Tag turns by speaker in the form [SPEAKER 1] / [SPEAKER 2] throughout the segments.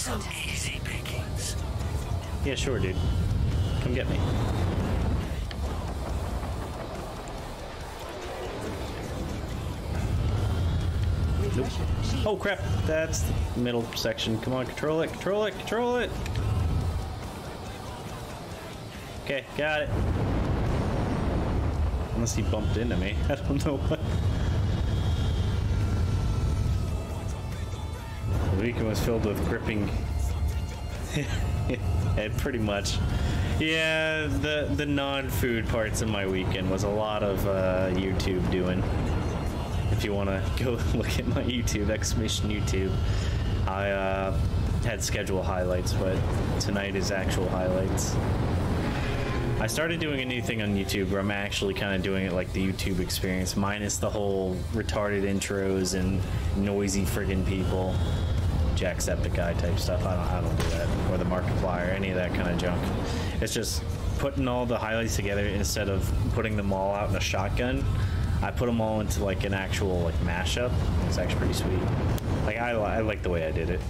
[SPEAKER 1] Some easy pickings.
[SPEAKER 2] Yeah, sure, dude. Come get me. Nope. Oh crap, that's the middle section. Come on, control it, control it, control it. Okay, got it. Unless he bumped into me. I don't know what. The weekend was filled with gripping. yeah, pretty much. Yeah, the the non-food parts of my weekend was a lot of uh, YouTube doing. If you want to go look at my YouTube, exclamation YouTube, I uh, had schedule highlights, but tonight is actual highlights. I started doing a new thing on YouTube where I'm actually kind of doing it like the YouTube experience, minus the whole retarded intros and noisy friggin' people, Jacksepticeye type stuff. I don't, I don't do that, or the Markiplier, any of that kind of junk. It's just putting all the highlights together instead of putting them all out in a shotgun. I put them all into like an actual like mashup. It's actually pretty sweet. Like I, I like the way I did it.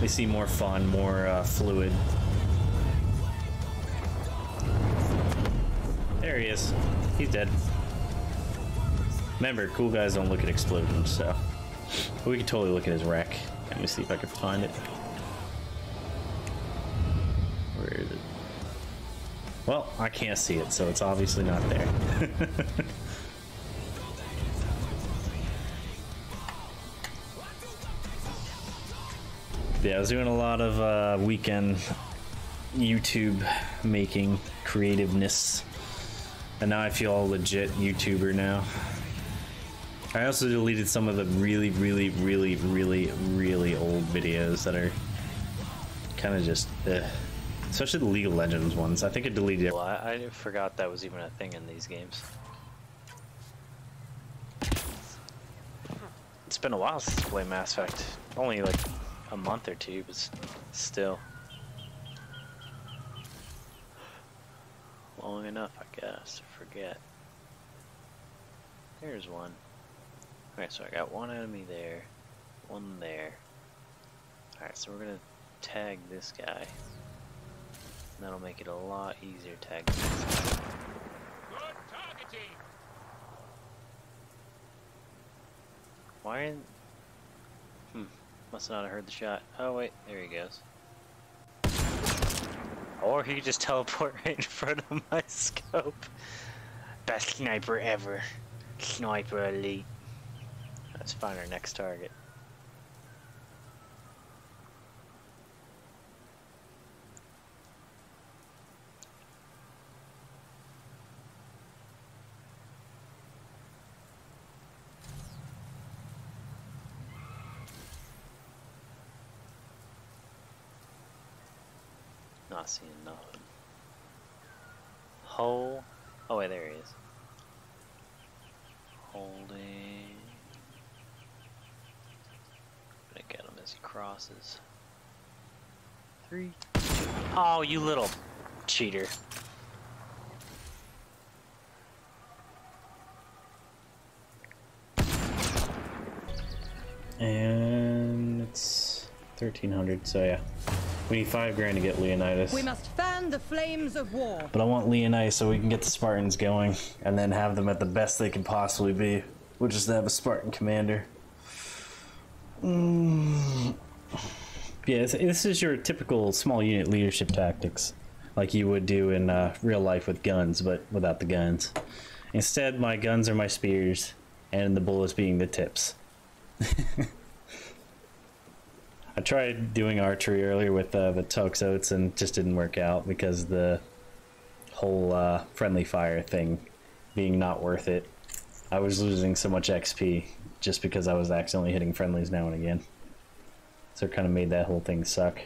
[SPEAKER 2] They seem more fun, more uh, fluid. There he is. He's dead. Remember, cool guys don't look at explosions, so we could totally look at his wreck. Let me see if I can find it. Where is it? Well, I can't see it, so it's obviously not there. yeah, I was doing a lot of uh, weekend YouTube making creativeness, and now I feel all legit YouTuber now. I also deleted some of the really, really, really, really, really old videos that are kind of just, ugh. especially the League of Legends ones. I think I deleted.
[SPEAKER 3] Well, I, I forgot that was even a thing in these games. It's been a while since I played Mass Effect. Only like a month or two, but still. Long enough, I guess, to forget. Here's one. Okay, so I got one enemy there, one there. Alright, so we're gonna tag this guy. That'll make it a lot easier tagging this guy. Why in... Hmm, must not have heard the shot. Oh wait, there he goes. Or he could just teleport right in front of my scope. Best sniper ever. Sniper elite. Let's find our next target. Not seeing nothing. Hole. Oh wait, there he is. Holding. Gonna get him as he crosses. Three. two- Oh, you little cheater.
[SPEAKER 2] And it's 1300, so yeah. We need five grand to get Leonidas.
[SPEAKER 4] We must fan the flames of war.
[SPEAKER 2] But I want Leonidas so we can get the Spartans going and then have them at the best they can possibly be, which is to have a Spartan commander. Yeah, this, this is your typical small unit leadership tactics, like you would do in uh, real life with guns, but without the guns. Instead, my guns are my spears, and the bullets being the tips. I tried doing archery earlier with uh, the Toxotes and just didn't work out because the whole uh, friendly fire thing being not worth it. I was losing so much XP just because I was accidentally hitting friendlies now and again. So it kind of made that whole thing suck.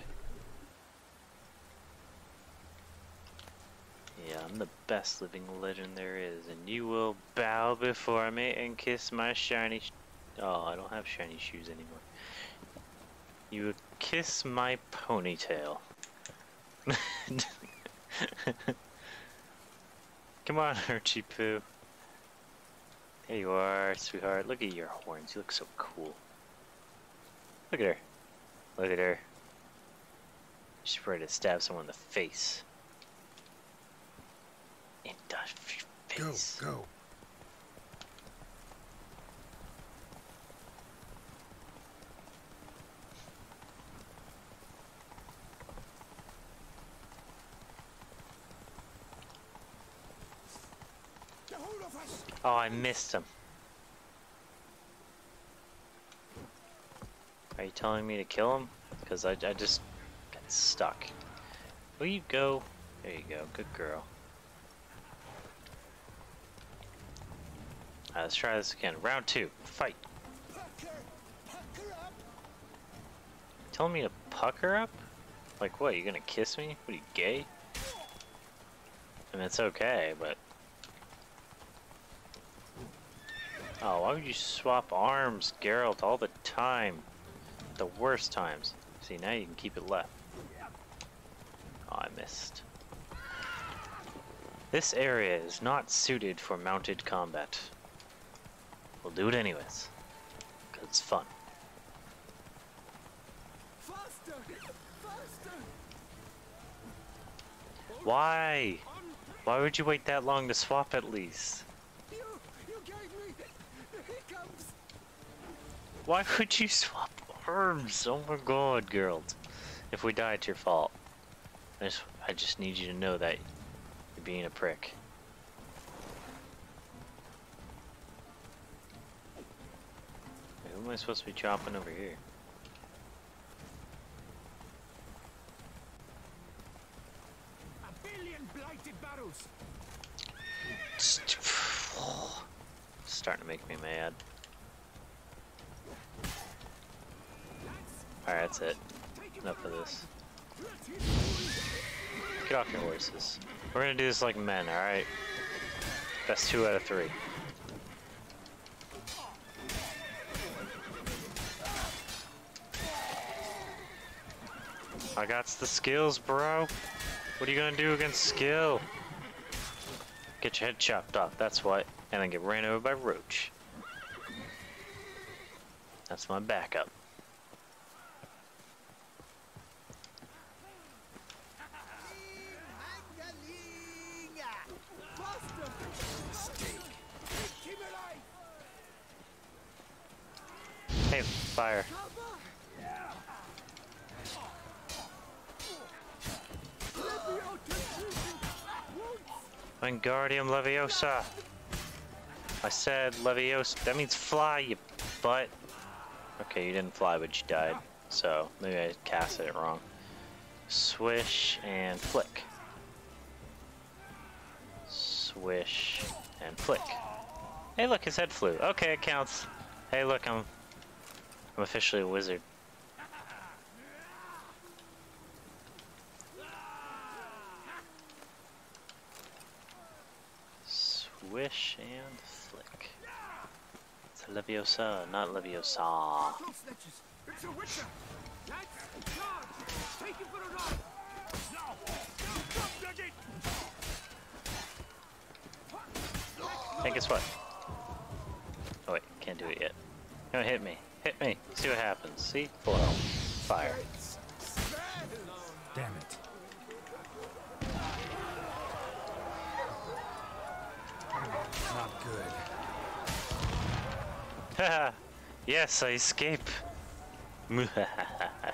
[SPEAKER 3] Yeah, I'm the best living legend there is, and you will bow before me and kiss my shiny. Sh oh, I don't have shiny shoes anymore. You will kiss my ponytail. Come on, Archie Poo. There you are, sweetheart. Look at your horns. You look so cool.
[SPEAKER 2] Look at her. Look at her. She's ready to stab someone in the face. In the f-
[SPEAKER 3] Go, go.
[SPEAKER 2] Oh, I missed him. Are you telling me to kill him? Because I, I just got stuck. Will you go? There you go. Good girl. Alright, let's try this again. Round two. Fight. Telling me to pucker up? Like what? You gonna kiss me? What are you gay? Mean, it's okay, but Oh, why would you swap arms, Geralt, all the time? The worst times. See, now you can keep it left. Oh, I missed. This area is not suited for mounted combat. We'll do it anyways. Because it's fun.
[SPEAKER 5] Faster! Faster!
[SPEAKER 2] Why? Why would you wait that long to swap at least?
[SPEAKER 5] You, you gave me hiccups!
[SPEAKER 2] Why would you swap arms? Oh my god, Geralt. If we die, it's your fault. I just, I just need you to know that you're being a prick. Wait, who am I supposed to be chopping over here?
[SPEAKER 5] A billion blighted barrels!
[SPEAKER 2] Starting to make me mad. Alright, that's it. Enough of this. Get off your horses. We're gonna do this like men, alright? That's two out of three. I got the skills, bro. What are you gonna do against skill? Get your head chopped off, that's what. And then get ran over by Roach. That's my backup. Fire. Wingardium Leviosa. I said Leviosa. That means fly, you butt. Okay, you didn't fly, but you died. So, maybe I casted it wrong. Swish and flick. Swish and flick. Hey, look, his head flew. Okay, it counts. Hey, look, I'm I'm officially a wizard. Swish and flick. It's Leviosa, not Leviosa.
[SPEAKER 5] A a
[SPEAKER 2] Hey, guess what? Oh wait, can't do it yet. Don't hit me. Hit me. See what happens. See? Health. Fire.
[SPEAKER 3] Damn it. Not good.
[SPEAKER 2] Haha. yes, I escape.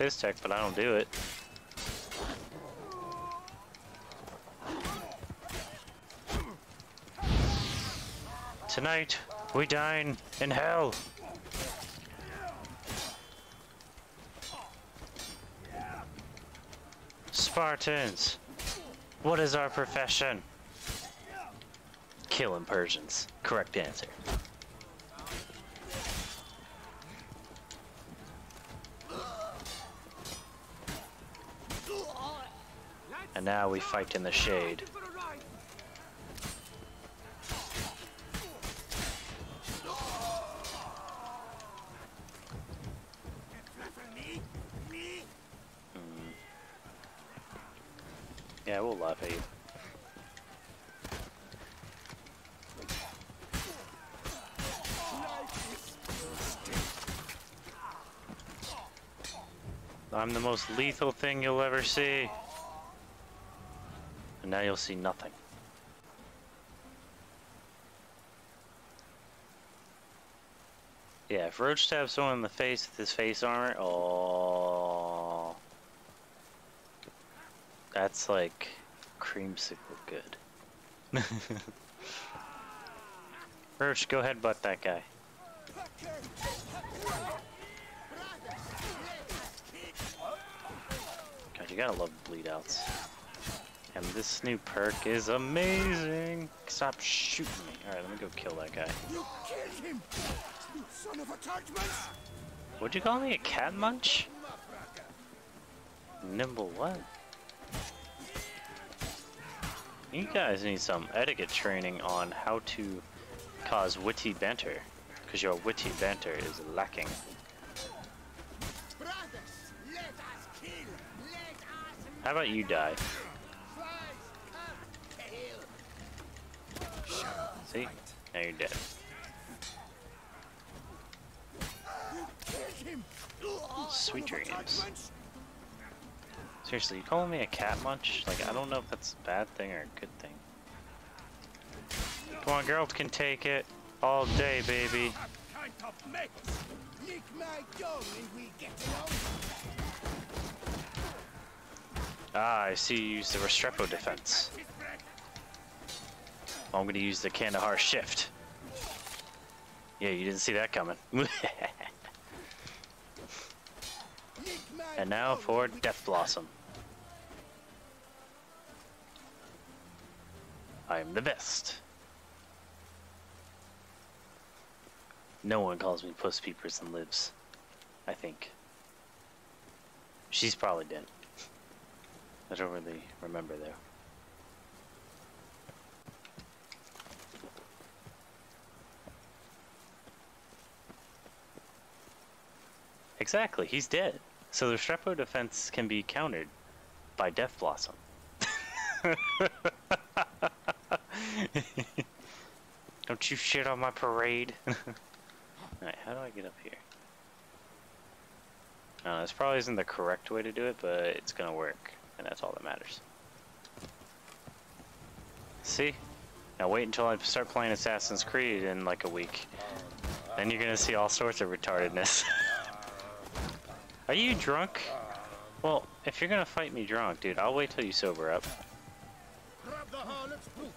[SPEAKER 2] Will Fizztech, but I don't do it. Tonight, we dine in hell.
[SPEAKER 3] Spartans. What is our profession? Killing Persians. Correct answer. And now we fight in the shade.
[SPEAKER 6] For.
[SPEAKER 3] Yeah, we'll laugh at you. I'm the most lethal thing you'll ever see. And now you'll see nothing. Yeah, if Roach stabs someone in the face with his face armor, oh. That's like creamsicle good. Roach, go ahead butt that guy. God, you gotta love bleed outs. And this new perk is amazing! Stop shooting me. Alright, let me go kill that guy.
[SPEAKER 6] You killed him! You son of a Tartman!
[SPEAKER 3] Would you call me a cat munch? Nimble what? You guys need some etiquette training on how to cause witty banter. Because your witty banter is lacking.
[SPEAKER 6] Brothers, let us kill! Let us
[SPEAKER 3] How about you die?
[SPEAKER 6] flies come to kill!
[SPEAKER 3] See? Now you're dead. Sweet dreams. Seriously, you calling me a cat munch? Like, I don't know if that's a bad thing or a good thing. Come on, girls can take it. All day, baby. Ah, I see you use the Restrepo defense. I'm gonna use the Kandahar shift. Yeah, you didn't see that coming. And now for Death Blossom. I am the best. No one calls me Puss Peepers and lives. I think. She's probably dead. I don't really remember though. Exactly, he's dead. So the Strepo defense can be countered by Death Blossom. Don't you shit on my parade. Alright, how do I get up here? Uh, this probably isn't the correct way to do it, but it's gonna work, and that's all that matters. See? Now wait until I start playing Assassin's Creed in like a week. Then you're gonna see all sorts of retardedness. Are you drunk? Well, if you're gonna fight me drunk, dude, I'll wait till you sober up.
[SPEAKER 6] Grab the harlot's boot!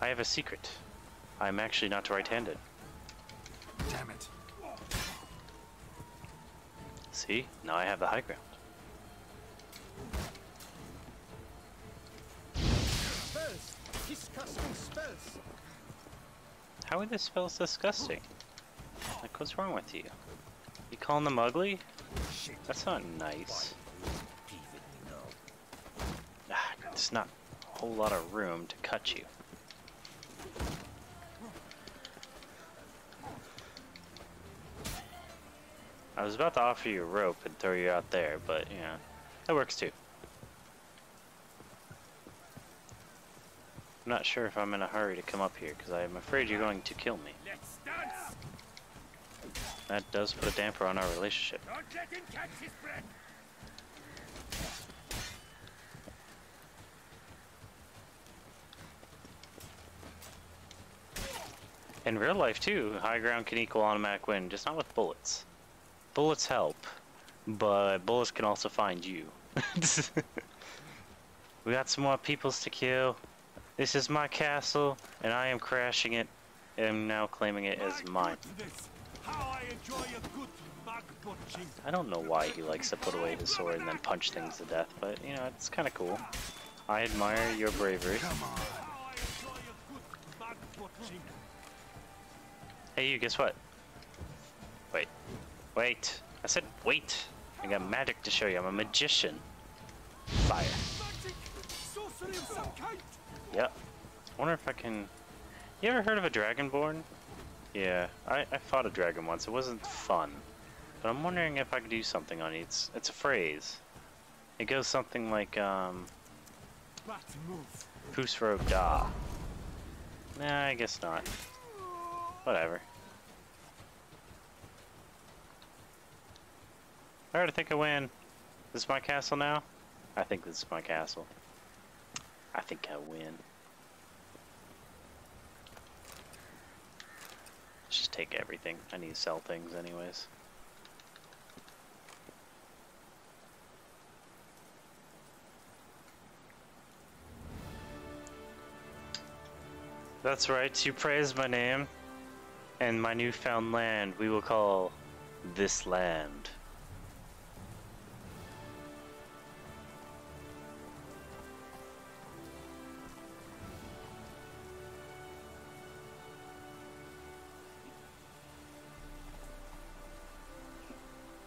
[SPEAKER 3] I have a secret. I'm actually not right-handed.
[SPEAKER 1] Damn it.
[SPEAKER 3] See? Now I have the high ground.
[SPEAKER 6] Spells! Disgusting spells!
[SPEAKER 3] How are the spells disgusting? Like, what's wrong with you? You calling them ugly? That's not nice. Ah, there's not a whole lot of room to cut you. I was about to offer you a rope and throw you out there, but, know, that works too. I'm not sure if I'm in a hurry to come up here, because I'm afraid you're going to kill me. That does put a damper on our relationship.
[SPEAKER 6] Don't let him catch his breath!
[SPEAKER 3] In real life too, high ground can equal automatic win, just not with bullets. Bullets help, but bullets can also find you. we got some more peoples to kill. This is my castle, and I am crashing it, and now claiming it as mine.
[SPEAKER 6] I enjoy a good
[SPEAKER 3] I don't know why he likes to put away his sword and then punch things to death, but you know, it's kind of cool. I admire your bravery. Hey, you, guess what? Wait. Wait. I said wait. I got magic to show you. I'm a magician. Fire.
[SPEAKER 6] Sorcery of some kind.
[SPEAKER 3] Yep. I wonder if I can... You ever heard of a Dragonborn? Yeah, I, I fought a dragon once. It wasn't fun. But I'm wondering if I could do something on it. It's, it's a phrase. It goes something like, um... Pusro Da. Nah, I guess not. Whatever. Alright, I think I win. This is my castle now? I think this is my castle. I think I win. Let's just take everything. I need to sell things anyways. That's right, you praise my name. And my newfound land we will call this land.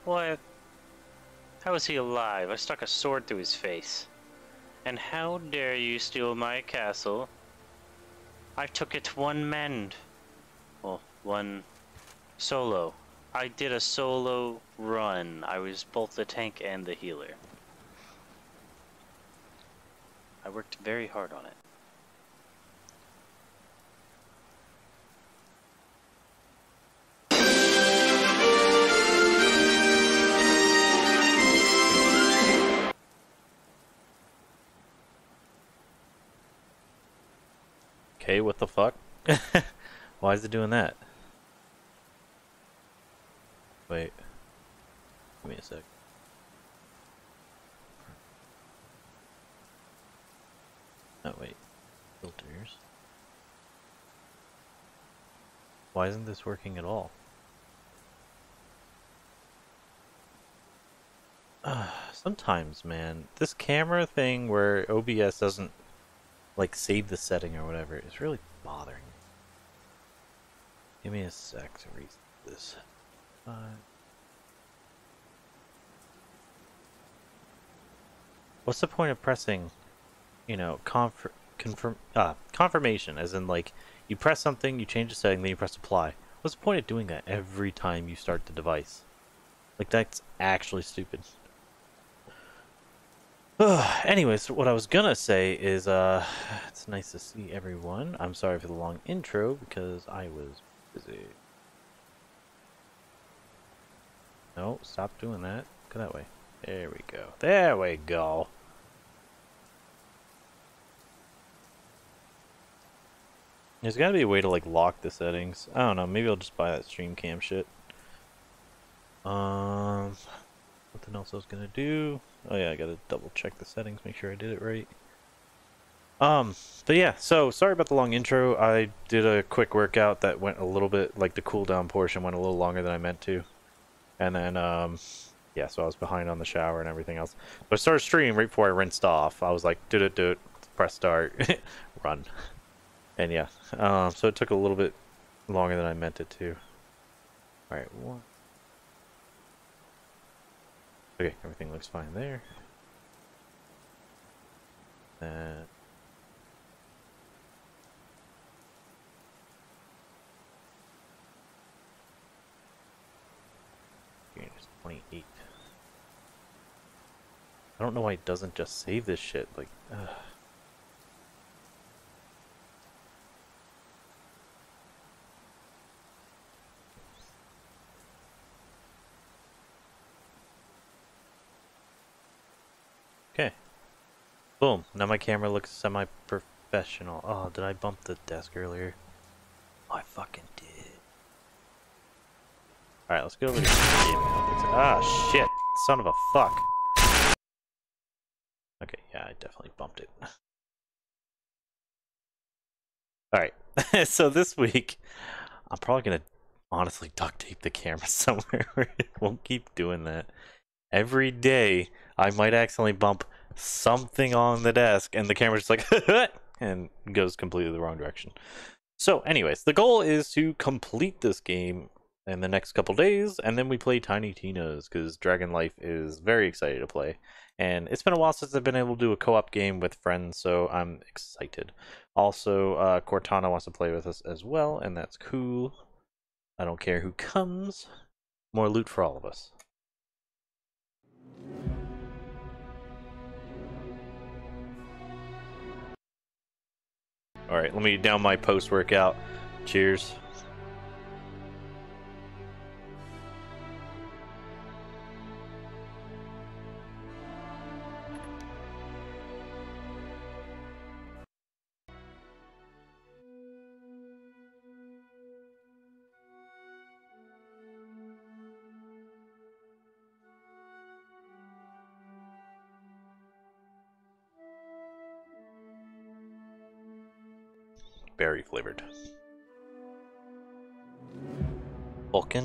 [SPEAKER 3] What? How is he alive? I stuck a sword through his face. And how dare you steal my castle? I took it one mend. Well, one solo. I did a solo run. I was both the tank and the healer. I worked very hard on it.
[SPEAKER 2] Okay, what the fuck? Why is it doing that? Wait. Give me a sec. Oh, wait. Filters. Why isn't this working at all? Sometimes, man, this camera thing where OBS doesn't like save the setting or whatever is really bothering me. Give me a sec to read this. What's the point of pressing, you know, conf confirm uh, confirmation, as in like you press something, you change the setting, then you press apply. What's the point of doing that every time you start the device? Like that's actually stupid. Anyways, what I was gonna say is, uh, it's nice to see everyone. I'm sorry for the long intro because I was busy. No, stop doing that. Go that way. There we go. There we go. There's gotta be a way to like lock the settings. I don't know. Maybe I'll just buy that stream cam shit. Um, Nothing else I was gonna do. Oh yeah, I gotta double check the settings, make sure I did it right. Um, but yeah, so sorry about the long intro. I did a quick workout that went a little bit, like the cooldown portion went a little longer than I meant to. And then, um, yeah, so I was behind on the shower and everything else. So I started streaming right before I rinsed off. I was like, do it, do it, press start, run. And yeah, um, so it took a little bit longer than I meant it to. Alright, one. Okay, everything looks fine there. Uh, that. It's 28. I don't know why it doesn't just save this shit, like, ugh. Okay. Boom. Now my camera looks semi-professional. Oh, did I bump the desk earlier? Oh, I fucking did. Alright, let's go over to Ah, shit. Son of a fuck. Okay, yeah, I definitely bumped it. Alright, so this week, I'm probably gonna honestly duct tape the camera somewhere where it won't keep doing that. Every day, I might accidentally bump something on the desk, and the camera's just like, and goes completely the wrong direction. So, anyways, the goal is to complete this game in the next couple days, and then we play Tiny Tina's because Dragon Life is very excited to play. And it's been a while since I've been able to do a co op game with friends, so I'm excited. Also, uh, Cortana wants to play with us as well, and that's cool. I don't care who comes. More loot for all of us. All right, let me down my post workout. Cheers.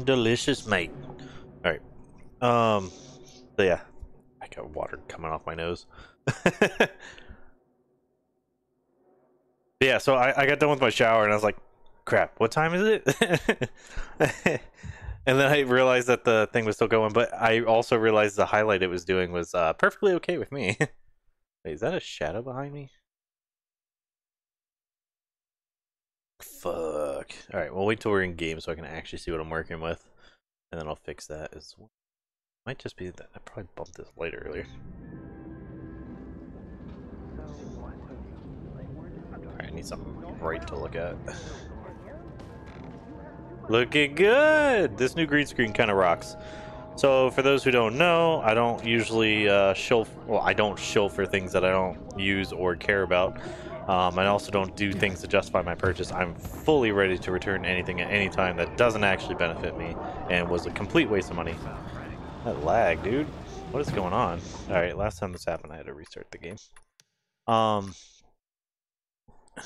[SPEAKER 2] Delicious, mate. Alright. Um, so yeah. I got water coming off my nose. yeah, so I, I got done with my shower and I was like, crap, what time is it? and then I realized that the thing was still going, but I also realized the highlight it was doing was uh, perfectly okay with me. Wait, is that a shadow behind me? Fuck. Alright, well wait till we're in game so I can actually see what I'm working with. And then I'll fix that as well. Might just be that I probably bumped this light earlier. Alright, I need something bright to look at. Looking good! This new green screen kind of rocks. So, for those who don't know, I don't usually uh. Well, I don't shill for things that I don't use or care about. Um, I also don't do things to justify my purchase. I'm fully ready to return anything at any time that doesn't actually benefit me and was a complete waste of money. That lag, dude. What is going on? Alright, last time this happened, I had to restart the game. Um, what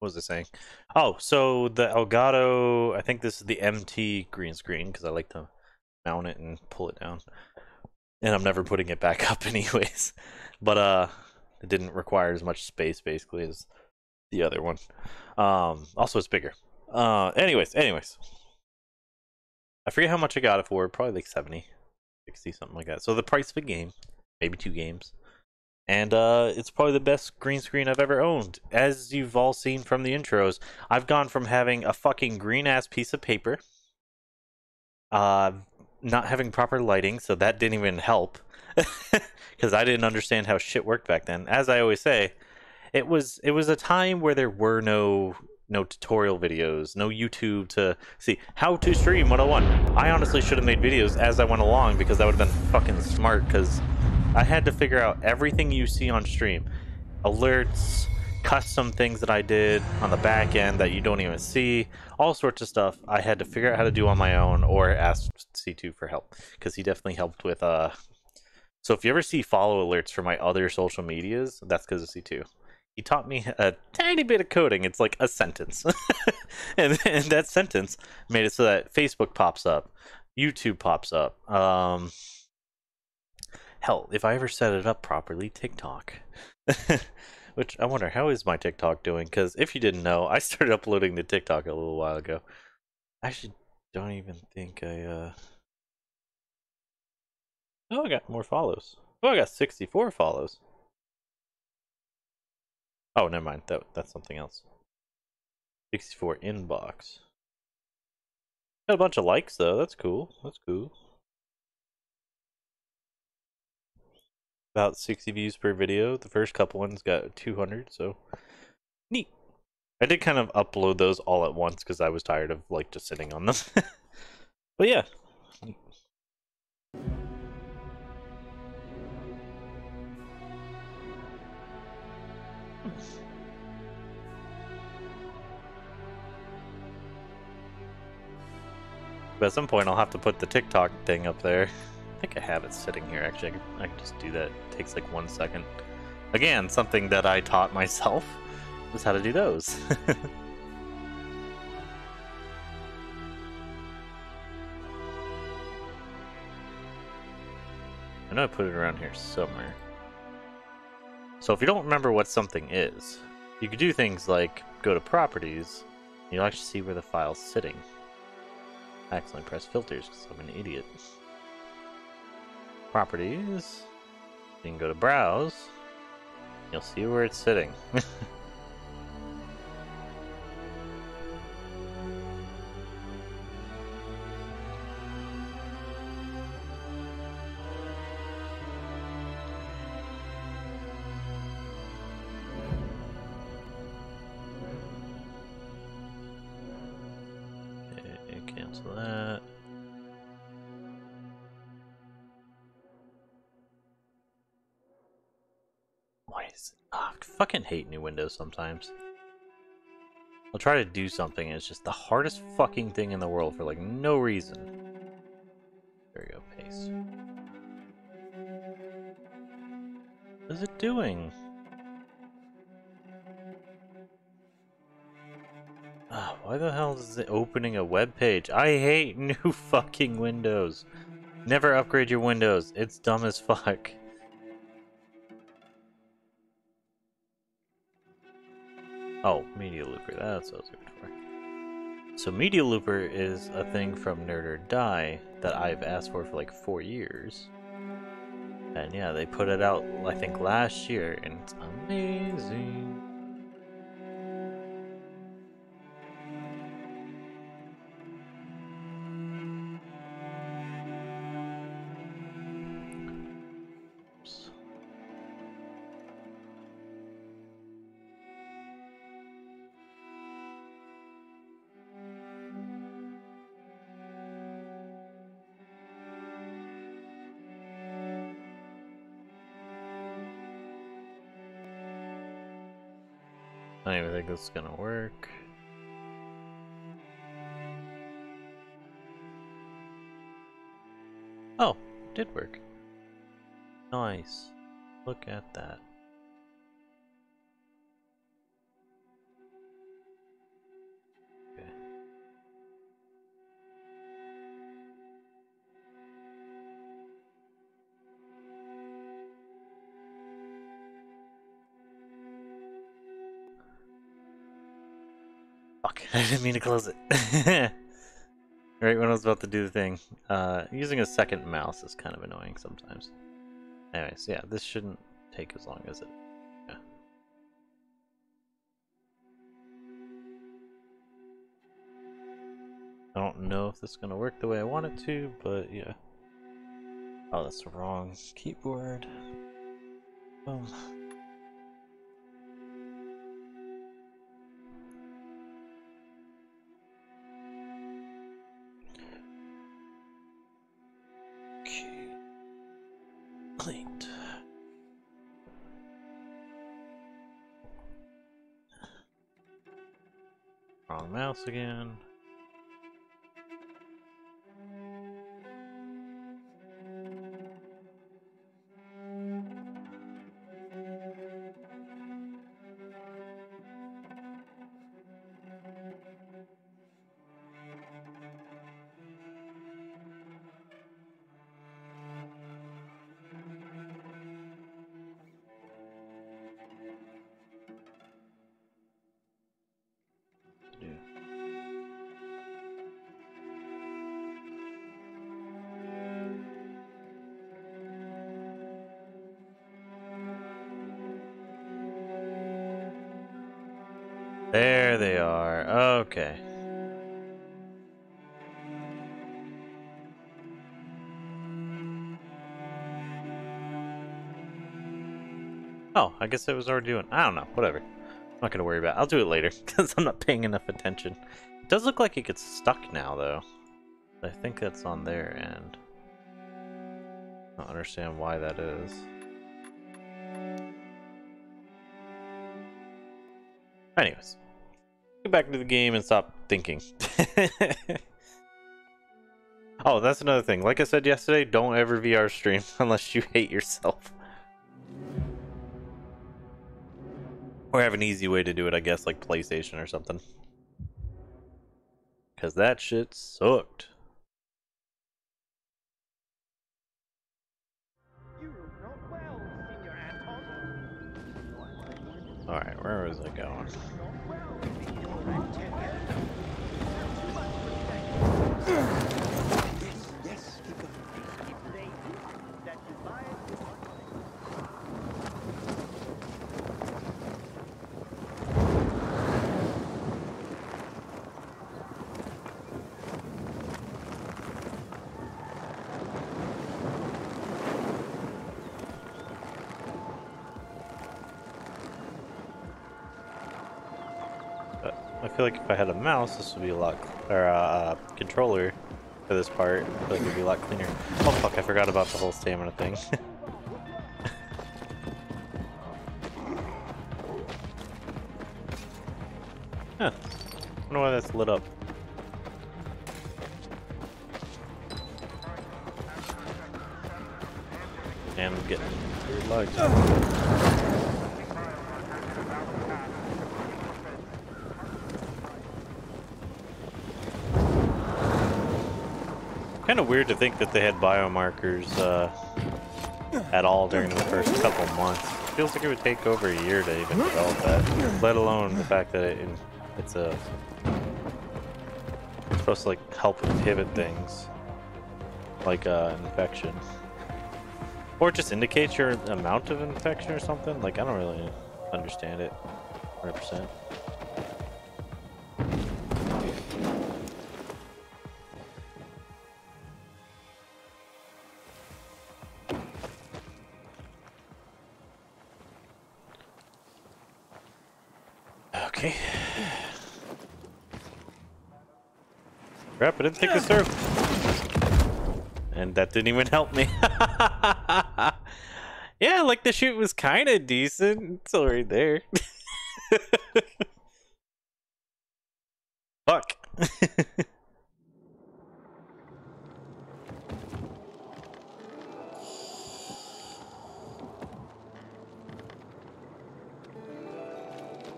[SPEAKER 2] was I saying? Oh, so the Elgato, I think this is the MT green screen because I like to mount it and pull it down. And I'm never putting it back up anyways. But uh it didn't require as much space basically as the other one. Um also it's bigger. Uh anyways, anyways. I forget how much I got it for, probably like 70, 60, something like that. So the price of a game, maybe two games. And uh, it's probably the best green screen I've ever owned. As you've all seen from the intros, I've gone from having a fucking green ass piece of paper, uh, not having proper lighting, so that didn't even help, because I didn't understand how shit worked back then. As I always say, it was it was a time where there were no no tutorial videos, no YouTube to see how to stream 101. I honestly should have made videos as I went along because that would have been fucking smart because I had to figure out everything you see on stream. Alerts, custom things that I did on the back end that you don't even see, all sorts of stuff I had to figure out how to do on my own or ask C2 for help because he definitely helped with uh so if you ever see follow alerts for my other social medias, that's because of C2 he taught me a tiny bit of coding. It's like a sentence. and, and that sentence made it so that Facebook pops up, YouTube pops up. Um, hell, if I ever set it up properly, TikTok. Which I wonder, how is my TikTok doing? Because if you didn't know, I started uploading to TikTok a little while ago. I actually don't even think I, uh... Oh, I got more follows. Oh, I got 64 follows. Oh, never mind. That that's something else. 64 inbox. Got a bunch of likes though. That's cool. That's cool. About 60 views per video. The first couple ones got 200, so neat. I did kind of upload those all at once because I was tired of like just sitting on them. but yeah. But at some point, I'll have to put the TikTok thing up there. I think I have it sitting here, actually. I can, I can just do that. It takes like one second. Again, something that I taught myself was how to do those. I know I put it around here somewhere. So if you don't remember what something is, you could do things like go to properties, and you'll actually see where the file's sitting. Accidentally press filters because I'm an idiot. Properties. You can go to browse. You'll see where it's sitting. Oh, I fucking hate new Windows sometimes. I'll try to do something, and it's just the hardest fucking thing in the world for like no reason. There we go, paste. What is it doing? Ah, why the hell is it opening a web page? I hate new fucking Windows. Never upgrade your Windows. It's dumb as fuck. Oh, Media Looper. That's what I was looking for. So Media Looper is a thing from Nerd or Die that I've asked for for like four years. And yeah, they put it out, I think, last year, and it's amazing. This is gonna work. Oh, it did work. Nice. Look at that. I didn't mean to close it. right when I was about to do the thing. Uh, using a second mouse is kind of annoying sometimes. Anyways, yeah, this shouldn't take as long as it. Yeah. I don't know if this is gonna work the way I want it to, but yeah. Oh, that's the wrong keyboard. Um. Mouse again. I guess it was already doing. I don't know. Whatever. I'm not gonna worry about. it. I'll do it later because I'm not paying enough attention. It does look like it gets stuck now, though. I think that's on their end. I don't understand why that is. Anyways, get back into the game and stop thinking. oh, that's another thing. Like I said yesterday, don't ever VR stream unless you hate yourself. Or have an easy way to do it, I guess, like PlayStation or something. Because that shit sucked. Alright, where was I going? Ugh. Like if I had a mouse, this would be a lot, or a uh, controller for this part. I feel like it'd be a lot cleaner. Oh fuck! I forgot about the whole stamina thing. huh? wonder why that's lit up. And I'm getting weird. Kind of weird to think that they had biomarkers uh, at all during the first couple months. It Feels like it would take over a year to even develop that, let alone the fact that it, it's a it's supposed to like help inhibit things like uh, infection, or just indicates your amount of infection or something. Like I don't really understand it 100. Didn't think this through. And that didn't even help me. yeah, like the shoot was kind of decent. It's all right there. Fuck.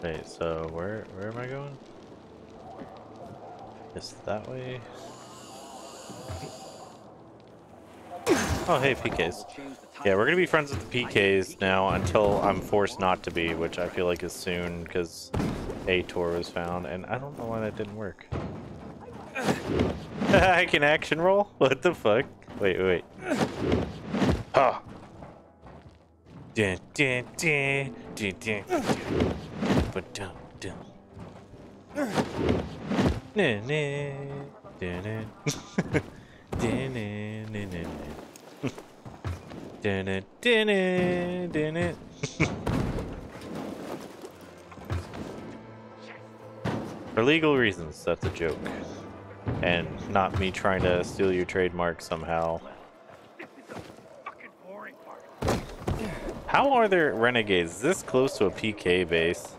[SPEAKER 2] Wait, so where where am I going? That way. Oh, hey, PKs. Yeah, we're gonna be friends with the PKs now until I'm forced not to be, which I feel like is soon because a tour was found, and I don't know why that didn't work. I can action roll? What the fuck? Wait, wait. Ah. Dun, dun, dun, dun, dun. For legal reasons, that's a joke. And not me trying to steal your trademark somehow. How are there renegades this close to a PK base?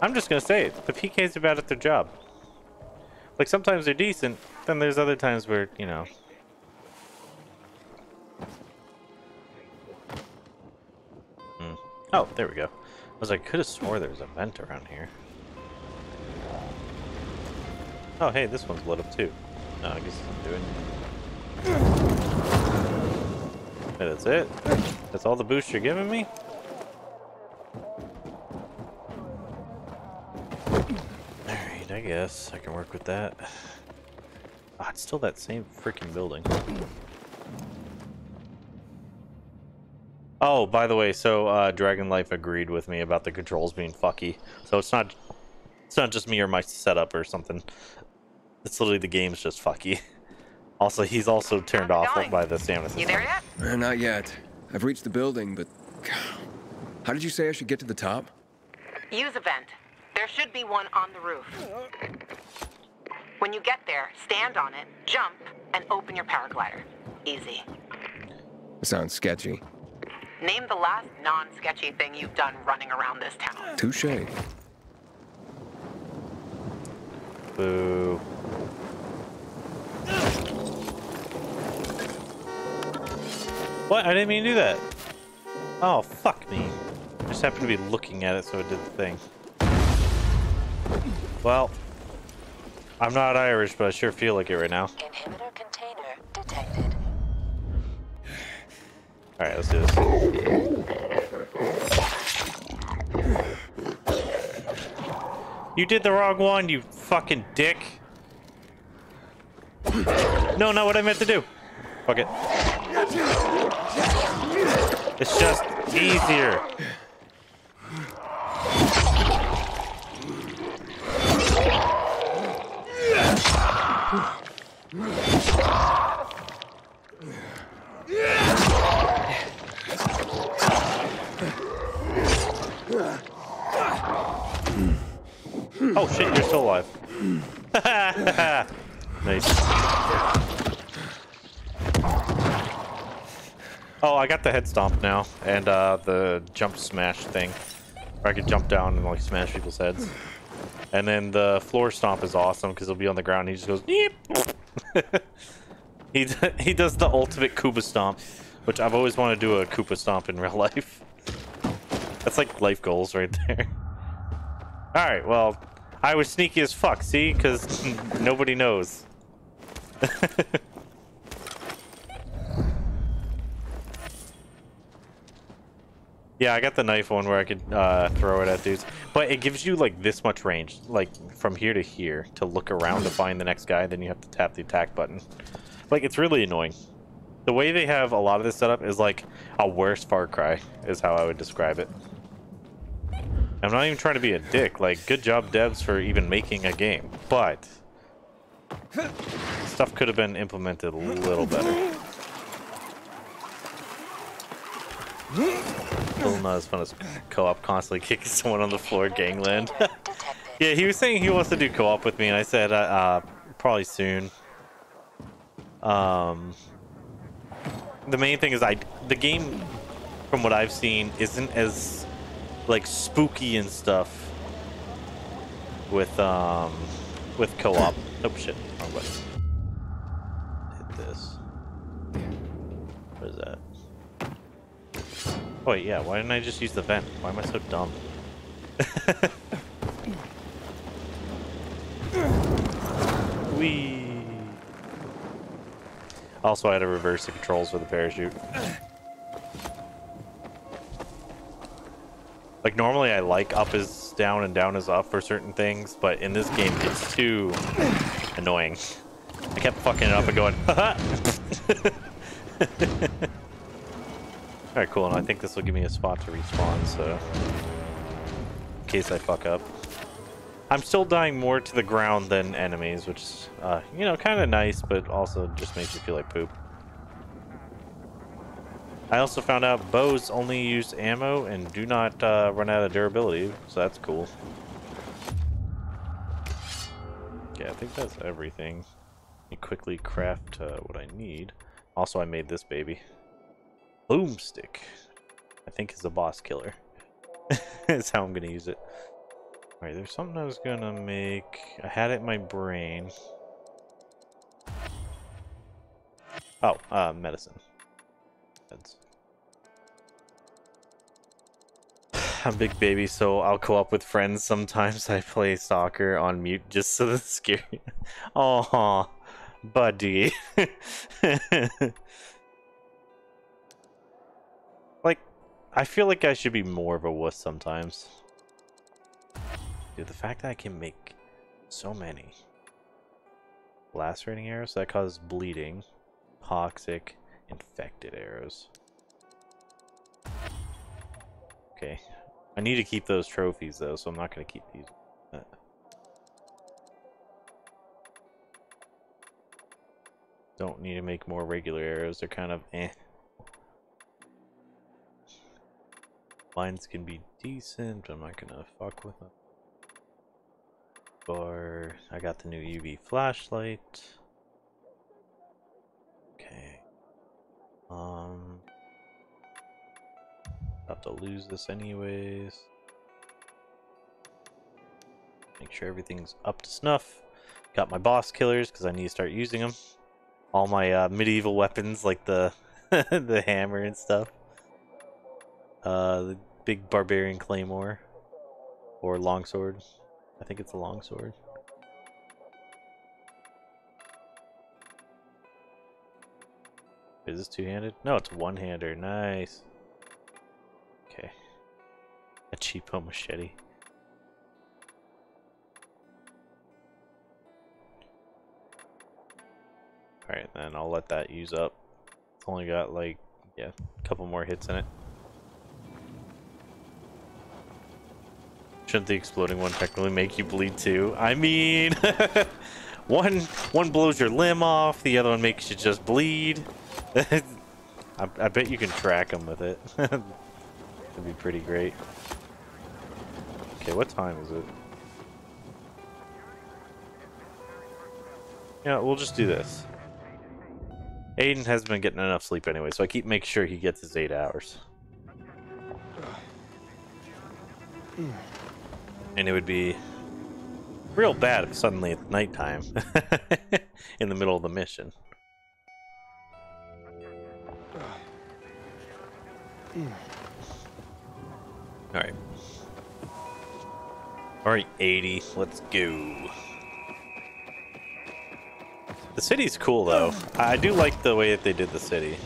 [SPEAKER 2] I'm just gonna say it. The PKs bad at their job. Like sometimes they're decent, then there's other times where, you know. Hmm. Oh, there we go. I was like, could have swore there was a vent around here. Oh, hey, this one's lit up too. No, I guess I'm doing. Hey, that's it? That's all the boost you're giving me? I guess I can work with that. Ah, it's still that same freaking building. Oh, by the way, so uh, Dragon Life agreed with me about the controls being fucky. So it's not, it's not just me or my setup or something. It's literally the game's just fucky. Also, he's also turned off
[SPEAKER 7] going?
[SPEAKER 2] by the stamina
[SPEAKER 7] You
[SPEAKER 2] system.
[SPEAKER 7] there yet?
[SPEAKER 8] Uh, not yet. I've reached the building, but. How did you say I should get to the top?
[SPEAKER 7] Use a vent. There should be one on the roof. When you get there, stand on it, jump, and open your paraglider. Easy.
[SPEAKER 8] Sounds sketchy.
[SPEAKER 7] Name the last non-sketchy thing you've done running around this town.
[SPEAKER 8] Touche.
[SPEAKER 2] Boo. What? I didn't mean to do that. Oh, fuck me. I just happened to be looking at it, so it did the thing. Well, I'm not Irish, but I sure feel like it right now.
[SPEAKER 9] Inhibitor container detected.
[SPEAKER 2] Alright, let's do this. You did the wrong one, you fucking dick. No, not what I meant to do. Fuck it. It's just easier. Oh shit, you're still alive. nice. Oh, I got the head stomp now, and uh, the jump smash thing. Where I can jump down and like smash people's heads. And then the floor stomp is awesome because he'll be on the ground and he just goes Yeep! he, he does the ultimate Koopa stomp, which I've always wanted to do a Koopa stomp in real life. That's like life goals right there. Alright, well, I was sneaky as fuck, see? Because nobody knows. yeah, I got the knife one where I could uh, throw it at dudes. But it gives you, like, this much range. Like, from here to here to look around to find the next guy. Then you have to tap the attack button. Like, it's really annoying. The way they have a lot of this setup is, like, a worse Far Cry, is how I would describe it. I'm not even trying to be a dick. Like, good job, devs, for even making a game. But stuff could have been implemented a little better. Still not as fun as co-op constantly kicking someone on the floor, gangland. yeah, he was saying he wants to do co-op with me, and I said uh, uh, probably soon. Um, the main thing is I the game, from what I've seen, isn't as like spooky and stuff with um with co-op. Oh shit, wrong button. Hit this. What is that? Oh wait, yeah, why didn't I just use the vent? Why am I so dumb? Wee. Also, I had to reverse the controls for the parachute. Like, normally I like up is down and down is up for certain things, but in this game, it's too annoying. I kept fucking it up and going, haha! Alright, cool, and I think this will give me a spot to respawn, so... In case I fuck up. I'm still dying more to the ground than enemies, which is, uh, you know, kind of nice, but also just makes you feel like poop. I also found out bows only use ammo and do not uh, run out of durability, so that's cool. Yeah, I think that's everything. Let quickly craft uh, what I need. Also, I made this baby. Boomstick. I think is a boss killer. That's how I'm gonna use it. Alright, there's something I was gonna make. I had it in my brain. Oh, uh, medicine. Meds. I'm big baby, so I'll co-op with friends sometimes. I play soccer on mute just so that's scary. Oh, buddy. like, I feel like I should be more of a wuss sometimes. Dude, the fact that I can make so many lacerating arrows that cause bleeding, toxic, infected arrows. Okay, I need to keep those trophies though, so I'm not going to keep these. Don't need to make more regular arrows, they're kind of eh. Mines can be decent, I'm not gonna fuck with them. Bar, I got the new UV flashlight. Okay. Um, about to lose this anyways. Make sure everything's up to snuff. Got my boss killers because I need to start using them. All my uh, medieval weapons like the the hammer and stuff. Uh, the big barbarian claymore or longsword. I think it's a longsword. Is this two-handed? No, it's one-hander. Nice a cheapo machete. Alright, then I'll let that use up. It's only got like, yeah, a couple more hits in it. Shouldn't the exploding one technically make you bleed too? I mean, one one blows your limb off, the other one makes you just bleed. I, I bet you can track them with it. That'd be pretty great. Okay, what time is it? Yeah, we'll just do this. Aiden has been getting enough sleep anyway, so I keep making sure he gets his eight hours. And it would be real bad if suddenly it's nighttime in the middle of the mission. Alright. Alright, 80. Let's go. The city's cool, though. I do like the way that they did the city.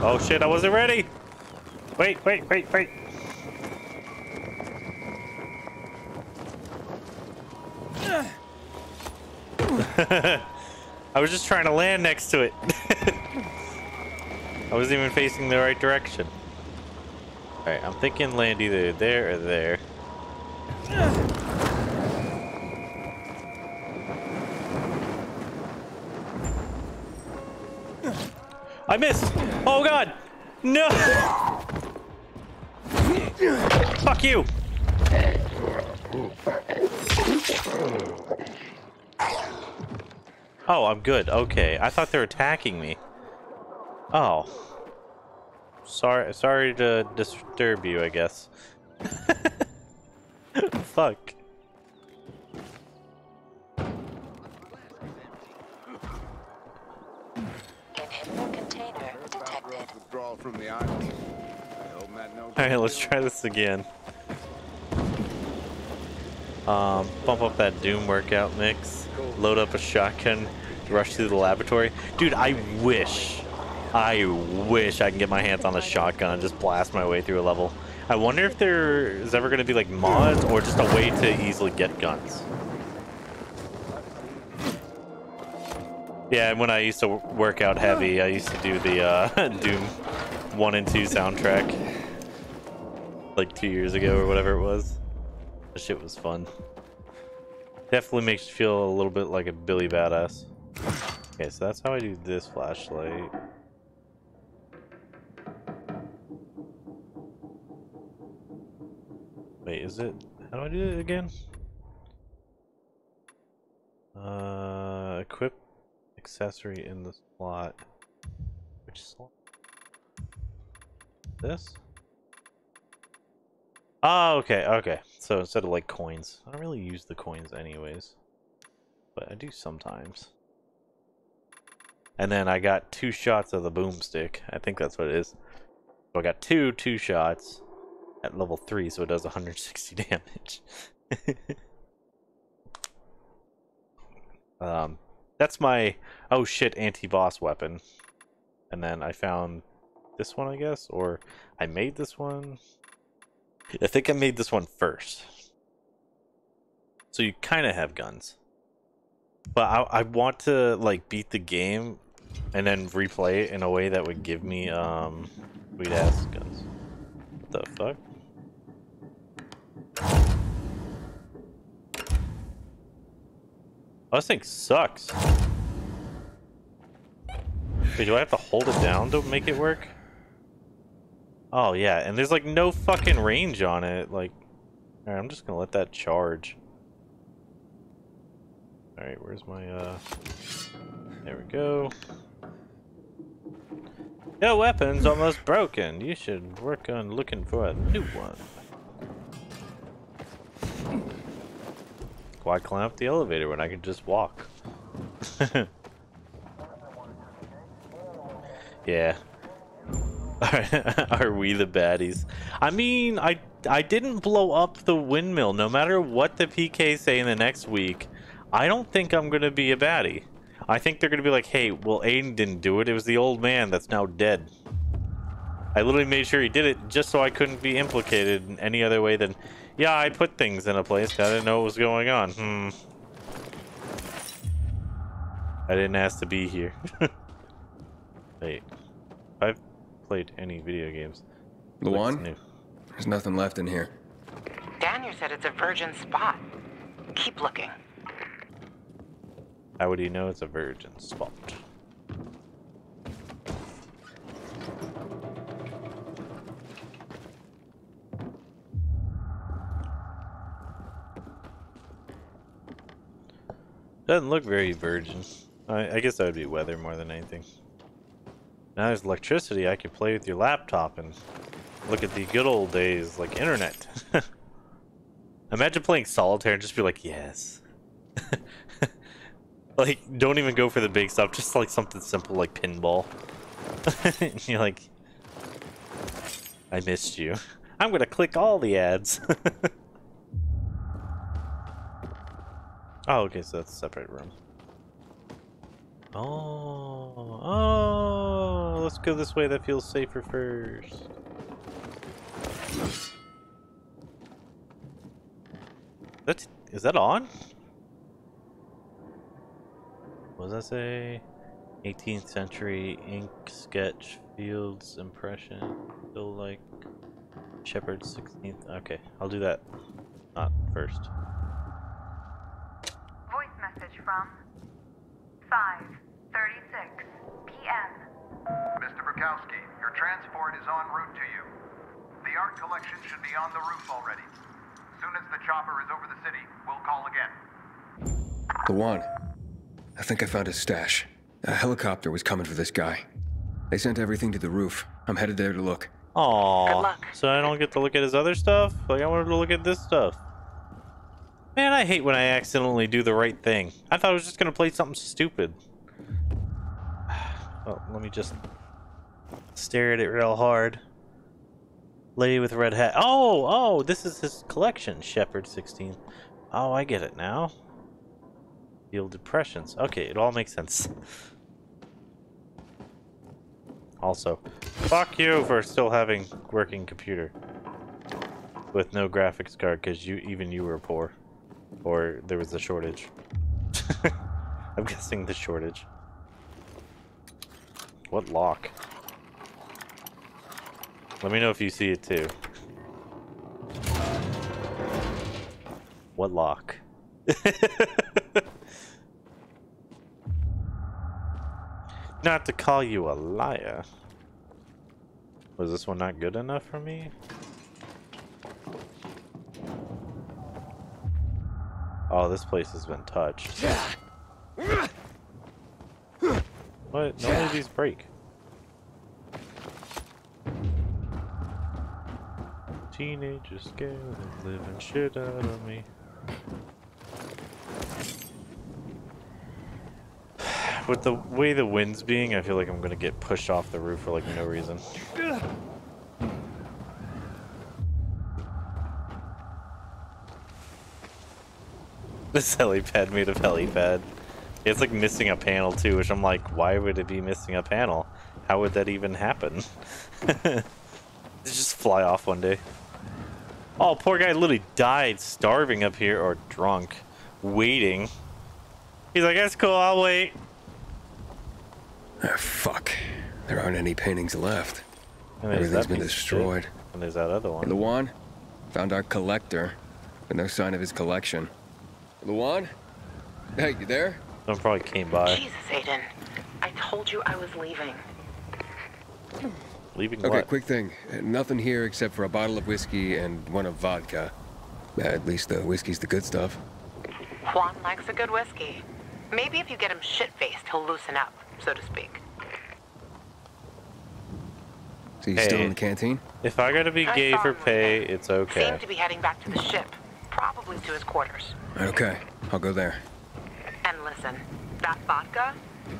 [SPEAKER 2] Oh shit, I wasn't ready! Wait, wait, wait, wait! I was just trying to land next to it. I wasn't even facing the right direction. Alright, I'm thinking land either there or there. I missed! Oh god! No! Fuck you! Oh, I'm good. Okay. I thought they were attacking me. Oh. Sorry sorry to disturb you, I guess. Fuck.
[SPEAKER 1] From the island.
[SPEAKER 2] Alright, let's try this again. Um, bump up that Doom workout mix, load up a shotgun, rush through the laboratory. Dude, I wish, I wish I can get my hands on a shotgun and just blast my way through a level. I wonder if there is ever going to be like mods or just a way to easily get guns. Yeah, and when I used to work out heavy, I used to do the uh, Doom 1 and 2 soundtrack like two years ago or whatever it was. That shit was fun. Definitely makes you feel a little bit like a Billy Badass. Okay, so that's how I do this flashlight. Wait, is it? How do I do it again? Uh, equip accessory in the slot. Which slot? This? Oh, okay, okay. So instead of like coins, I don't really use the coins anyways, but I do sometimes. And then I got two shots of the boomstick. I think that's what it is. So I got two two shots at level three, so it does 160 damage. um, that's my oh shit anti-boss weapon. And then I found this one, I guess, or I made this one. I think I made this one first. So you kind of have guns. But I, I want to like beat the game and then replay it in a way that would give me um sweet ass guns. What the fuck? Oh, this thing sucks. Wait, do I have to hold it down to make it work? Oh, yeah, and there's like no fucking range on it. Like, I'm just gonna let that charge. Alright, where's my, uh... There we go. Your weapon's almost broken. You should work on looking for a new one. Why climb up the elevator when I can just walk? yeah. Are we the baddies? I mean, I I didn't blow up the windmill. No matter what the PK say in the next week, I don't think I'm gonna be a baddie. I think they're gonna be like, hey, well, Aiden didn't do it. It was the old man that's now dead. I literally made sure he did it just so I couldn't be implicated in any other way than, yeah, I put things in a place. I didn't know what was going on. Hmm. I didn't ask to be here. Wait. I've played any video games. Looks
[SPEAKER 8] Luan?
[SPEAKER 2] new.
[SPEAKER 8] There's nothing left in here.
[SPEAKER 7] Daniel said it's a virgin spot. Keep looking.
[SPEAKER 2] How would he know it's a virgin spot? Doesn't look very virgin. I, I guess that would be weather more than anything. Now there's electricity, I could play with your laptop and look at the good old days like internet. Imagine playing solitaire and just be like, yes. like, don't even go for the big stuff, just like something simple like pinball. You're like, I missed you. I'm gonna click all the ads. oh, okay, so that's a separate room. Oh, oh, let's go this way. That feels safer first. That is that on? What does that say? 18th century ink sketch fields impression. Still like Shepherd 16th. Okay, I'll do that. Not first.
[SPEAKER 9] Voice message from 5:36
[SPEAKER 10] Mr. Your transport is en route to you. The art collection should be on the roof already. Soon as the chopper is over the city, we'll call again.
[SPEAKER 8] Lawan, I think I found his stash. A helicopter was coming for this guy. They sent everything to the roof. I'm headed there to look.
[SPEAKER 2] Aww.
[SPEAKER 7] luck.
[SPEAKER 2] So I don't get to look at his other stuff? Like, I wanted to look at this stuff. Man, I hate when I accidentally do the right thing. I thought I was just gonna play something stupid. Well, let me just stare at it real hard. Lady with red hat. Oh, oh, this is his collection, Shepherd 16. Oh, I get it now. Feel depressions. Okay, it all makes sense. Also, fuck you for still having working computer with no graphics card because you even you were poor, or there was a shortage. I'm guessing the shortage. What lock? Let me know if you see it too. What lock? Not to call you a liar. Was this one not good enough for me? Oh, this place has been touched. What? None of these break. Scared living shit out of me. With the way the wind's being, I feel like I'm gonna get pushed off the roof for like no reason. This helipad made of helipad. It's like missing a panel too, which I'm like, why would it be missing a panel? How would that even happen? Just fly off one day. Oh, poor guy literally died starving up here, or drunk, waiting. He's like, that's cool, I'll wait.
[SPEAKER 8] Ah, fuck. There aren't any paintings left. Everything's been
[SPEAKER 2] piece of shit.
[SPEAKER 8] destroyed.
[SPEAKER 2] And there's that other
[SPEAKER 8] Hey,
[SPEAKER 2] one.
[SPEAKER 8] Lawan, found our collector, but no sign of his collection. Lawan? Hey, you there?
[SPEAKER 2] Someone probably came by.
[SPEAKER 7] Jesus, Aiden. I told you I was leaving.
[SPEAKER 2] Leaving
[SPEAKER 8] Okay,
[SPEAKER 2] what?
[SPEAKER 8] quick thing. Uh, Nothing here except for a bottle of whiskey and one of vodka. Uh, at least the whiskey's the good stuff.
[SPEAKER 7] Juan likes a good whiskey. Maybe if you get him shit-faced, he'll loosen up, so to speak.
[SPEAKER 8] So you still in the canteen?
[SPEAKER 2] If I gotta be
[SPEAKER 7] I
[SPEAKER 2] gay for pay, it's okay.
[SPEAKER 7] Seemed to be heading back to the ship, probably to his quarters.
[SPEAKER 8] Okay, I'll go there.
[SPEAKER 7] And listen, that vodka,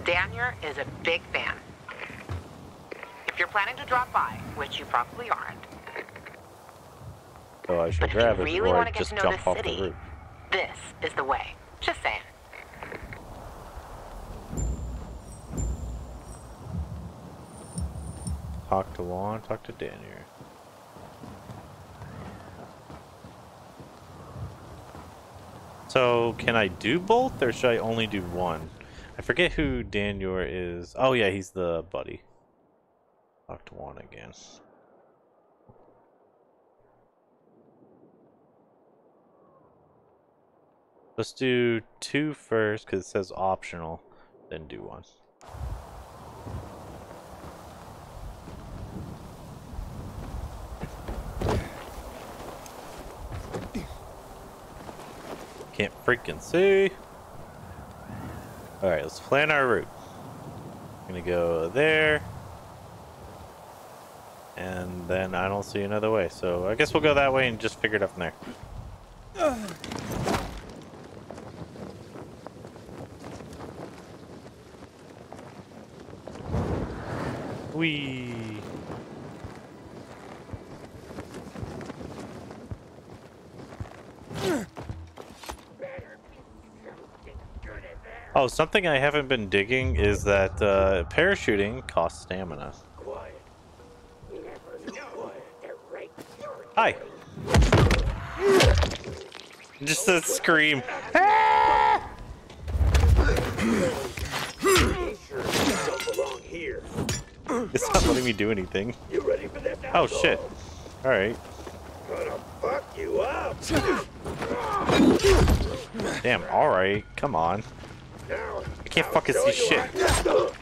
[SPEAKER 7] Daniel is a big fan. If you're planning to drop by, which you probably aren't,
[SPEAKER 2] So I should
[SPEAKER 7] but if you really want to get to know this
[SPEAKER 2] the
[SPEAKER 7] city, this is the way. Just saying.
[SPEAKER 2] Talk to Juan, talk to Daniel. So, can I do both, or should I only do one? I I forget who Daniel is. Oh yeah, he's the buddy. One again. Let's do two first because it says optional, then do one. Can't freaking see. Alright, let's plan our route. I'm gonna go there. And then I don't see another way, so I guess we'll go that way and just figure it out from there. Whee! Oh, something I haven't been digging is that uh, parachuting costs stamina. Hi. Just a scream. It's not letting me do anything. You ready for that now? Oh shit. Alright.
[SPEAKER 6] Fuck you up.
[SPEAKER 2] Damn, alright. Come on. I can't fucking see shit. Come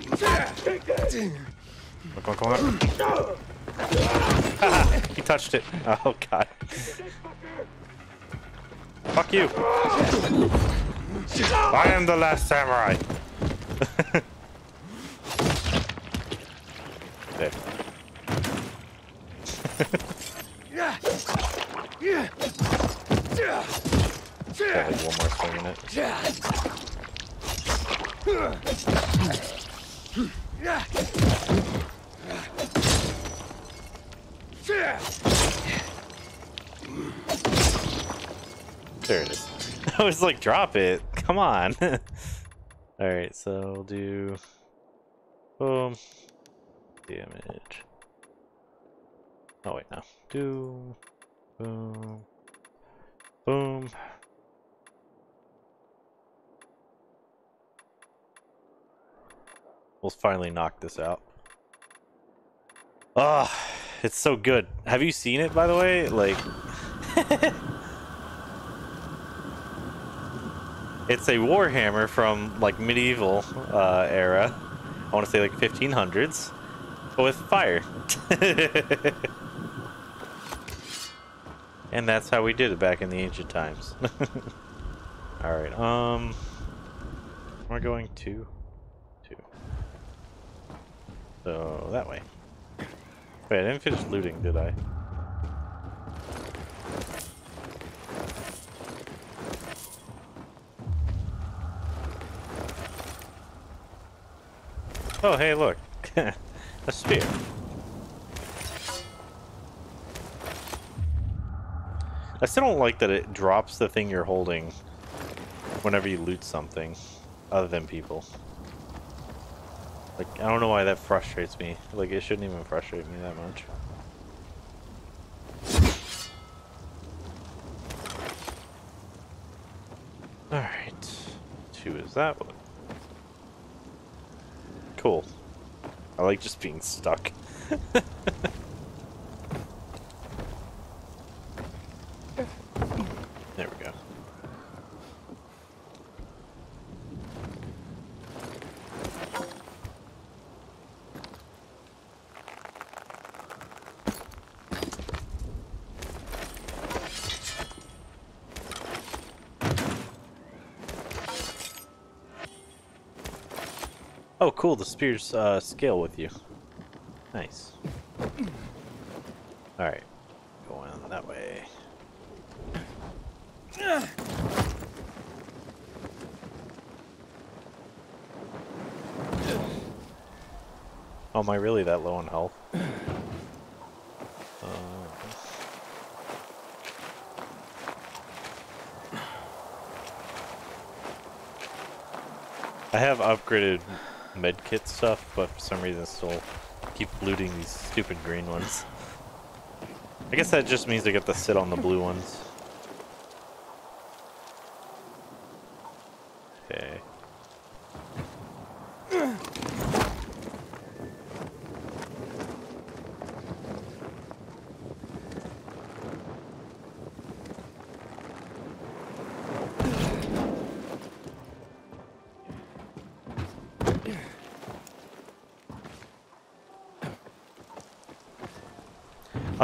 [SPEAKER 2] on, come on. he touched it. Oh god. Fuck you. I am the last samurai. Dead. Got like one more swing in it. There it is. I was like, drop it. Come on. Alright, so we'll do boom damage. Oh wait, no. Do boom boom. We'll finally knock this out. Ah, it's so good. Have you seen it by the way? Like It's a warhammer from like medieval uh, era. I want to say like 1500s, but with fire. and that's how we did it back in the ancient times. All right. Um, We're going to? Two. So that way. Wait, I didn't finish looting, did I? Oh, hey, look. a spear. I still don't like that it drops the thing you're holding whenever you loot something, other than people. Like, I don't know why that frustrates me. Like, it shouldn't even frustrate me that much. Alright. Two is that one. Cool. I like just being stuck. there we go. Oh, cool. The spears uh, scale with you. Nice. Alright. Going that way. Oh, am I really that low on health? Uh, I have upgraded medkit stuff, but for some reason still keep looting these stupid green ones. I guess that just means I get to sit on the blue ones.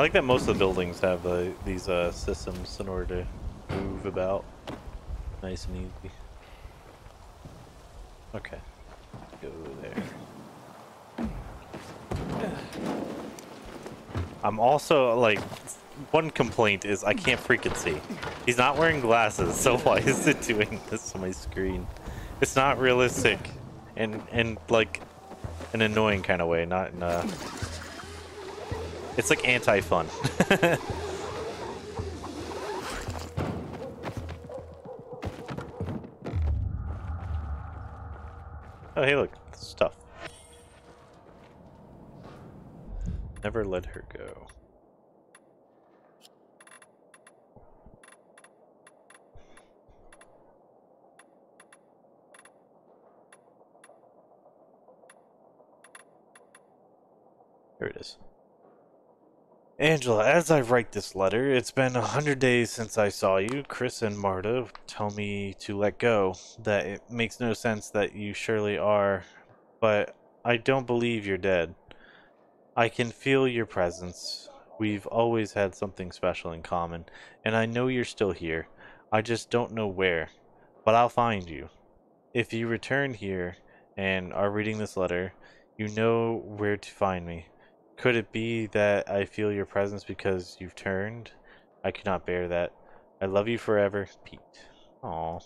[SPEAKER 2] Like that most of the buildings have uh, these uh, systems in order to move about nice and easy. Okay, go there. I'm also like, one complaint is I can't freaking see. He's not wearing glasses, so why is it doing this on my screen? It's not realistic, and and like an annoying kind of way, not in a. It's like anti-fun. oh, hey, look, stuff. Never let her go. Here it is. Angela, as I write this letter, it's been a hundred days since I saw you. Chris and Marta tell me to let go, that it makes no sense that you surely are, but I don't believe you're dead. I can feel your presence. We've always had something special in common, and I know you're still here. I just don't know where, but I'll find you. If you return here and are reading this letter, you know where to find me. Could it be that I feel your presence because you've turned? I could not bear that. I love you forever, Pete. Aw.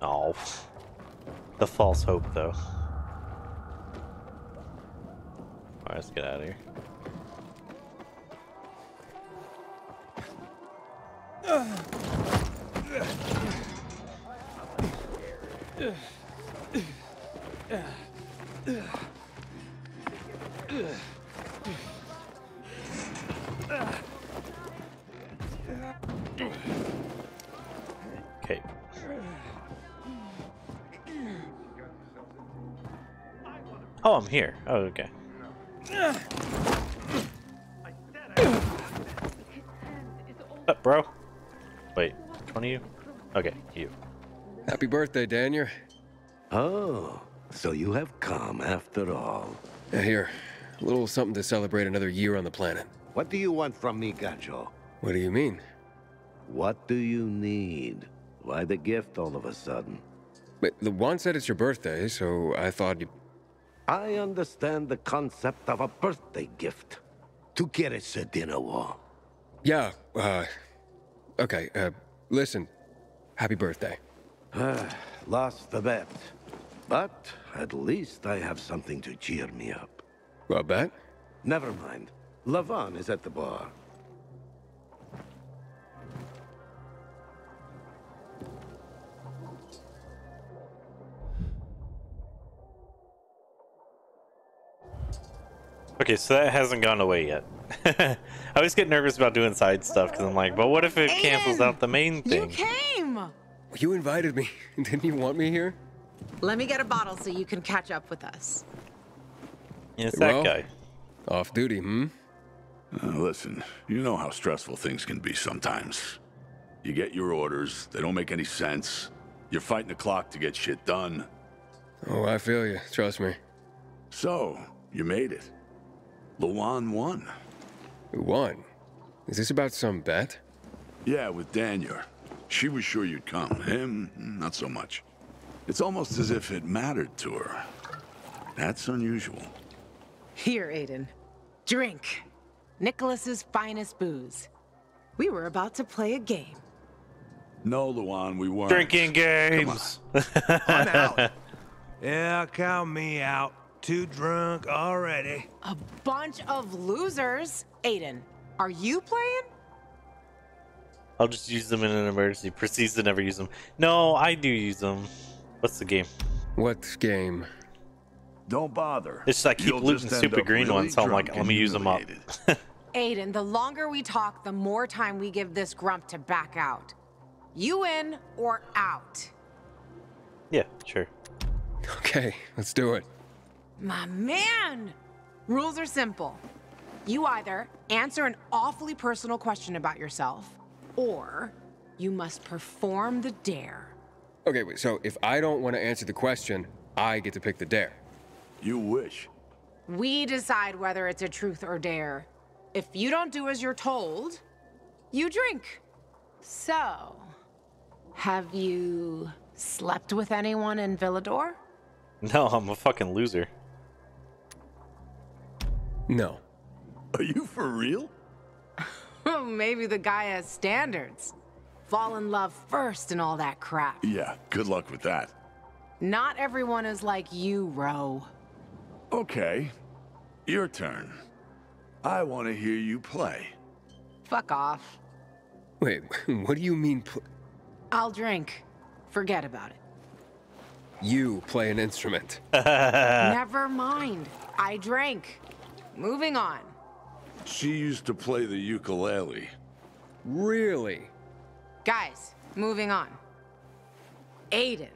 [SPEAKER 2] Oh. The false hope, though. Alright, let's get out of here. Okay. Oh, I'm here. Oh, okay. Up, bro? Wait, which one of you? Okay.
[SPEAKER 8] Happy birthday, Daniel.
[SPEAKER 11] Oh, so you have come after all.
[SPEAKER 8] Yeah, here. A little something to celebrate another year on the planet.
[SPEAKER 11] What do you want from me, Gancho?
[SPEAKER 8] What do you mean?
[SPEAKER 11] What do you need? Why the gift all of a sudden?
[SPEAKER 8] But the one said it's your birthday, so I thought you...
[SPEAKER 11] I understand the concept of a birthday gift. Tu quieres a dinner wall?
[SPEAKER 8] Yeah, uh... Okay, uh, listen. Happy birthday.
[SPEAKER 11] Lost the bet. But at least I have something to cheer me up.
[SPEAKER 8] A bet?
[SPEAKER 11] Never mind. Lawan is at the bar.
[SPEAKER 2] Okay, so that hasn't gone away yet. I always get nervous about doing side stuff because I'm like, but what if it cancels out the main
[SPEAKER 12] You
[SPEAKER 2] thing?
[SPEAKER 12] Came!
[SPEAKER 8] You invited me. Didn't you want me here?
[SPEAKER 12] Let me get a bottle so you can catch up with us.
[SPEAKER 2] Yeah, it's that
[SPEAKER 8] Well,
[SPEAKER 2] guy.
[SPEAKER 8] Off duty, hmm?
[SPEAKER 13] Uh, listen, you know how stressful things can be sometimes. You get your orders, they don't make any sense. You're fighting the clock to get shit done.
[SPEAKER 8] Oh, I feel you. Trust me.
[SPEAKER 13] So, you made it. Lawan won.
[SPEAKER 8] Who won? Is this about some bet?
[SPEAKER 13] Yeah, with Daniel. She was sure you'd come. Him, not so much. It's almost as if it mattered to her. That's unusual.
[SPEAKER 12] Here, Aiden. Drink. Nicholas's finest booze. We were about to play a game.
[SPEAKER 13] No, Lawan, we weren't.
[SPEAKER 2] Drinking games.
[SPEAKER 6] I'm out. Yeah, count me out. Too drunk already.
[SPEAKER 12] A bunch of losers. Aiden, are you playing?
[SPEAKER 2] I'll just use them in an emergency. Proceeds to never use them. No, I do use them. What's the game?
[SPEAKER 8] What game?
[SPEAKER 13] Don't bother.
[SPEAKER 2] It's just I keep
[SPEAKER 13] You'll
[SPEAKER 2] looting
[SPEAKER 13] just end
[SPEAKER 2] stupid green
[SPEAKER 13] really
[SPEAKER 2] ones, so I'm like, let me use them up.
[SPEAKER 12] Aiden, the longer we talk, the more time we give this grump to back out. You in or out?
[SPEAKER 2] yeah, sure.
[SPEAKER 8] Okay, let's do it.
[SPEAKER 12] My man! Rules are simple. You either answer an awfully personal question about yourself, or you must perform the dare.
[SPEAKER 8] Okay, wait, so if I don't want to answer the question, I get to pick the dare.
[SPEAKER 13] You wish.
[SPEAKER 12] We decide whether it's a truth or dare. If you don't do as you're told, you drink. So, have you slept with anyone in Villedor?
[SPEAKER 2] No, I'm a fucking loser.
[SPEAKER 8] No.
[SPEAKER 13] Are you for real?
[SPEAKER 12] Maybe the guy has standards. Fall in love first and all that crap.
[SPEAKER 13] Yeah, good luck with that.
[SPEAKER 12] Not everyone is like you, Ro.
[SPEAKER 13] Okay, your turn. I want to hear you play.
[SPEAKER 12] Fuck off.
[SPEAKER 8] Wait, what do you mean pl-
[SPEAKER 12] I'll drink. Forget about it.
[SPEAKER 8] you play an instrument?
[SPEAKER 12] Never mind. I drank. Moving on.
[SPEAKER 13] She used to play the ukulele.
[SPEAKER 8] Really?
[SPEAKER 12] Guys, moving on. Aiden,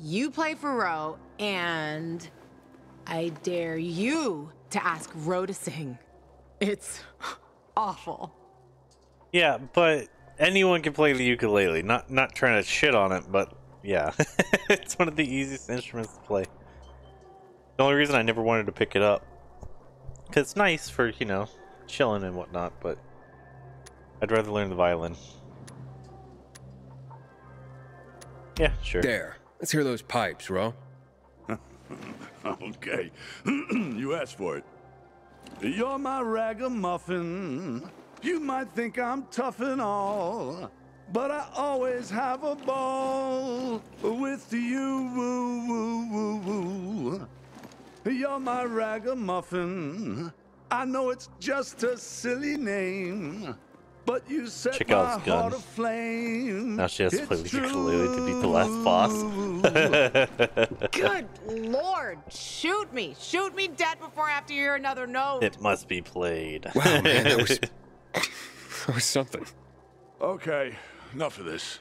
[SPEAKER 12] you play for Ro, and I dare you to ask Ro to sing. It's awful.
[SPEAKER 2] Yeah, but anyone can play the ukulele. Not not trying to shit on it, but yeah, it's one of the easiest instruments to play. The only reason I never wanted to pick it up, cause it's nice for you know chilling and whatnot, but I'd rather learn the violin. Yeah, sure.
[SPEAKER 8] There. Let's hear those pipes, Ro.
[SPEAKER 13] okay, you asked for it. You're my ragamuffin. You might think I'm tough and all, but I always have a ball with you. Woo, woo, woo, woo. You're my ragamuffin. I know it's just a silly name, but you set
[SPEAKER 2] Check
[SPEAKER 13] my
[SPEAKER 2] out his
[SPEAKER 13] heart
[SPEAKER 2] gun.
[SPEAKER 13] aflame.
[SPEAKER 2] Now she has to play
[SPEAKER 13] with
[SPEAKER 2] the ukulele to beat the last boss.
[SPEAKER 12] Good lord, shoot me. Shoot me dead before I have to hear another note.
[SPEAKER 2] it must be played.
[SPEAKER 8] Wow, man, that was that was something.
[SPEAKER 13] Okay, enough of this.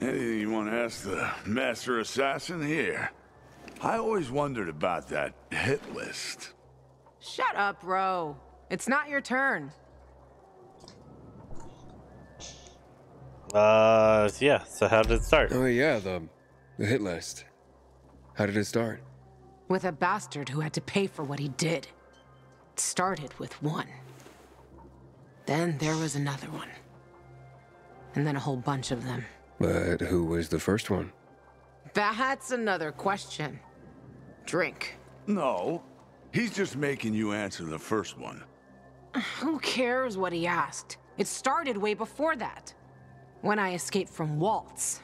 [SPEAKER 13] Anything you want to ask the master assassin here? I always wondered about that hit list.
[SPEAKER 12] Shut up, Ro. It's not your turn.
[SPEAKER 2] Uh, yeah. So how did it start?
[SPEAKER 8] Oh yeah, the the hit list. How did it start?
[SPEAKER 12] With a bastard who had to pay for what he did. It started with one. Then there was another one. And then a whole bunch of them.
[SPEAKER 8] But who was the first one?
[SPEAKER 12] That's another question. Drink.
[SPEAKER 13] No, he's just making you answer the first one.
[SPEAKER 12] Who cares what he asked? It started way before that. When I escaped from Waltz.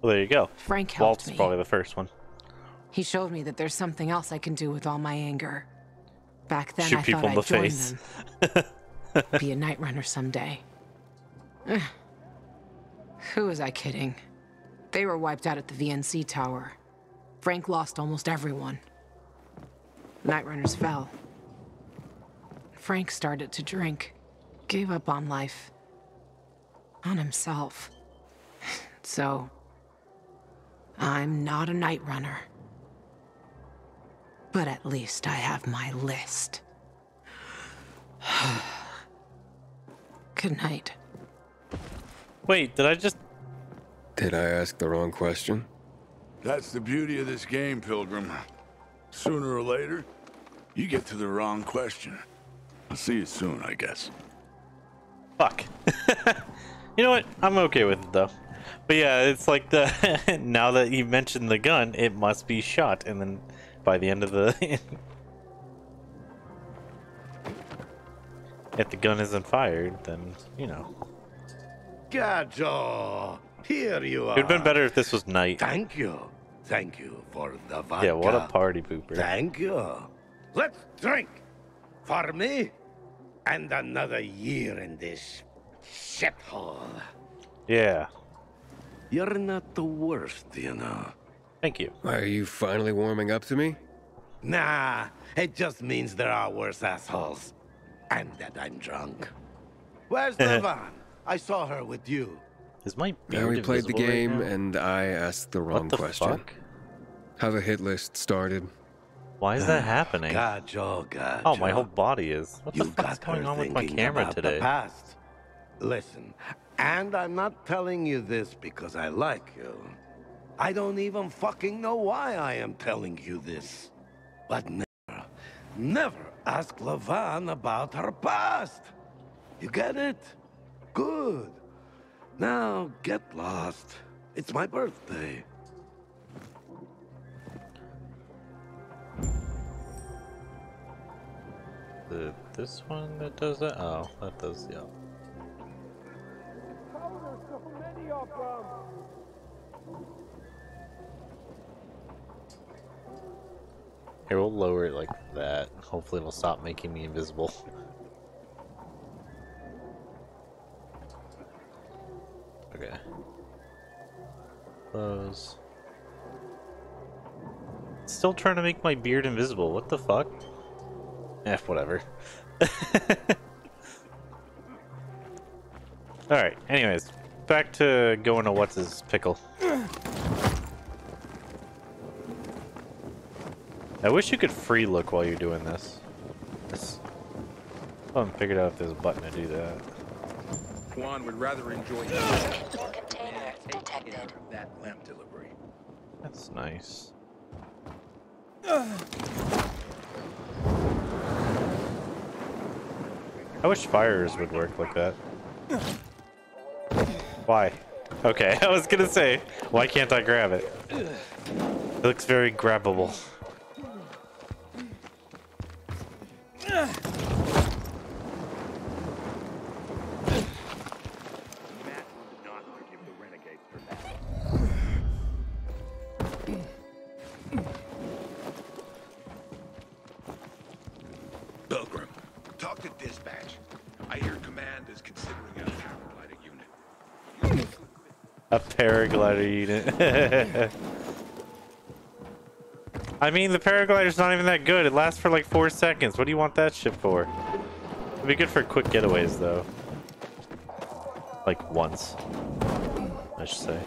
[SPEAKER 2] Well, there you go.
[SPEAKER 12] Frank helped
[SPEAKER 2] Walt's
[SPEAKER 12] me.
[SPEAKER 2] probably the first one.
[SPEAKER 12] He showed me that there's something else I can do with all my anger. Back then,
[SPEAKER 2] Shoot
[SPEAKER 12] I
[SPEAKER 2] people
[SPEAKER 12] thought
[SPEAKER 2] in
[SPEAKER 12] I'd
[SPEAKER 2] the
[SPEAKER 12] join
[SPEAKER 2] face.
[SPEAKER 12] them. Be a night runner someday. Ugh. Who was I kidding? They were wiped out at the VNC tower. Frank lost almost everyone. Night runners fell. Frank started to drink. Gave up on life. On himself. So, I'm not a night runner. But at least I have my list. Good night.
[SPEAKER 2] Wait, did I just?
[SPEAKER 8] Did I ask the wrong question?
[SPEAKER 13] That's the beauty of this game, Pilgrim. Sooner or later, you get to the wrong question. I'll see you soon, I guess.
[SPEAKER 2] Fuck. you know what? I'm okay with it though. But yeah, it's like the now that you mentioned the gun, it must be shot, and then by the end of the, if the gun isn't fired, then you know.
[SPEAKER 11] Gajo, here you are.
[SPEAKER 2] It'd been better if this was night.
[SPEAKER 11] Thank you. Thank you for the vodka.
[SPEAKER 2] Yeah, what a party pooper.
[SPEAKER 11] Thank you. Let's drink. For me, and another year in this shithole.
[SPEAKER 2] Yeah.
[SPEAKER 11] You're not the worst, you know.
[SPEAKER 2] Thank you.
[SPEAKER 8] Are you finally warming up to me?
[SPEAKER 11] Nah, it just means there are worse assholes. And that I'm drunk. Where's Nirvan? I saw her with you.
[SPEAKER 2] Is my
[SPEAKER 8] Now we played the
[SPEAKER 2] invisible right
[SPEAKER 8] game, and I asked the wrong
[SPEAKER 2] the
[SPEAKER 8] question.
[SPEAKER 2] fuck?
[SPEAKER 8] How the hit list started.
[SPEAKER 2] Why is that happening?
[SPEAKER 11] God, Gajo, Gajo.
[SPEAKER 2] Oh, my whole body is. What
[SPEAKER 11] You
[SPEAKER 2] the fuck's
[SPEAKER 11] got her
[SPEAKER 2] going on with my camera
[SPEAKER 11] about
[SPEAKER 2] today?
[SPEAKER 11] The past. Listen, And I'm not telling you this because I like you. I don't even fucking know why I am telling you this. But never, never ask Lawan about her past. You get it? Good. Now get lost. It's my birthday.
[SPEAKER 2] This one that does that? Oh, that does, yeah. Here, we'll lower it like that. Hopefully it'll stop making me invisible. Okay. Close. Still trying to make my beard invisible. What the fuck? Eh, whatever. Alright, anyways. Back to going to what's his pickle. I wish you could free look while you're doing this. this I haven't figured out if there's a button to do that.
[SPEAKER 1] Juan would rather enjoy
[SPEAKER 9] Container detected.
[SPEAKER 1] that lamp delivery.
[SPEAKER 2] That's nice. I wish fires would work like that. Why? Okay, I was gonna say, why can't I grab it? It looks very grabbable.
[SPEAKER 14] I
[SPEAKER 2] mean, the paraglider's not even that good. It lasts for like four seconds. What do you want that shit for? It'd be good for quick getaways, though. Like once, I should say.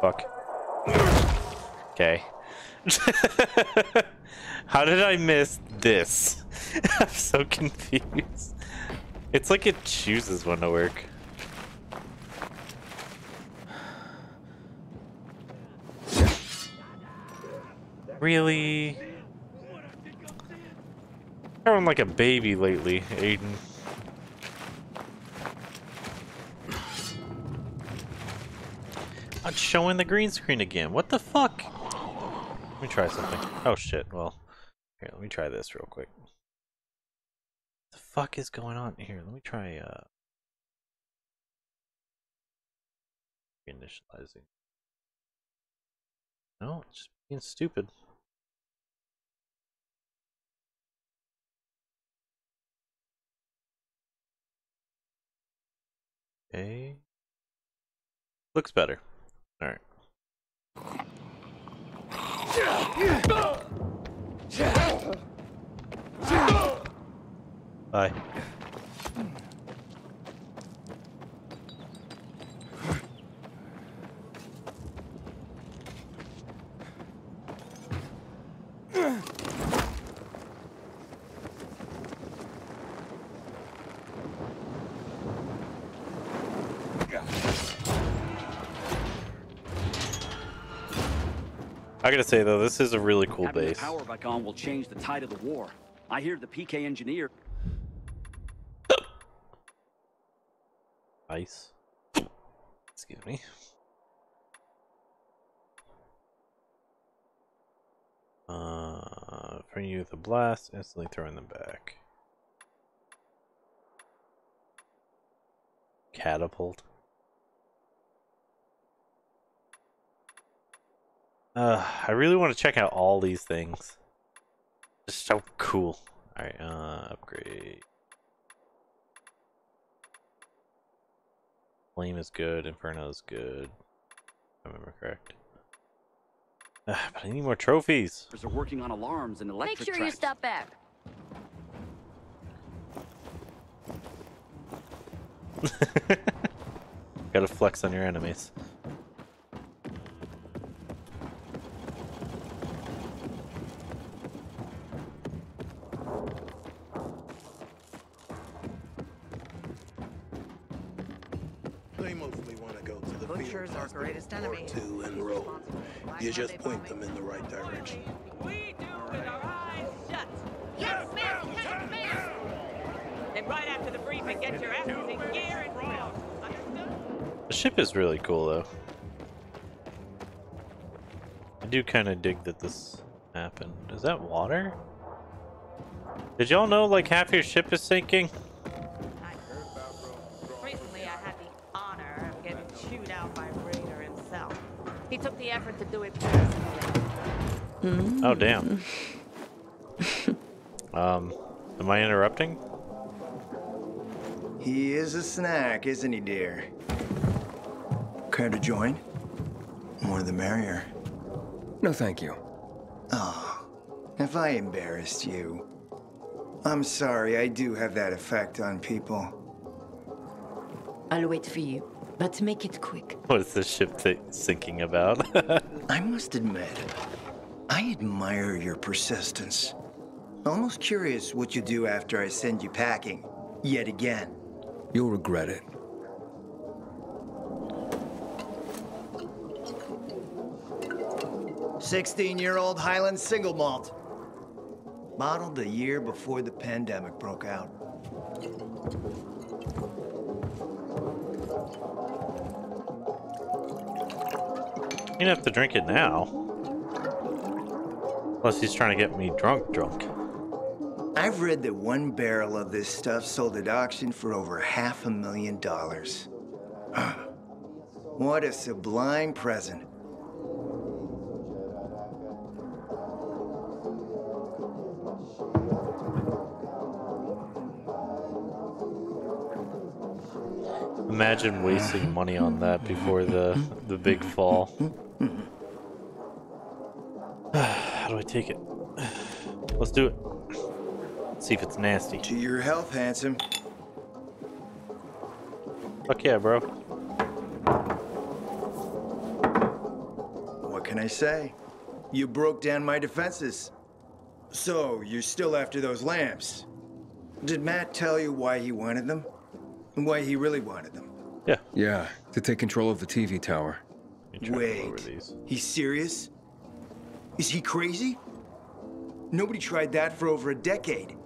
[SPEAKER 2] Fuck. Okay. How did I miss this? I'm so confused. It's like it chooses when to work. Really? Growing like a baby lately, Aiden. Not showing the green screen again. What the fuck? Let me try something. Oh shit, well. Here, let me try this real quick. Fuck is going on here? Let me try uh initializing. No, it's just being stupid. Okay. Looks better. Alright. Bye. I gotta say though, this is a really cool
[SPEAKER 15] Having
[SPEAKER 2] base.
[SPEAKER 15] the power back on will change the tide of the war. I hear the PK engineer.
[SPEAKER 2] Ice. Excuse me. Uh, bring you with a blast, instantly throwing them back. Catapult. Uh, I really want to check out all these things. Just so cool. Alright, uh, upgrade. Flame is good, Inferno is good. If I remember correct. Uh, but I need more trophies.
[SPEAKER 15] Are working on alarms and electric
[SPEAKER 16] Make sure you
[SPEAKER 15] tracks.
[SPEAKER 16] step back.
[SPEAKER 2] Gotta flex on your enemies.
[SPEAKER 16] Or
[SPEAKER 7] enemy.
[SPEAKER 16] two and roll. You just point them in the right direction.
[SPEAKER 6] We do with our eyes shut. Yes, ma'am. Yes, ma'am. And right after the briefing, get your asses in gear and drill. Understood?
[SPEAKER 2] The ship is really cool, though. I do kind of dig that this happened. Is that water? Did y'all know like half your ship is sinking?
[SPEAKER 17] Took the effort to do it personally.
[SPEAKER 2] Oh damn. um, am I interrupting?
[SPEAKER 18] He is a snack, isn't he, dear? Care to join? More the merrier.
[SPEAKER 8] No, thank you.
[SPEAKER 18] Oh, if I embarrassed you. I'm sorry, I do have that effect on people.
[SPEAKER 9] I'll wait for you, but make it quick.
[SPEAKER 2] What is this ship th- sinking about?
[SPEAKER 18] I must admit, I admire your persistence. Almost curious what you do after I send you packing. Yet again.
[SPEAKER 8] You'll regret it.
[SPEAKER 18] Sixteen-year-old Highland single malt. Bottled the year before the pandemic broke out.
[SPEAKER 2] You don't have to drink it now. Unless he's trying to get me drunk, drunk.
[SPEAKER 18] I've read that one barrel of this stuff sold at auction for over half a million dollars. what a sublime present.
[SPEAKER 2] Imagine wasting money on that before the the big fall. How do I take it? Let's do it. see if it's nasty.
[SPEAKER 18] To your health, handsome.
[SPEAKER 2] Fuck yeah, bro.
[SPEAKER 18] What can I say? You broke down my defenses. So, you're still after those lamps. Did Matt tell you why he wanted them? And why he really wanted them?
[SPEAKER 2] Yeah.
[SPEAKER 8] Yeah, to take control of the TV tower.
[SPEAKER 18] Wait, he's serious? Is he crazy? Nobody tried that for over a decade.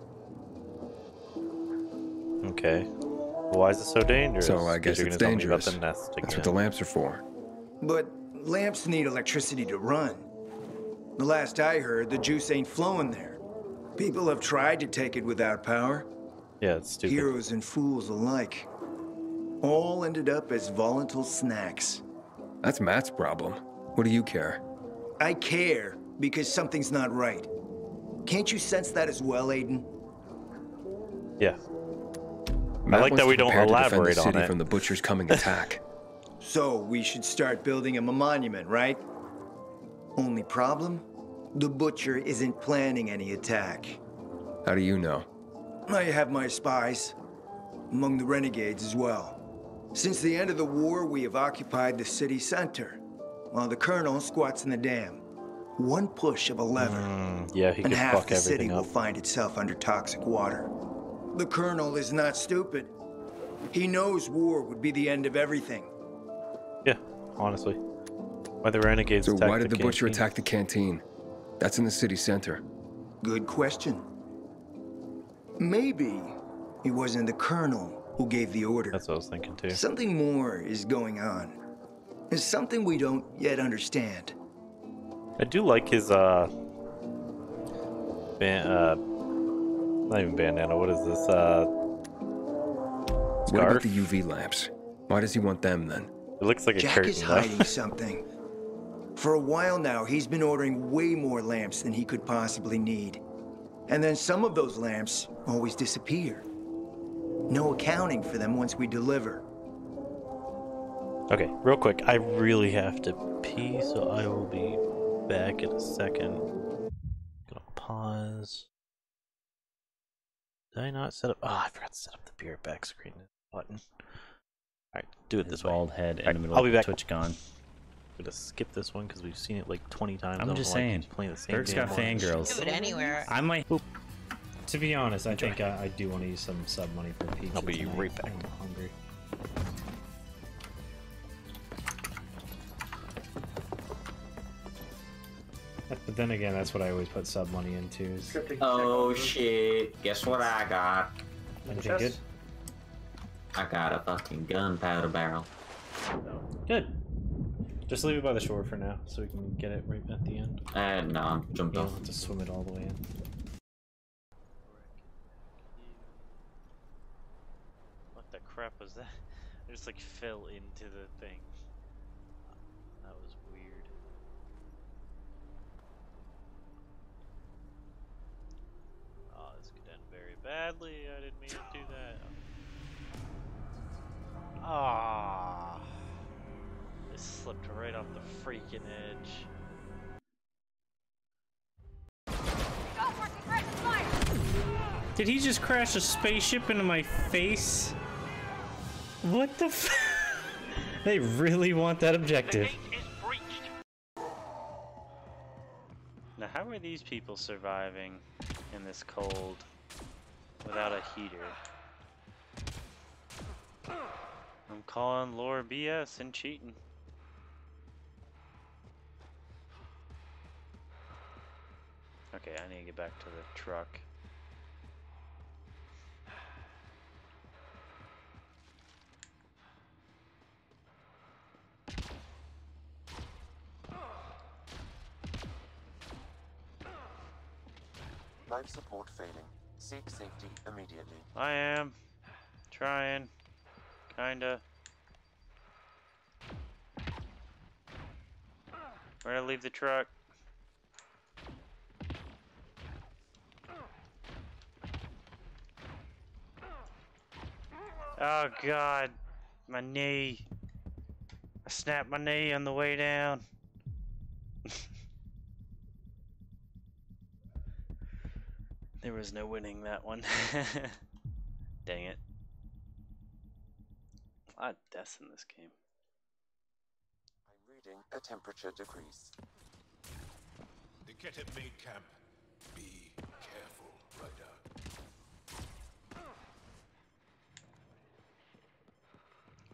[SPEAKER 2] Okay. Why is it so dangerous?
[SPEAKER 8] So I guess
[SPEAKER 2] you're
[SPEAKER 8] it's
[SPEAKER 2] gonna tell me
[SPEAKER 8] dangerous.
[SPEAKER 2] About the nest again.
[SPEAKER 8] That's what the lamps are for.
[SPEAKER 18] But lamps need electricity to run. The last I heard, the juice ain't flowing there. People have tried to take it without power.
[SPEAKER 2] Yeah, it's stupid.
[SPEAKER 18] Heroes and fools alike. All ended up as volatile snacks.
[SPEAKER 8] That's Matt's problem. What do you care?
[SPEAKER 18] I care because something's not right. Can't you sense that as well, Aiden?
[SPEAKER 2] Yeah.
[SPEAKER 8] Matt
[SPEAKER 2] like that we don't
[SPEAKER 8] prepare to defend
[SPEAKER 2] elaborate
[SPEAKER 8] the
[SPEAKER 2] on
[SPEAKER 8] city
[SPEAKER 2] it.
[SPEAKER 8] from the butcher's coming attack.
[SPEAKER 18] So we should start building him a monument, right? Only problem? The butcher isn't planning any attack.
[SPEAKER 8] How do you know?
[SPEAKER 18] I have my spies. Among the renegades as well. Since the end of the war, we have occupied the city center, while the colonel squats in the dam. One push of a lever,
[SPEAKER 2] Mm, yeah, he
[SPEAKER 18] and half
[SPEAKER 2] fuck
[SPEAKER 18] the city
[SPEAKER 2] everything
[SPEAKER 18] will find itself under toxic water. The colonel is not stupid. He knows war would be the end of everything.
[SPEAKER 2] Yeah, honestly. Why the renegades
[SPEAKER 8] So
[SPEAKER 2] attacked
[SPEAKER 8] why did the, butcher
[SPEAKER 2] canteen?
[SPEAKER 8] attack the canteen? That's in the city center.
[SPEAKER 18] Good question. Maybe it wasn't the colonel who gave the order.
[SPEAKER 2] That's what I was thinking too.
[SPEAKER 18] Something more is going on. There's something we don't yet understand.
[SPEAKER 2] I do like his uh, ban- uh, not even bandana. What is this? Uh,
[SPEAKER 8] What about
[SPEAKER 2] scarf.
[SPEAKER 8] the UV lamps? Why does he want them then?
[SPEAKER 2] It looks like a
[SPEAKER 18] Jack
[SPEAKER 2] curtain.
[SPEAKER 18] is hiding something. For a while now, he's been ordering way more lamps than he could possibly need. And then some of those lamps always disappear. No accounting for them once we deliver.
[SPEAKER 2] Okay, real quick. I really have to pee, so I will be back in a second. Gonna pause. Did I not set up? Oh, I forgot to set up the beer back screen button. All right, do it
[SPEAKER 19] His
[SPEAKER 2] this way.
[SPEAKER 19] bald head in
[SPEAKER 2] All
[SPEAKER 19] the middle
[SPEAKER 2] I'll be back.
[SPEAKER 19] Twitch gone.
[SPEAKER 2] I'm gonna skip this one because we've seen it like 20 times. I
[SPEAKER 19] I'm just
[SPEAKER 2] know why it
[SPEAKER 19] saying.
[SPEAKER 2] keeps playing the same
[SPEAKER 19] Dirk's
[SPEAKER 2] damn
[SPEAKER 19] got
[SPEAKER 2] one.
[SPEAKER 19] fangirls.
[SPEAKER 7] Do it anywhere.
[SPEAKER 19] I might to be honest, Enjoy. I think I, I do want to use some sub money for pizza.
[SPEAKER 2] I'll be
[SPEAKER 19] tonight.
[SPEAKER 2] right back.
[SPEAKER 19] I'm hungry. But then again, that's what I always put sub money into. Is...
[SPEAKER 20] Oh shit! Guess what I got?
[SPEAKER 19] Anything good?
[SPEAKER 20] I got a fucking gunpowder barrel.
[SPEAKER 19] Good. Just leave it by the shore for now, so we can get it right at the end.
[SPEAKER 20] And uh, no, I'm jumped off.
[SPEAKER 19] to swim it all the way in.
[SPEAKER 3] Crap was that? I just like fell into the thing. That was weird. Oh, this could end very badly. I didn't mean to do that. Ah, it slipped right off the freaking edge.
[SPEAKER 19] Did he just crash a spaceship into my face? What the f- They really want that objective.
[SPEAKER 3] Now, how are these people surviving in this cold without a heater? I'm calling lore BS and cheating. Okay, I need to get back to the truck.
[SPEAKER 21] Life support failing. Seek safety immediately.
[SPEAKER 3] I am trying, kinda. We're gonna leave the truck. Oh god, my knee. I snapped my knee on the way down. There was no winning that one. Dang it. A lot of deaths in this game.
[SPEAKER 21] I'm reading a temperature decrease.
[SPEAKER 22] The get at main camp. Be careful, Ryder.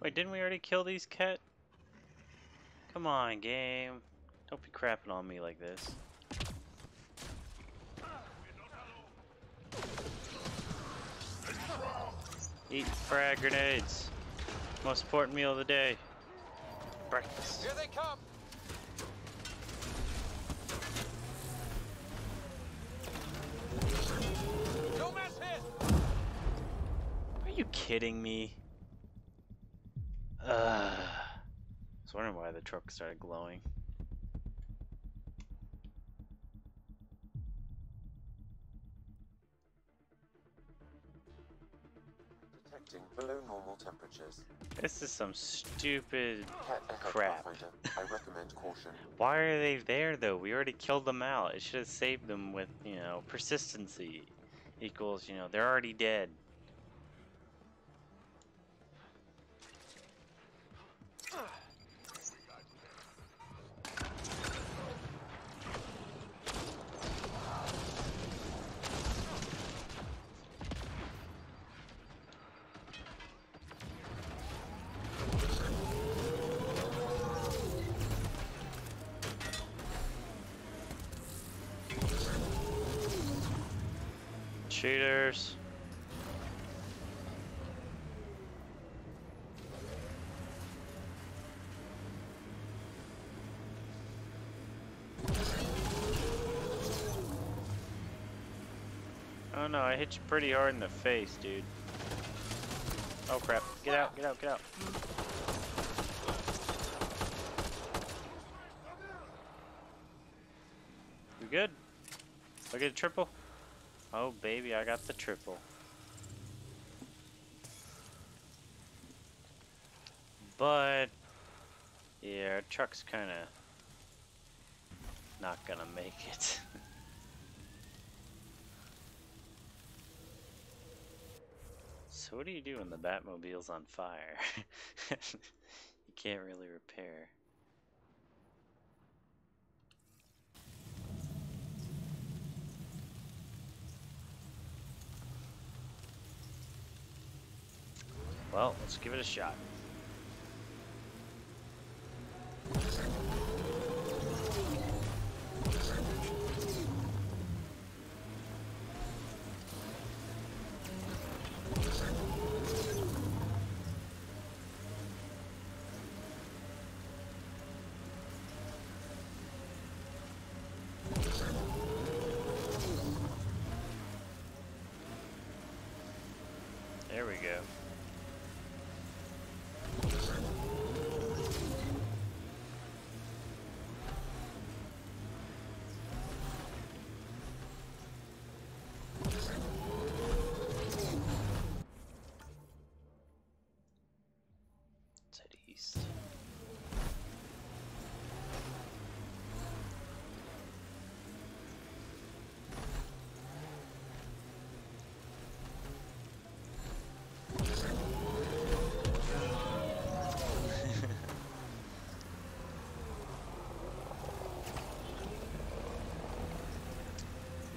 [SPEAKER 3] Wait, didn't we already kill these cat? Come on, game. Don't be crapping on me like this. Eat frag grenades. Most important meal of the day. Breakfast.
[SPEAKER 23] Here they come!
[SPEAKER 24] No mess hit!
[SPEAKER 3] Are you kidding me? Ugh. I was wondering why the truck started glowing.
[SPEAKER 21] Below normal temperatures.
[SPEAKER 3] This is some stupid crap.
[SPEAKER 21] I recommend caution.
[SPEAKER 3] Why are they there though? We already killed them out. It should have saved them with, you know, persistency equals, you know, they're already dead. Oh no, I hit you pretty hard in the face, dude. Oh crap. Get out, get out, get out. We good? I get a triple? Oh baby, I got the triple. But yeah, our truck's kind of not gonna make it. so what do you do when the Batmobile's on fire? you can't really repair. Well, let's give it a shot.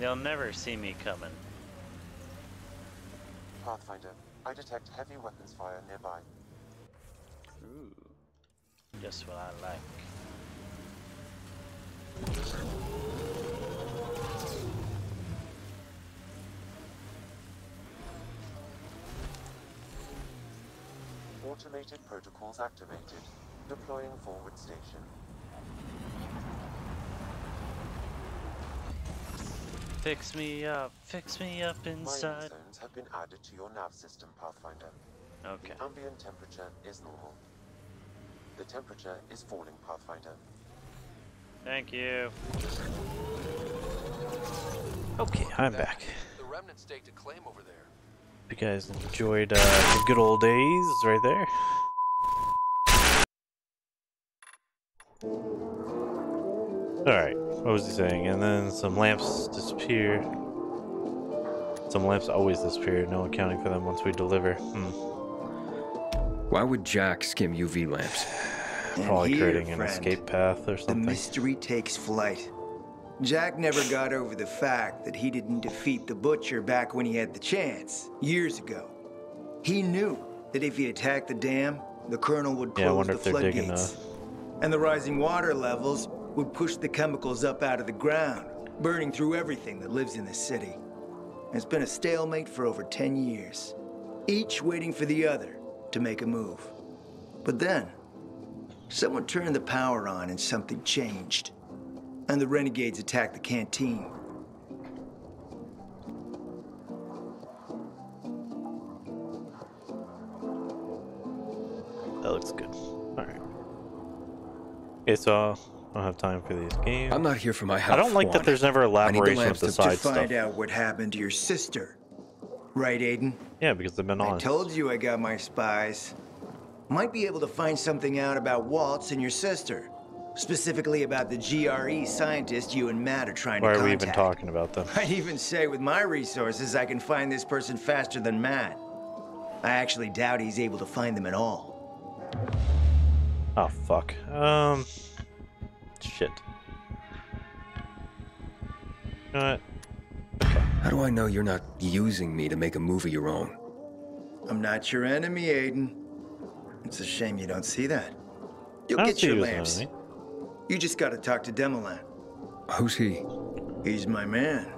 [SPEAKER 3] They'll never see me coming.
[SPEAKER 21] Pathfinder, I detect heavy weapons fire nearby.
[SPEAKER 3] Ooh. Just what I like.
[SPEAKER 21] Automated protocols activated. Deploying forward station.
[SPEAKER 3] Fix me up, fix me up
[SPEAKER 21] Mining
[SPEAKER 3] inside.
[SPEAKER 21] zones have been added to your nav system, Pathfinder.
[SPEAKER 3] Okay.
[SPEAKER 21] The ambient temperature is normal. The temperature is falling, Pathfinder.
[SPEAKER 3] Thank you.
[SPEAKER 2] Okay, I'm back.
[SPEAKER 25] The remnant stake to claim over there.
[SPEAKER 2] You guys enjoyed uh, the good old days right there. Alright, what was he saying? And then some lamps disappear. Some lamps always disappear, no accounting for them once we deliver. Hmm.
[SPEAKER 8] Why would Jack skim UV lamps?
[SPEAKER 2] Probably
[SPEAKER 18] here,
[SPEAKER 2] creating an
[SPEAKER 18] friend,
[SPEAKER 2] escape path or something.
[SPEAKER 18] The mystery takes flight. Jack never got over the fact that he didn't defeat the Butcher back when he had the chance, years ago. He knew that if he attacked the dam, the Colonel would close
[SPEAKER 2] wonder
[SPEAKER 18] the
[SPEAKER 2] if they're
[SPEAKER 18] floodgates. And the rising water levels would push the chemicals up out of the ground, burning through everything that lives in the city. It's been a stalemate for over 10 years, each waiting for the other to make a move. But then, someone turned the power on and something changed. And the renegades attacked the canteen.
[SPEAKER 2] That looks good. Alright. Okay, so uh, I don't have time for these games.
[SPEAKER 8] I'm not here for my
[SPEAKER 2] house.
[SPEAKER 8] I
[SPEAKER 2] don't like that there's never
[SPEAKER 8] I need the
[SPEAKER 2] elaboration of the
[SPEAKER 8] to-
[SPEAKER 2] side
[SPEAKER 18] to find
[SPEAKER 2] stuff.
[SPEAKER 18] out what happened to your sister. Right, Aiden?
[SPEAKER 2] Yeah, because they've been
[SPEAKER 18] on.
[SPEAKER 2] I
[SPEAKER 18] told you I got my spies. Might be able to find something out about Waltz and your sister. Specifically about the GRE scientist you and Matt are trying
[SPEAKER 2] Why
[SPEAKER 18] to
[SPEAKER 2] are we
[SPEAKER 18] contact.
[SPEAKER 2] even talking about them?
[SPEAKER 18] I'd even say with my resources, I can find this person faster than Matt. I actually doubt he's able to find them at all.
[SPEAKER 2] Oh fuck. Um. Shit. You know?
[SPEAKER 8] How do I know you're not using me to make a move of your own?
[SPEAKER 18] I'm not your enemy, Aiden. It's a shame you don't see that. You'll
[SPEAKER 2] I don't
[SPEAKER 18] get your
[SPEAKER 2] you as an
[SPEAKER 18] lamps.
[SPEAKER 2] enemy.
[SPEAKER 18] You just gotta talk to Demolan.
[SPEAKER 8] Who's he?
[SPEAKER 18] He's my man.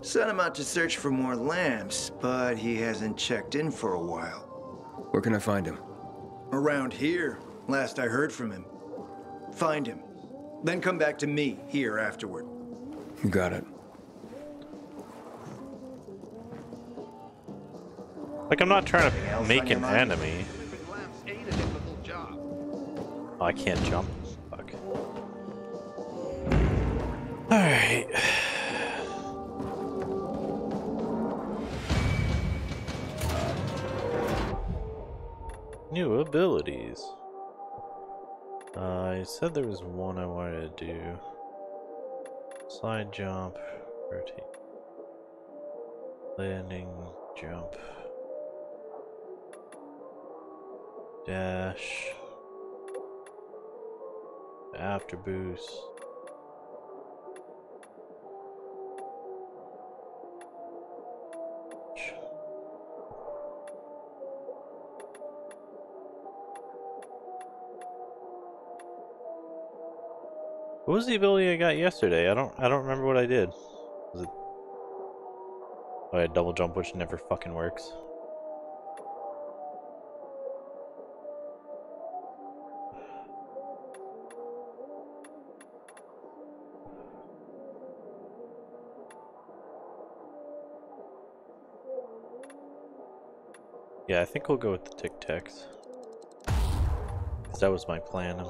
[SPEAKER 18] Sent him out to search for more lamps, but he hasn't checked in for a while.
[SPEAKER 8] Where can I find him?
[SPEAKER 18] Around here, last I heard from him. Find him. Then come back to me here afterward.
[SPEAKER 8] You got it.
[SPEAKER 2] Like I'm not trying to make an enemy. Oh, I can't jump. Fuck. Alright. New abilities. I said there was one I wanted to do. Slide jump, rotate. Landing, jump. Dash. After boost. What was the ability I got yesterday? I don't I don't remember what I did. Was it Oh, had double jump which never fucking works. Yeah, I think we'll go with the Tic Tacs. 'Cause that was my plan,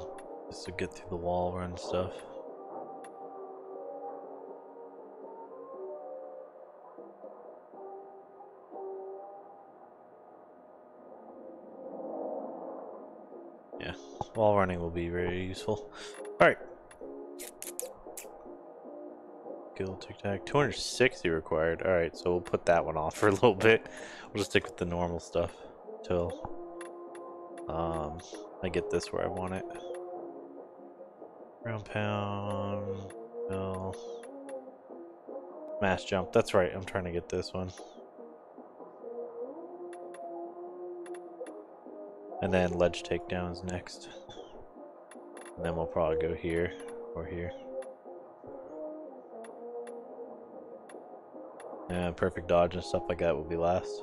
[SPEAKER 2] is to get through the wall run stuff. Yeah, wall running will be very useful. Alright. Guild tic tac. 260 required. Alright, so we'll put that one off for a little bit. We'll just stick with the normal stuff till um, I get this where I want it. Ground pound. Mass jump. That's right. I'm trying to get this one. And then ledge takedowns next. And then we'll probably go here or here. Yeah, perfect dodge and stuff like that will be last.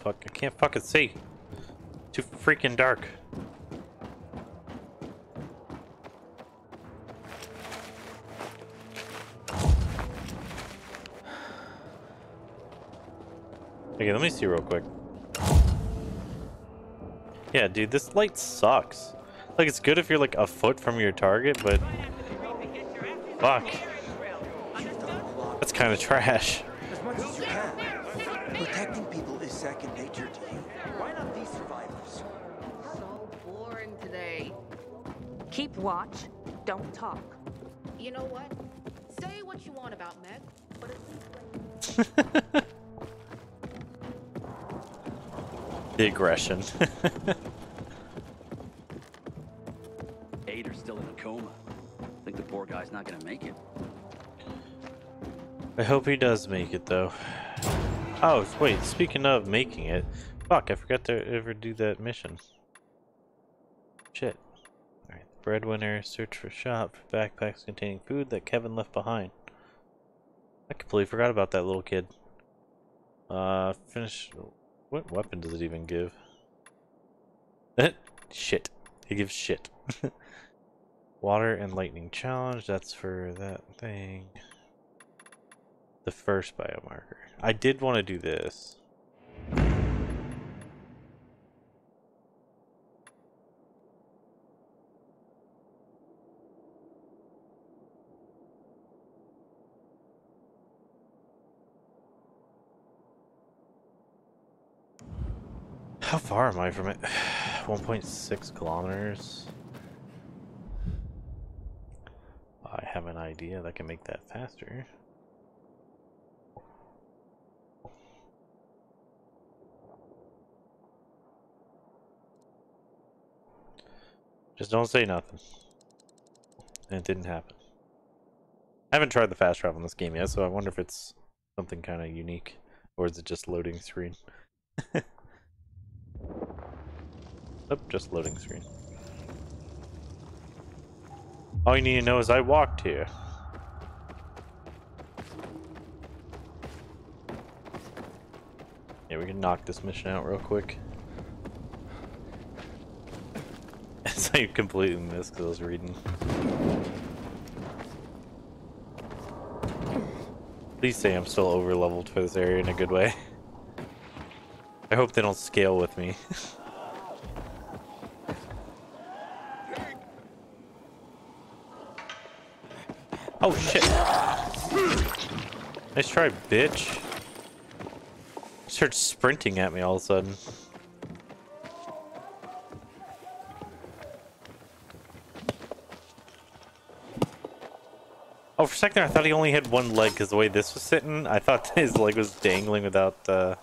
[SPEAKER 2] Fuck? I can't fucking see. Too freaking dark. Okay, let me see real quick. Yeah, dude, this light sucks. Like, it's good if you're like a foot from your target, but... Fuck. That's kind of trash.
[SPEAKER 17] Keep watch. Don't talk.
[SPEAKER 26] You know what? Say what you want about Meg, but at least like
[SPEAKER 2] The aggression.
[SPEAKER 15] Ader's still in a coma. I Think the poor guy's not gonna make it.
[SPEAKER 2] I hope he does make it, though. Oh, wait, speaking of making it, fuck, I forgot to ever do that mission. Breadwinner, search for shop for backpacks containing food that Kevin left behind. I completely forgot about that little kid. Uh, finish... What weapon does it even give? shit. It gives shit. Water and lightning challenge, that's for that thing. The first biomarker. I did want to do this. How far am I from it? 1.6 kilometers. I have an idea that can make that faster. Just don't say nothing. And it didn't happen. I haven't tried the fast travel in this game yet, so I wonder if it's something kind of unique. Or is it just loading screen? Nope, just loading screen. All you need to know is I walked here. Yeah, we can knock this mission out real quick. It's like completely missed because I was reading. Please say I'm still over leveled for this area in a good way. I hope they don't scale with me. oh shit! Nice try, bitch. Starts sprinting at me all of a sudden. Oh, for a second I thought he only had one leg because the way this was sitting, I thought his leg was dangling without, uh...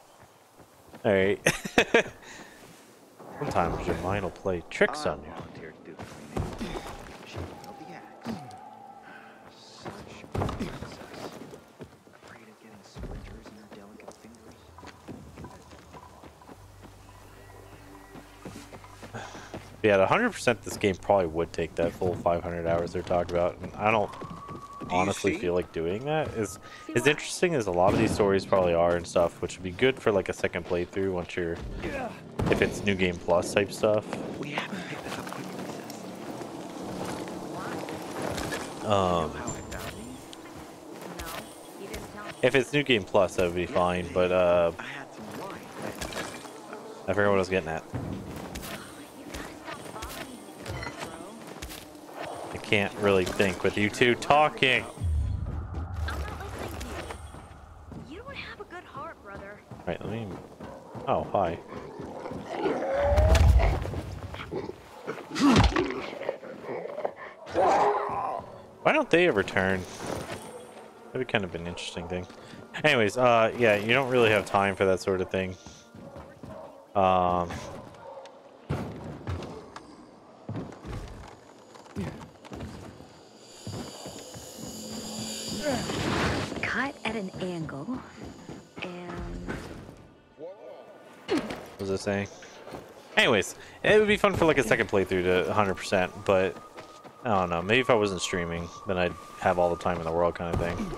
[SPEAKER 2] Alright. Sometimes your mind will play tricks on you. Yeah, 100% this game probably would take that full 500 hours they're talking about, and I don't honestly feel like doing that. Is as interesting as a lot of these stories probably are and stuff, which would be good for like a second playthrough once you're, if it's new game plus type stuff. Um, if it's new game plus, that would be fine. But uh, I forgot what I was getting at. Can't really think with you two talking.
[SPEAKER 27] You don't have a good heart, brother.
[SPEAKER 2] Right, let me... Oh, hi. Why don't they ever turn? That'd be kind of an interesting thing. Anyways, uh, yeah, you don't really have time for that sort of thing. Um... saying? Anyways, it would be fun for like a second playthrough to 100%, but I don't know. Maybe if I wasn't streaming, then I'd have all the time in the world kind of thing.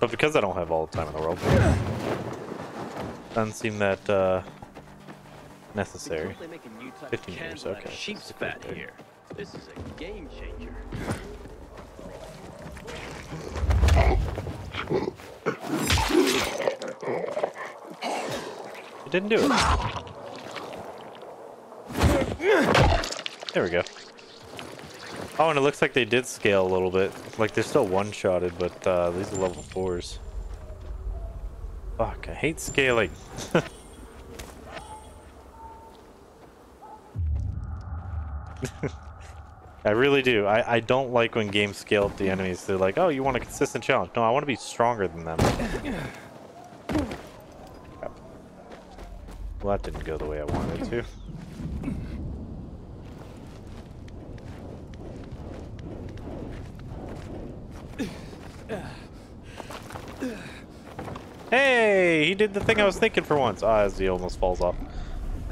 [SPEAKER 2] But because I don't have all the time in the world, doesn't seem that uh, necessary. 15 years, okay.
[SPEAKER 15] Sheep's fat here. This is a game changer.
[SPEAKER 2] It didn't do it. There we go. Oh, and it looks like they did scale a little bit. Like they're still one-shotted, but uh, these are level fours. Fuck, I hate scaling. I really do. I, I don't like when games scale up the enemies. They're like, oh, you want a consistent challenge. No, I want to be stronger than them. Well, that didn't go the way I wanted to. Hey, he did the thing I was thinking for once. Ah, as he almost falls off.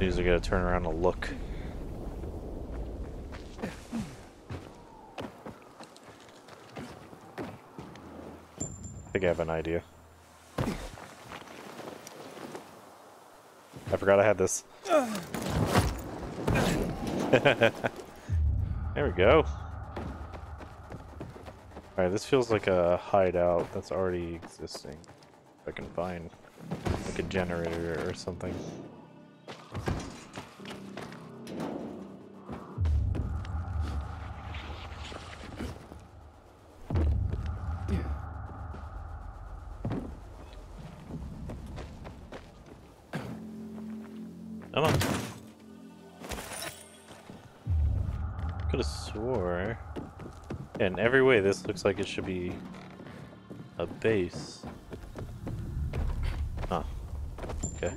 [SPEAKER 2] He's gonna turn around and look. I think I have an idea. Forgot I had this. there we go. Alright, this feels like a hideout that's already existing. If I can find like a generator or something. Looks like it should be a base. Huh. Okay.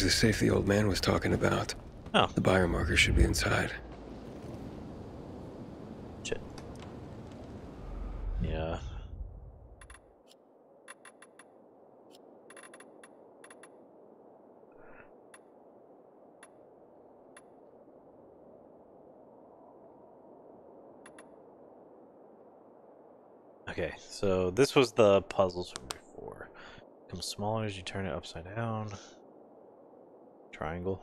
[SPEAKER 8] There's the safe the old man was talking about.
[SPEAKER 2] Oh.
[SPEAKER 8] The biomarker should be inside.
[SPEAKER 2] Shit. Yeah. Okay, so this was the puzzles from before. Becomes smaller as you turn it upside down. Triangle.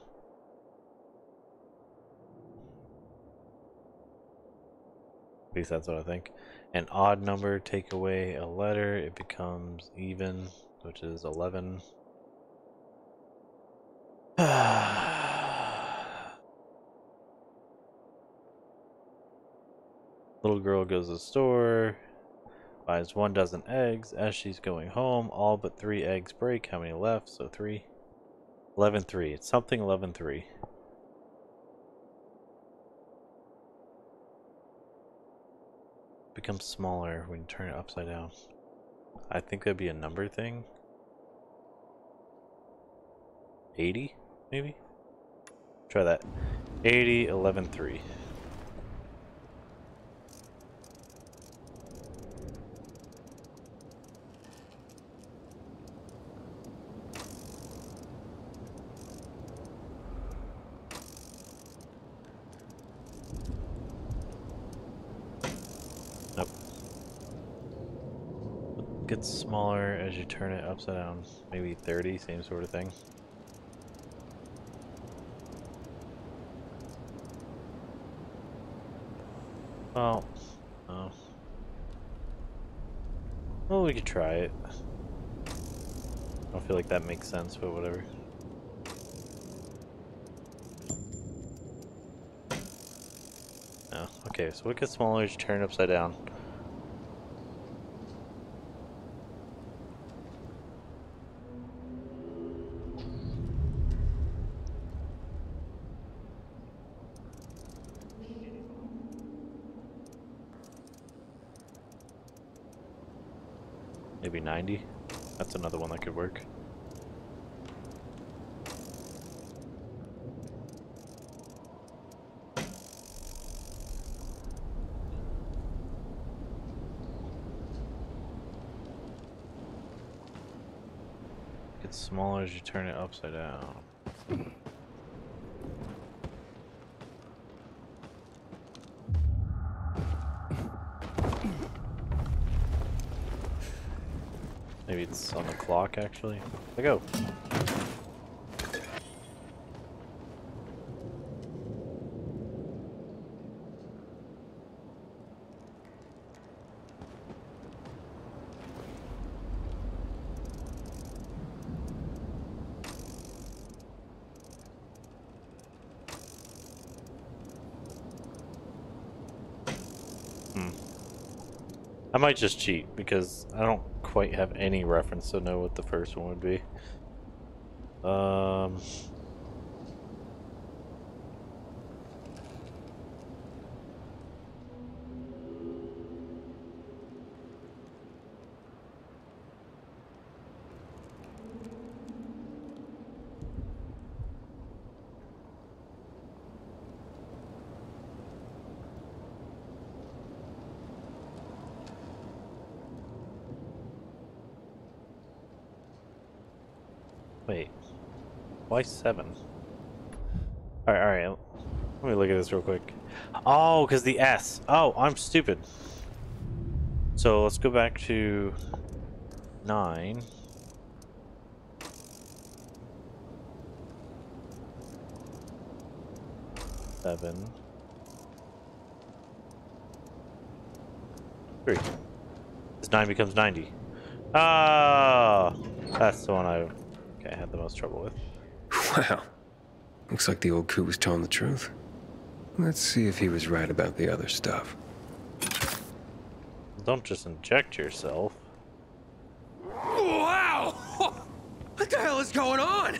[SPEAKER 2] At least that's what I think. An odd number, take away a letter, it becomes even, which is 11. Little girl goes to the store, buys one dozen eggs. As she's going home, all but three eggs break. How many left? So three. 11 3. It's something 11 3. Becomes smaller when you turn it upside down. I think that'd be a number thing. 80, maybe? Try that. 80, 11 3. gets smaller as you turn it upside down. Maybe 30, same sort of thing. Well, oh. Well, we could try it. I don't feel like that makes sense, but whatever. No. Okay, so it gets smaller turn it upside down. Maybe 90? That's another one that could work. Gets smaller as you turn it upside down. Maybe it's on the clock actually. Let go. Might just cheat because I don't quite have any reference to know what the first one would be. Um. Wait. Why seven? Alright, alright. Let me look at this real quick. Oh, because the S. Oh, I'm stupid. So let's go back to nine. Seven. Three. This nine becomes 90. Ah, that's the one I okay, had the most trouble with.
[SPEAKER 8] Wow. Looks like the old coup was telling the truth. Let's see if he was right about the other stuff.
[SPEAKER 2] Don't just inject yourself.
[SPEAKER 28] Wow! What the hell is going on?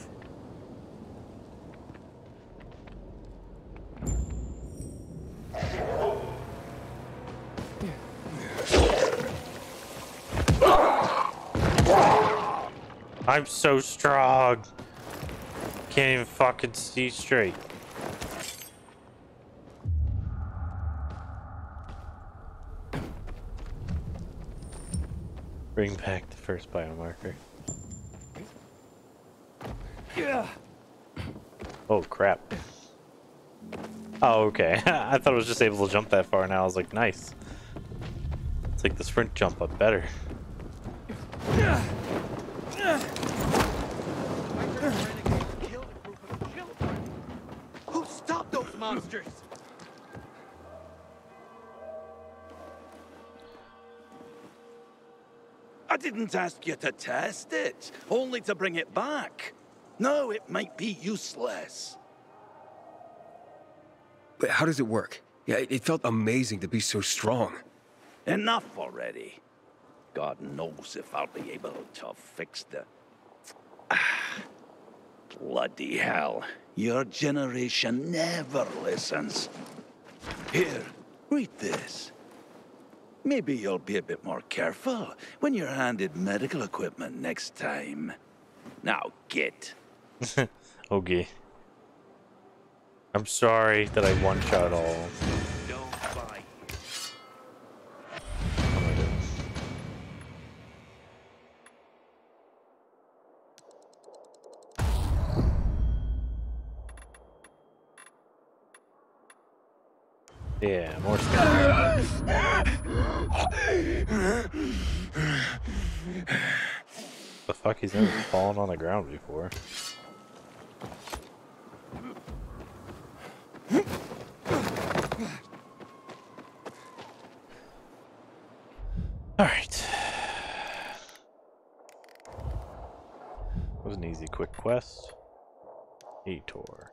[SPEAKER 2] I'm so strong. Can't even fucking see straight. Bring back the first biomarker.
[SPEAKER 29] Yeah.
[SPEAKER 2] Oh crap. Oh, okay. I thought I was just able to jump that far now. I was like, nice. Let's take the sprint jump up better.
[SPEAKER 29] Didn't ask you to test it, only to bring it back. No, it might be useless.
[SPEAKER 8] But how does it work? Yeah, it felt amazing to be so strong.
[SPEAKER 29] Enough already. God knows if I'll be able to fix the... Ah, bloody hell. Your generation never listens. Here, read this. Maybe you'll be a bit more careful when you're handed medical equipment next time. Now get.
[SPEAKER 2] okay. I'm sorry that I one-shot all.
[SPEAKER 29] Don't fight.
[SPEAKER 2] My goodness. Yeah, more stuff. The fuck? He's never fallen on the ground before. Alright. was an easy, quick quest. Ator.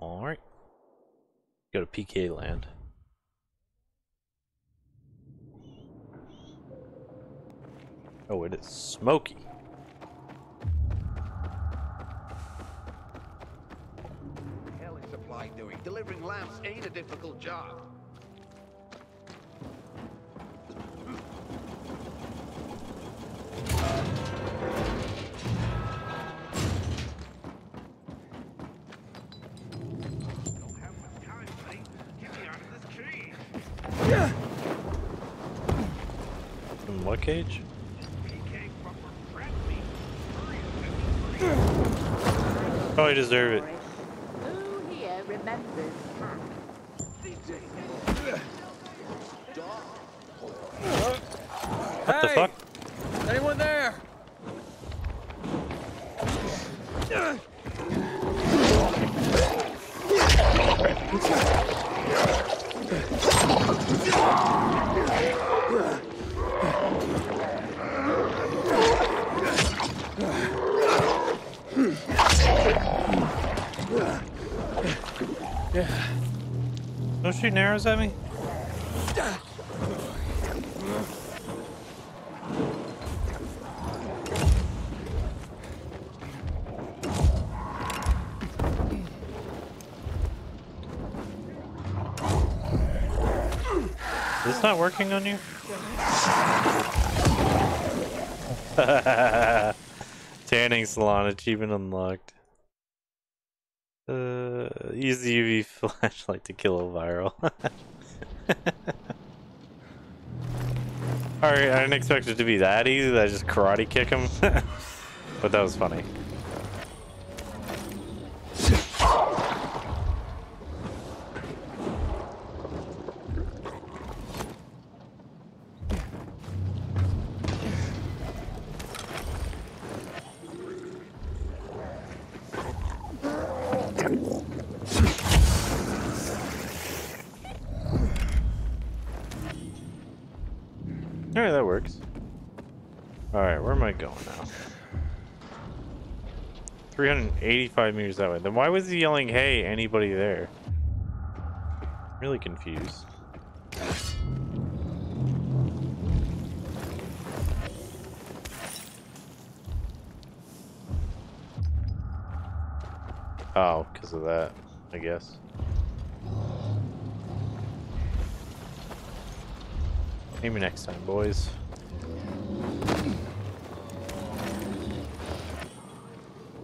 [SPEAKER 2] Alright. To land. Oh, it is smoky.
[SPEAKER 22] hell is supply doing? Delivering lamps ain't a difficult job.
[SPEAKER 2] Cage? Oh, I deserve it.
[SPEAKER 9] Who here remembers
[SPEAKER 2] What the fuck?
[SPEAKER 1] Anyone there?
[SPEAKER 2] Yeah. Don't shoot arrows at me? Is this not working on you? Tanning salon achievement unlocked. Use the UV flashlight to kill a viral. Alright, I didn't expect it to be that easy I just karate kick him. but that was funny. 385 meters that way. Then why was he yelling, hey, anybody there? I'm Really confused. Oh, because of that, I guess. Maybe next time, boys.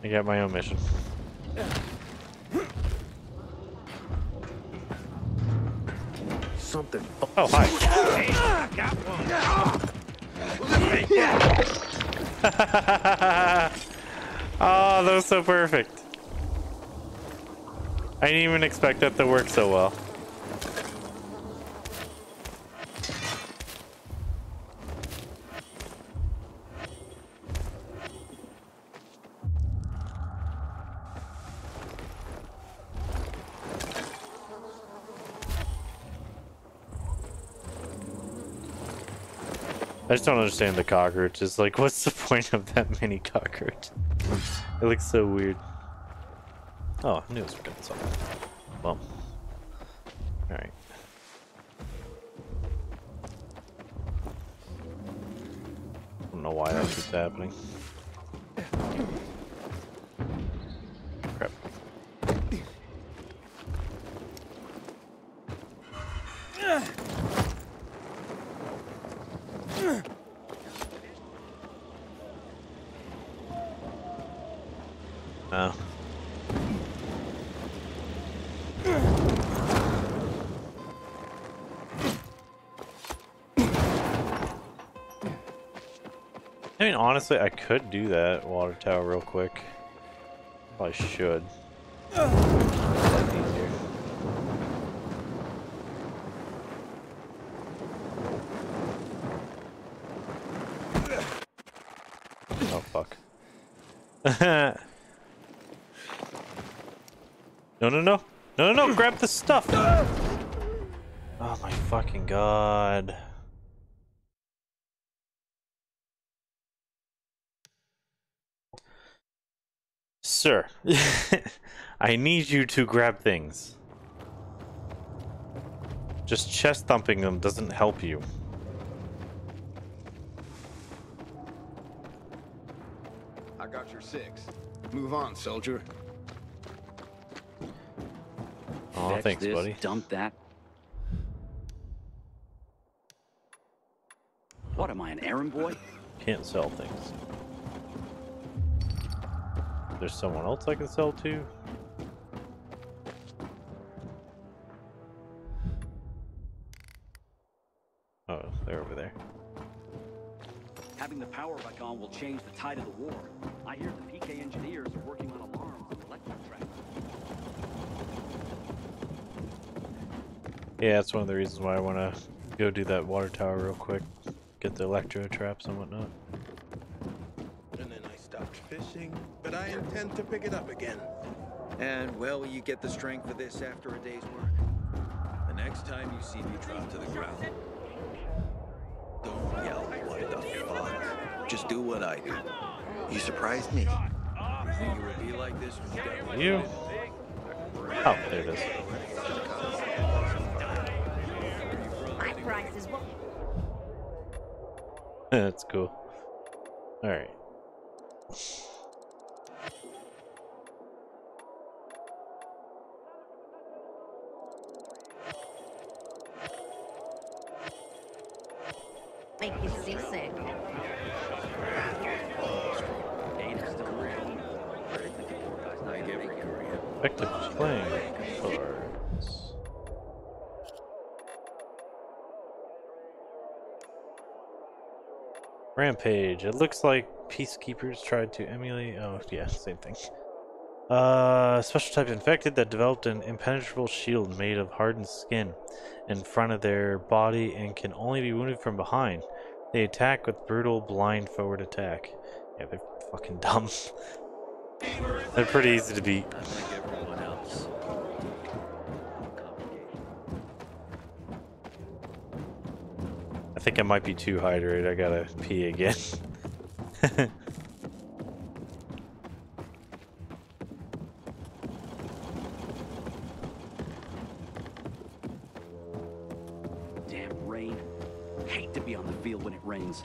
[SPEAKER 2] I got my own mission.
[SPEAKER 11] Something.
[SPEAKER 2] Oh, hi. oh, that was so perfect. I didn't even expect that to work so well. I just don't understand the cockroach. It's like, what's the point of that mini cockroach? it looks so weird. Oh, I knew it was doing something. Well. Alright. I don't know why that keeps happening. Honestly, I could do that water tower real quick. Probably should. That's easier. Oh fuck. no no no! No no no! Grab the stuff! Oh my fucking god. Sir, I need you to grab things. Just chest thumping them doesn't help you.
[SPEAKER 22] I got your six. Move on, soldier.
[SPEAKER 2] Oh,
[SPEAKER 15] Fetch
[SPEAKER 2] thanks,
[SPEAKER 15] this,
[SPEAKER 2] buddy.
[SPEAKER 15] Dump that. What am I, an errand boy?
[SPEAKER 2] Can't sell things. There's someone else I can sell to? Oh, they're over there.
[SPEAKER 15] Having the power back on will change the tide of the war. I hear the PK engineers are working on alarms and electric.
[SPEAKER 2] Yeah, that's one of the reasons why I want to go do that water tower real quick. Get the electro traps and whatnot.
[SPEAKER 22] Fishing, but I intend to pick it up again.
[SPEAKER 30] And, well, you get the strength for this after a day's work. The next time you see me drop to the ground, don't yell, what the fuck? Just do what I do. You surprised me. You think it would be like this when you got
[SPEAKER 2] Oh, there it is.
[SPEAKER 27] My price is what?
[SPEAKER 2] That's cool. Alright.
[SPEAKER 27] You
[SPEAKER 2] playing. Rampage. It looks like peacekeepers tried to emulate. Oh, yeah, same thing. Uh, special type infected that developed an impenetrable shield made of hardened skin in front of their body and can only be wounded from behind. They attack with brutal blind forward attack. Yeah, they're fucking dumb. they're pretty easy to beat. I think I might be too hydrated. I gotta pee again.
[SPEAKER 15] Damn rain. Hate to be on the field when it rains.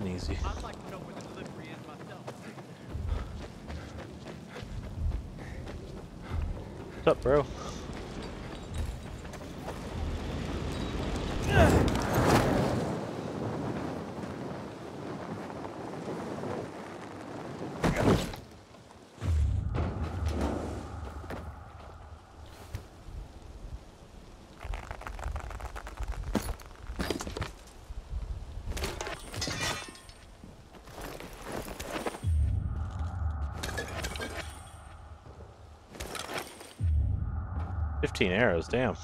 [SPEAKER 2] Nice and easy.
[SPEAKER 30] I'd like to know where the delivery is.
[SPEAKER 2] What's up, bro? Fifteen arrows, damn.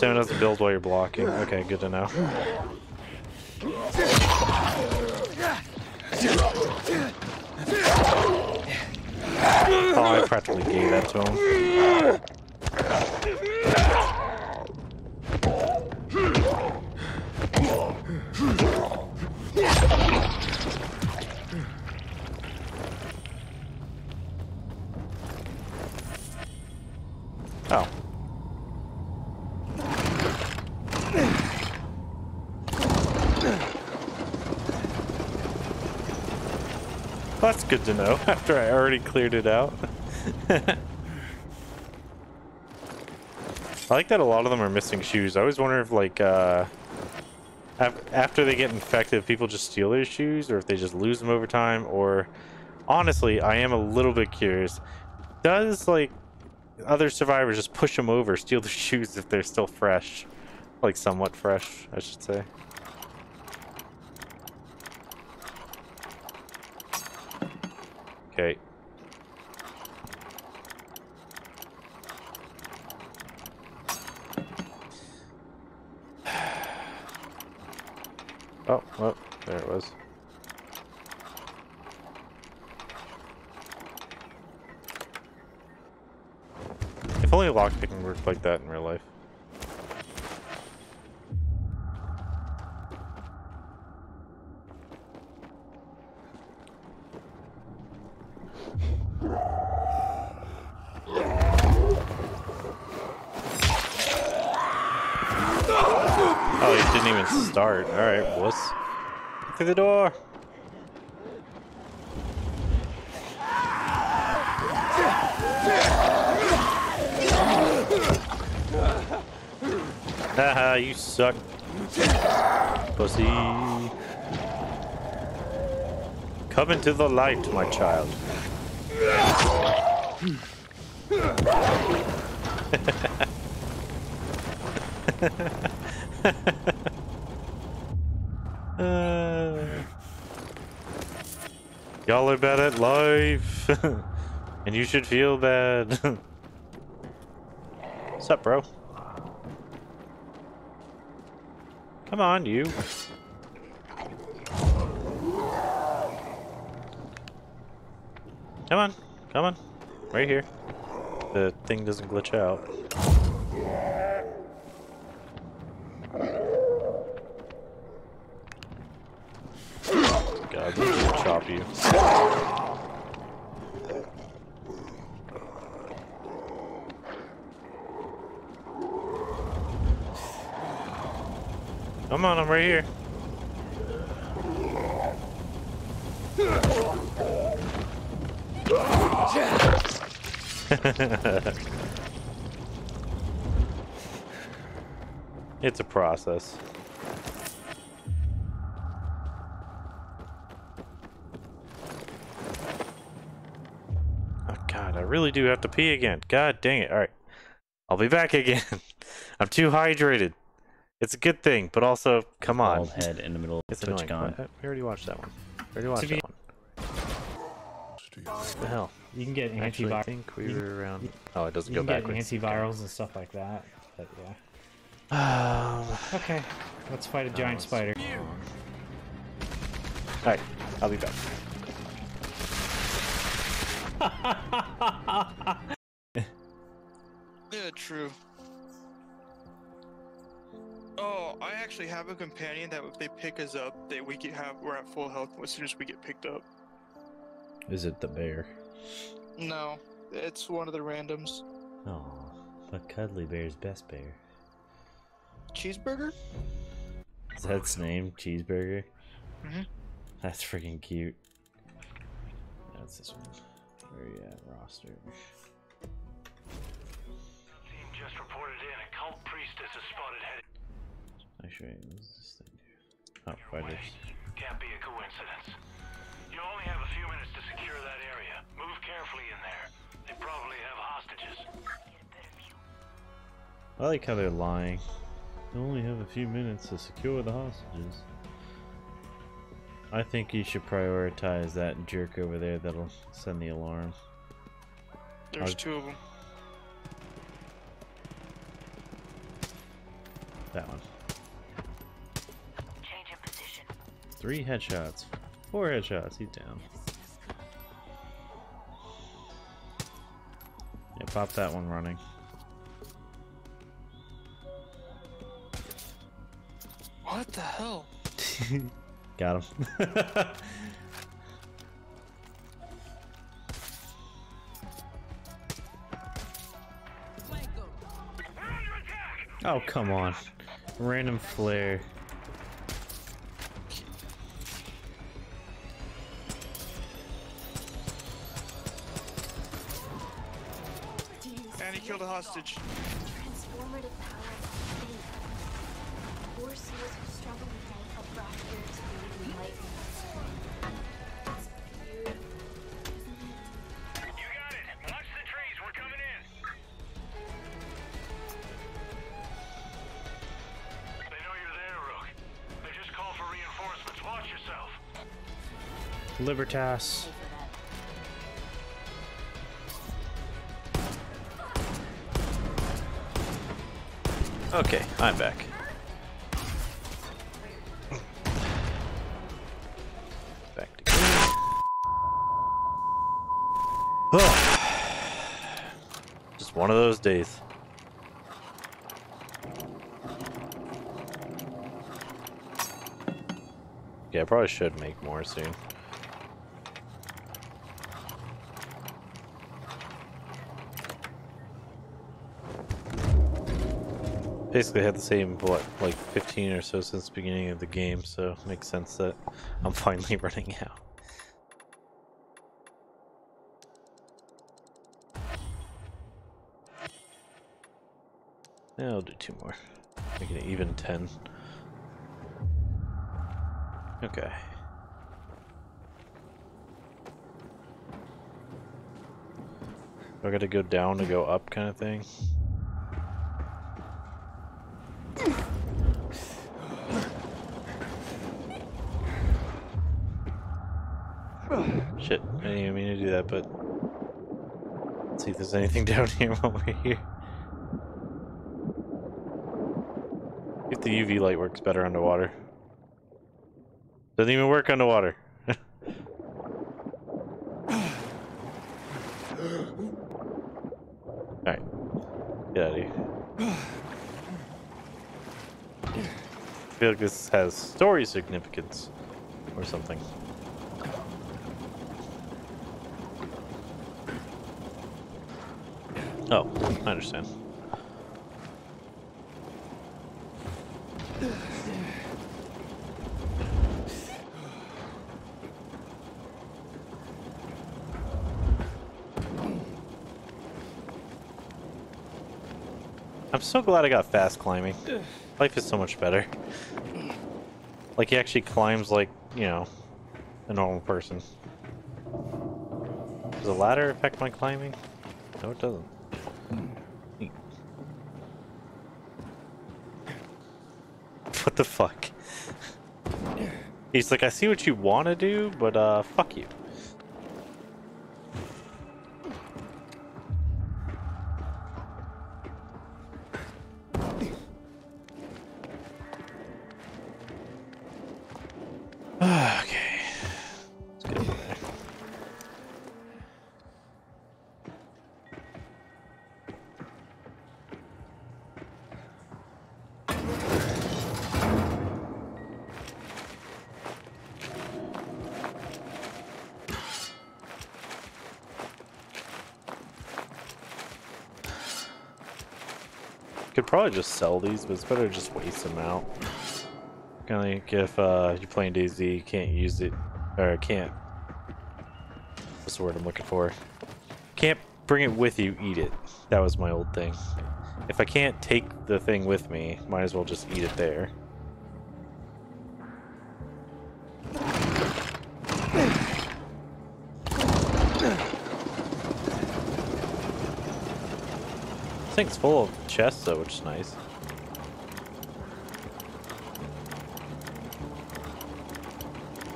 [SPEAKER 2] Stamina doesn't build while you're blocking. Okay, good to know. Good to know after I already cleared it out. I like that a lot of them are missing shoes. I always wonder if like uh after they get infected people just steal their shoes or if they just lose them over time or honestly, I am a little bit curious. Does like other survivors just push them over, steal their shoes if they're still fresh? Like somewhat fresh, I should say. Okay. Oh, well, there it was. If only lockpicking worked like that in real life. Oh, he didn't even start. Alright, wuss. Through the door! Haha, you suck. Pussy. Come into the light, my child. Uh, Y'all are bad at life. and you should feel bad. What's up, bro? Come on, you. Come on. Come on. Right here. The thing doesn't glitch out. God, gonna chop you. Come on, I'm right here. it's a process. Oh god, I really do have to pee again. God dang it. Alright. I'll be back again. I'm too hydrated. It's a good thing, but also, come on.
[SPEAKER 19] Bald head in the middle of
[SPEAKER 2] It's
[SPEAKER 19] Twitch
[SPEAKER 2] annoying.
[SPEAKER 19] gone.
[SPEAKER 2] We already watched that one. We already watched that one. What the hell?
[SPEAKER 31] You can get
[SPEAKER 2] Actually, I
[SPEAKER 31] antivirals.
[SPEAKER 2] think we were around. Oh, it doesn't
[SPEAKER 31] you
[SPEAKER 2] go
[SPEAKER 31] can
[SPEAKER 2] backwards.
[SPEAKER 31] get antivirals and stuff like that. But yeah.
[SPEAKER 2] Um,
[SPEAKER 31] okay, let's fight a giant spider.
[SPEAKER 2] Alright, I'll be back.
[SPEAKER 32] Yeah, true. Oh, I actually have a companion that if they pick us up, that we can have we're at full health as soon as we get picked up.
[SPEAKER 2] Is it the bear?
[SPEAKER 32] No, it's one of the randoms.
[SPEAKER 19] Oh, but Cuddly Bear's best bear.
[SPEAKER 32] Cheeseburger?
[SPEAKER 19] Is that its name? Cheeseburger?
[SPEAKER 32] Mhm.
[SPEAKER 19] That's freaking cute. That's this one. Where you at, roster?
[SPEAKER 33] Just reported in. A cult priestess is spotted headed.
[SPEAKER 19] Actually, wait, what's this thing do? Oh, fighters.
[SPEAKER 33] Can't be a coincidence. You only have a few minutes to secure that area. Move carefully in there. They probably have hostages.
[SPEAKER 19] I like how they're lying. You only have a few minutes to secure the hostages. I think you should prioritize that jerk over there that'll send the alarm.
[SPEAKER 32] There's
[SPEAKER 19] I'll...
[SPEAKER 32] two of them.
[SPEAKER 2] That one. Three headshots. Four headshots. He's down. Yeah, pop that one running.
[SPEAKER 32] What the hell?
[SPEAKER 2] Got him. oh, come on. Random flare.
[SPEAKER 32] Hostage.
[SPEAKER 34] Transformative power of faith. Four seals who struggle with death are brought here to be enlightened. It's beautiful, isn't it?
[SPEAKER 33] You got it. Watch the trees. We're coming in. They know you're there, Rook. They just called for reinforcements. Watch yourself.
[SPEAKER 31] Libertas.
[SPEAKER 2] Okay, I'm back. Back to Oh. Just one of those days. Yeah, I probably should make more soon. Basically had the same, what, like 15 or so since the beginning of the game, so it makes sense that I'm finally running out. Yeah, I'll do two more. Make it even 10. Okay. I gotta go down to go up kind of thing? Shit, I didn't even mean to do that, but let's see if there's anything down here while we're here. If the UV light works better underwater. Doesn't even work underwater. Alright. Get out of here. I feel like this has story significance or something. Oh, I understand. I'm so glad I got fast climbing. Life is so much better. Like he actually climbs like, you know, a normal person. Does a ladder affect my climbing? No, it doesn't. What the fuck? He's like, I see what you want to do, but uh, fuck you. Probably just sell these, but it's better to just waste them out. Kind of like if uh, you're playing DayZ, you can't use it, or can't. What's the word I'm looking for? Can't bring it with you, eat it. That was my old thing. If I can't take the thing with me, might as well just eat it there. Thing's full of chests though, which is nice.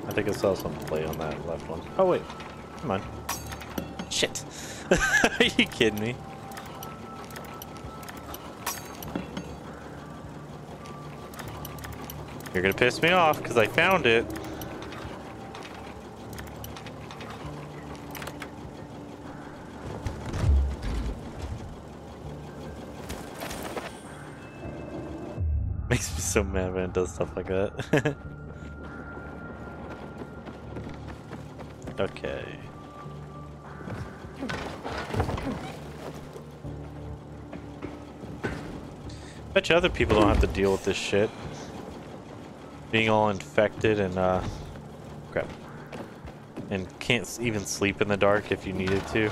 [SPEAKER 2] I think I saw some play on that left one. Oh wait, come on. Shit. Are you kidding me? You're gonna piss me off because I found it. So mad when it does stuff like that. okay. Bet you other people don't have to deal with this shit. Being all infected and, uh... Crap. And can't even sleep in the dark if you needed to.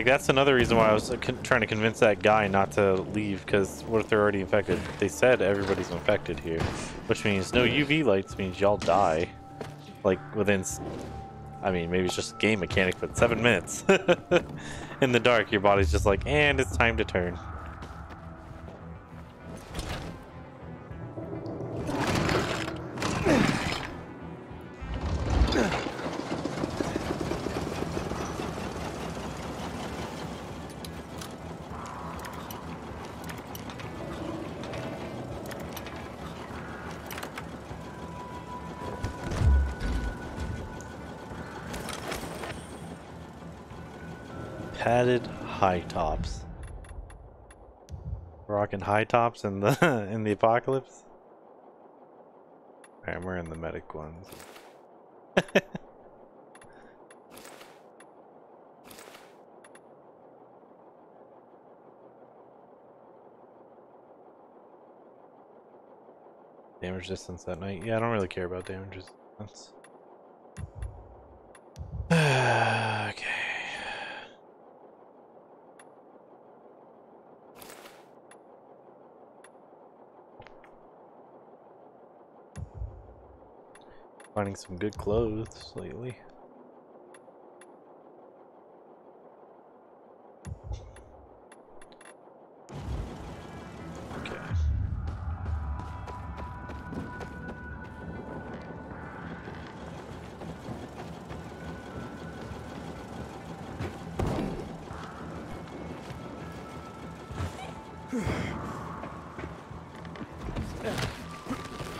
[SPEAKER 2] Like, that's another reason why I was trying to convince that guy not to leave, because what if they're already infected? They said everybody's infected here, which means no UV lights means y'all die. Like, within... I mean, maybe it's just a game mechanic, but seven minutes. In the dark, your body's just like, and it's time to turn. Rocking high tops in the in the apocalypse. Alright, I'm wearing the medic ones. Damage distance that night. Yeah, I don't really care about damage distance. okay. Finding some good clothes lately.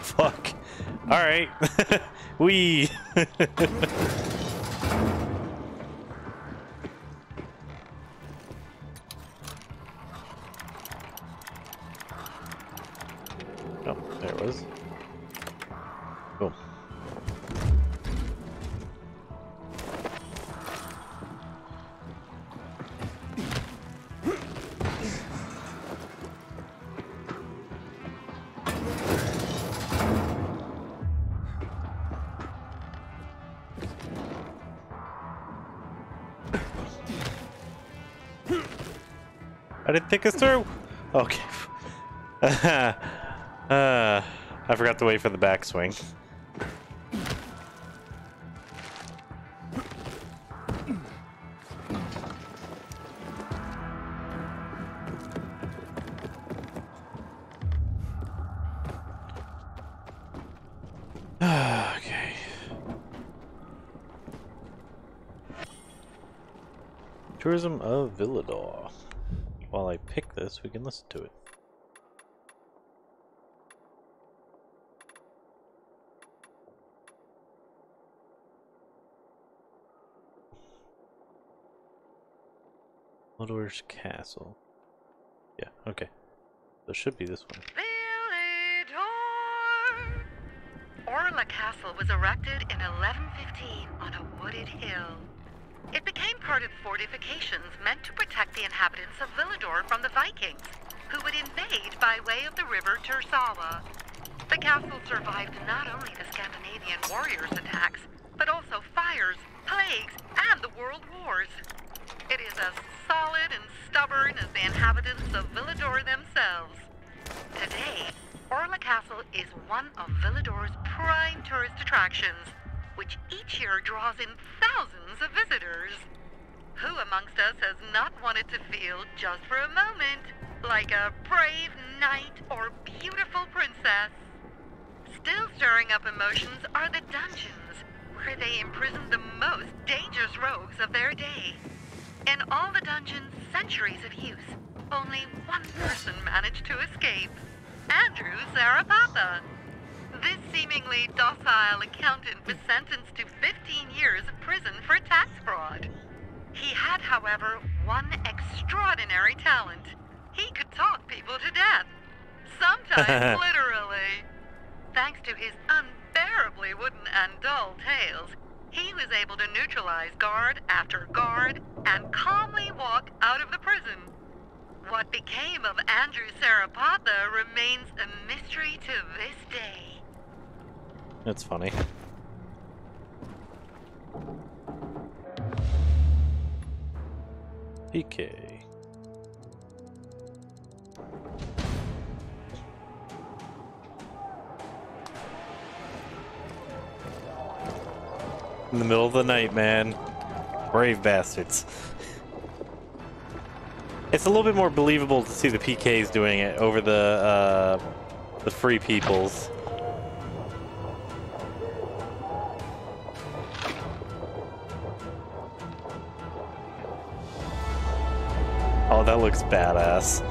[SPEAKER 2] Fuck. Alright. we. oh, to wait for the backswing. okay. Tourism of Villedor. While I pick this, we can listen to it. Villedor's Castle. Yeah, okay. It should be this one.
[SPEAKER 7] Orla Castle was erected in 1115 on a wooded hill. It became part of fortifications meant to protect the inhabitants of Villedor from the Vikings, who would invade by way of the river Tursawa. The castle survived not only the Scandinavian warriors' attacks, but also fires, plagues, and the world wars. It is as solid and stubborn as the inhabitants of Villedor themselves. Today, Orla Castle is one of Villedor's prime tourist attractions, which each year draws in thousands of visitors. Who amongst us has not wanted to feel, just for a moment, like a brave knight or beautiful princess? Still stirring up emotions are the dungeons, where they imprison the most dangerous rogues of their day. In all the dungeons' centuries of use, only one person managed to escape. Andrew Sarapatha. This seemingly docile accountant was sentenced to 15 years of prison for tax fraud. He had, however, one extraordinary talent. He could talk people to death. Sometimes literally. Thanks to his unbearably wooden and dull tales, he was able to neutralize guard after guard and calmly walk out of the prison. What became of Andrew Sarapatha remains a mystery to this day.
[SPEAKER 2] That's funny. PK. In the middle of the night, man. Brave bastards. It's a little bit more believable to see the PKs doing it over the uh, the free peoples. Oh, that looks badass.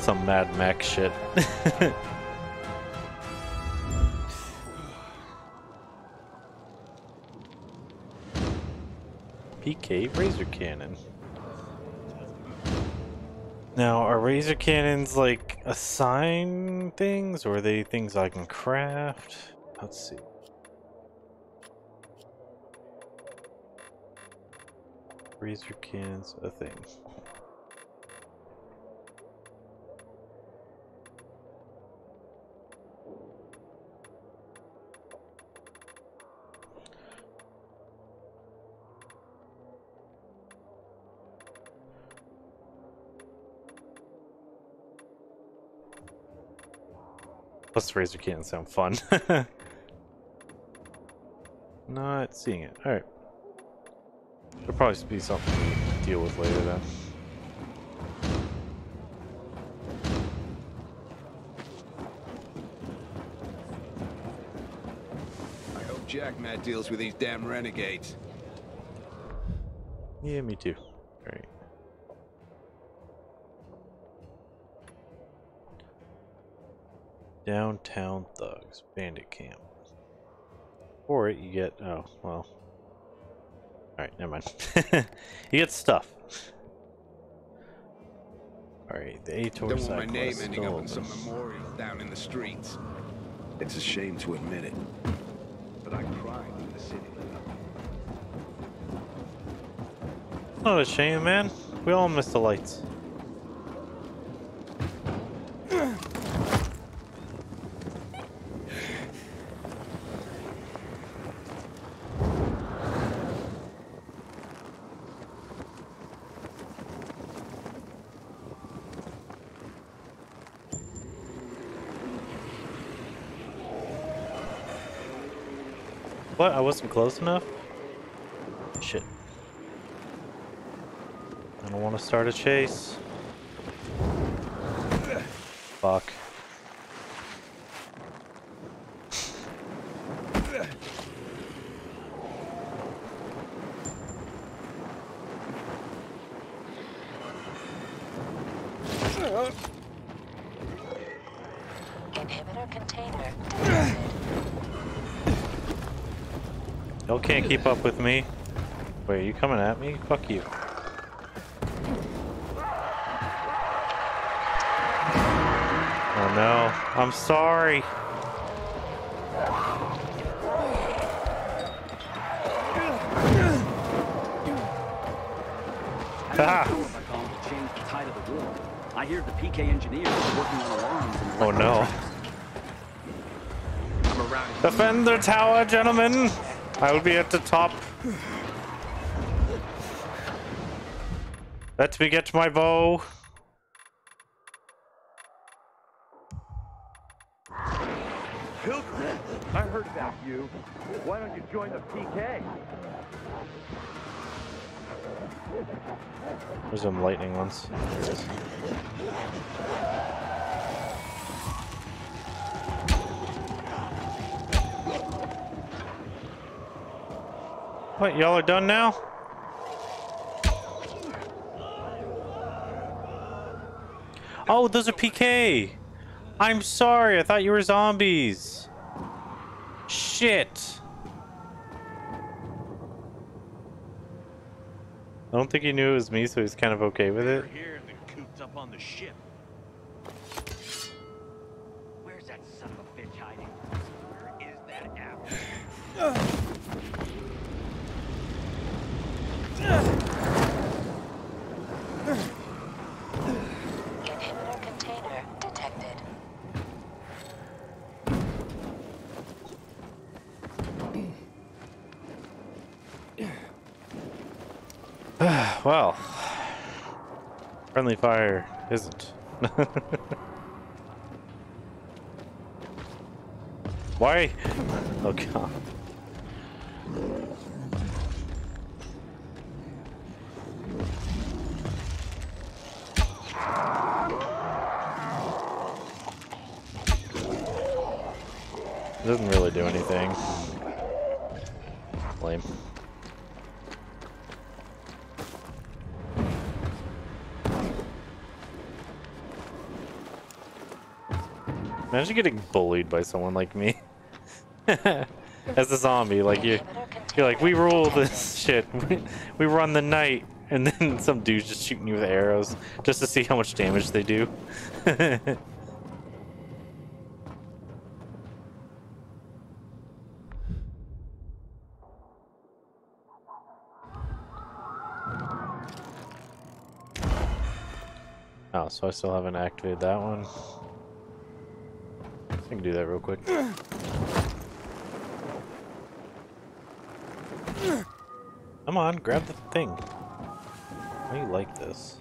[SPEAKER 2] Some Mad Max shit. PK Razor Cannon. Now, are Razor Cannons like assign things, or are they things I can craft? Let's see. Razor Cannons, a thing. Plus, the Razor Cannon sound fun. Not seeing it. Alright. There'll probably be something to deal with later then.
[SPEAKER 22] I hope Jack Matt deals with these damn renegades.
[SPEAKER 2] Yeah, me too. Downtown Thugs, Bandit Camp. For it, you get. Oh, well. Alright, never mind. you get stuff. Alright, the Ator
[SPEAKER 22] Don't want my name ending up in some memorial down in the streets. It's a shame to admit it, but I cried in the city.
[SPEAKER 2] Not a shame, man. We all miss the lights. Wasn't close enough? Shit. I don't want to start a chase. Fuck.
[SPEAKER 35] Inhibitor container.
[SPEAKER 2] Y'all can't keep up with me. Wait, are you coming at me? Fuck you. Oh no. I'm sorry. Ah!
[SPEAKER 15] Power back on will change the tide of the war. I hear the PK engineers working on alarms and
[SPEAKER 2] Oh no. Defend the tower, gentlemen! I will be at the top. Let me get my bow.
[SPEAKER 36] Pilgrim, I heard about you. Why don't you join the PK?
[SPEAKER 2] There's some lightning ones. There What, y'all are done now? Oh, those are PK! I'm sorry. I thought you were zombies. Shit. I don't think he knew it was me, so he's kind of okay with it.
[SPEAKER 33] Here cooped up on the ship. Where's that son of a bitch hiding? Where is that apple?
[SPEAKER 37] Inhibitor container detected.
[SPEAKER 2] well, friendly fire isn't. Why? Oh god. Imagine getting bullied by someone like me. As a zombie, like you, you're like, we rule this shit. We, we run the night, and then some dude's just shooting you with arrows just to see how much damage they do. oh, so I still haven't activated that one. I can do that real quick. Come on, grab the thing. Why do you like this?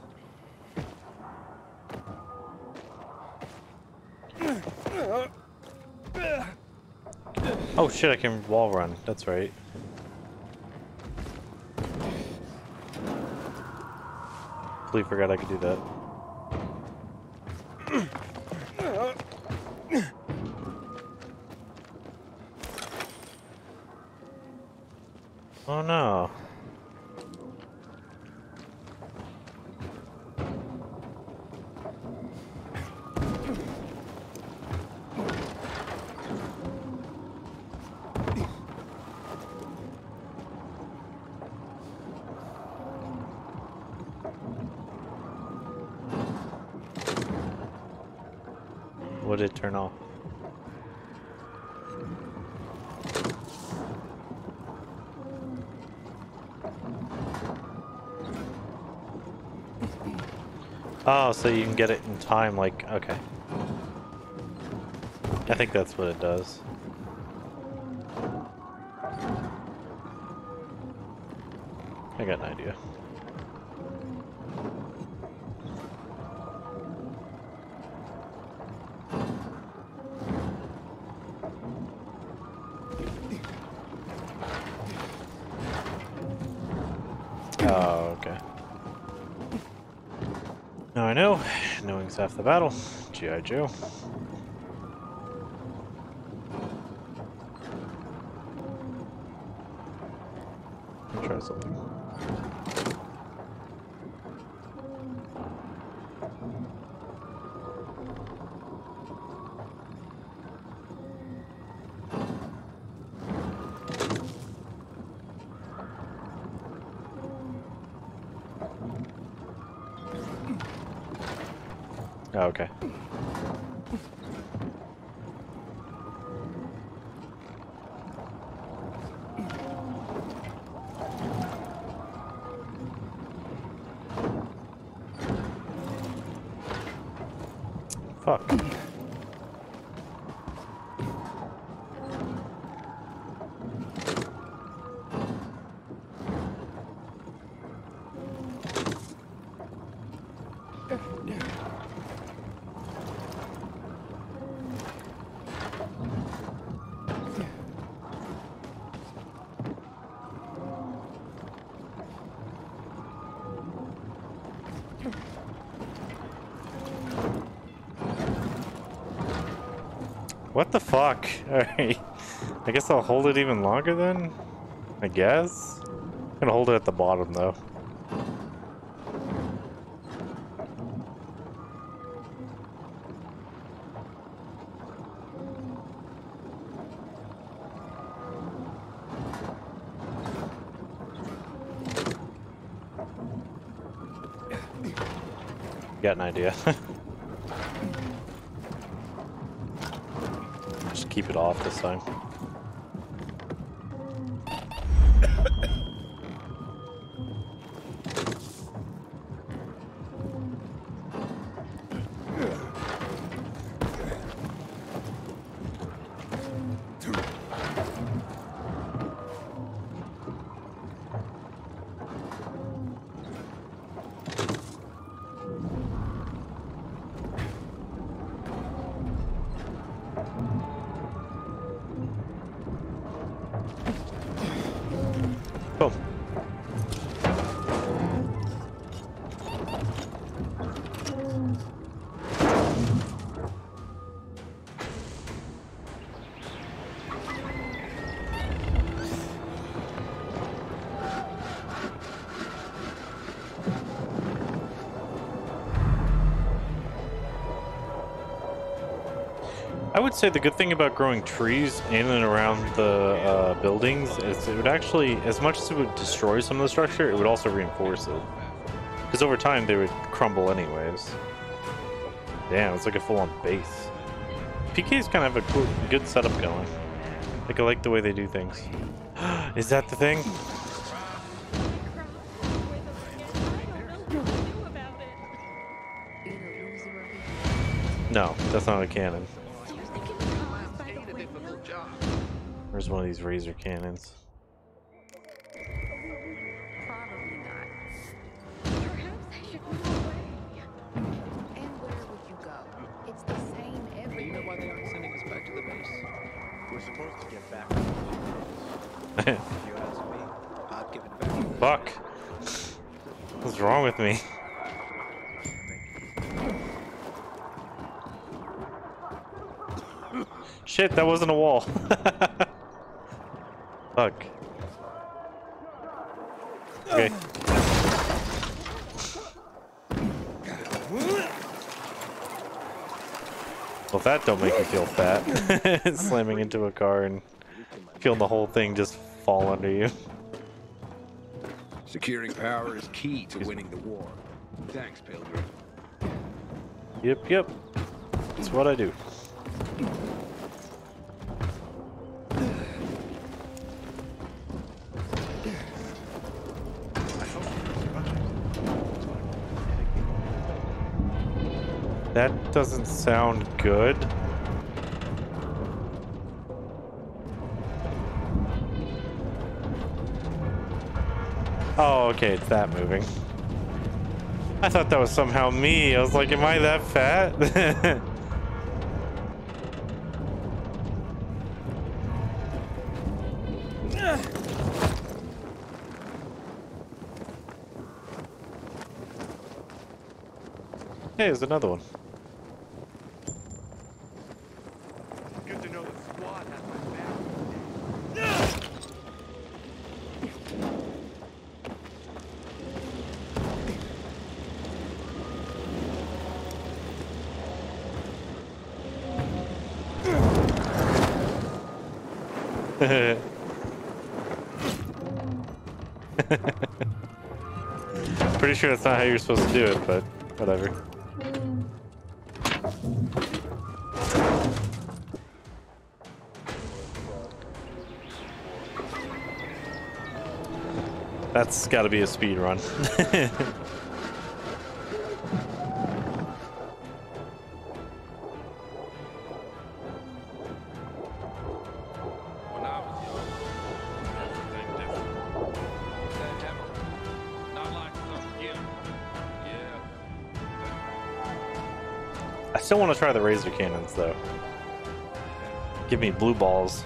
[SPEAKER 2] Oh shit, I can wall run. That's right. Completely forgot I could do that. Oh, so you can get it in time, like, okay. I think that's what it does. I got an idea. The battle. G.I. Joe. Fuck. Alright. I guess I'll hold it even longer then? I guess? I'm gonna hold it at the bottom though. Got an idea. keep it off this time. Would say the good thing about growing trees in and around the uh, buildings is it would actually, as much as it would destroy some of the structure, it would also reinforce it. Because over time they would crumble anyways. Damn, it's like a full-on base. PK's kind of have a cool, good setup going. Like I like the way they do things. is that the thing? No, that's not a cannon. Where's one of these razor cannons?
[SPEAKER 26] It's the same every.
[SPEAKER 30] You know why they aren't sending us back to the base? We're supposed to get back. if you ask me, I'd give it back.
[SPEAKER 2] Fuck. What's wrong with me? Shit, that wasn't a wall. Fuck. Okay. Well, if that don't make you feel fat. Slamming into a car and feeling the whole thing just fall under you.
[SPEAKER 22] Securing power is key to winning the war. Thanks, Pilgrim.
[SPEAKER 2] Yep, yep. That's what I do. Doesn't sound good. Oh, okay, it's that moving. I thought that was somehow me. I was like, am I that fat? hey, there's another one. Sure that's not how you're supposed to do it, but whatever. That's got to be a speed run. still want to try the razor cannons, though. Give me blue balls.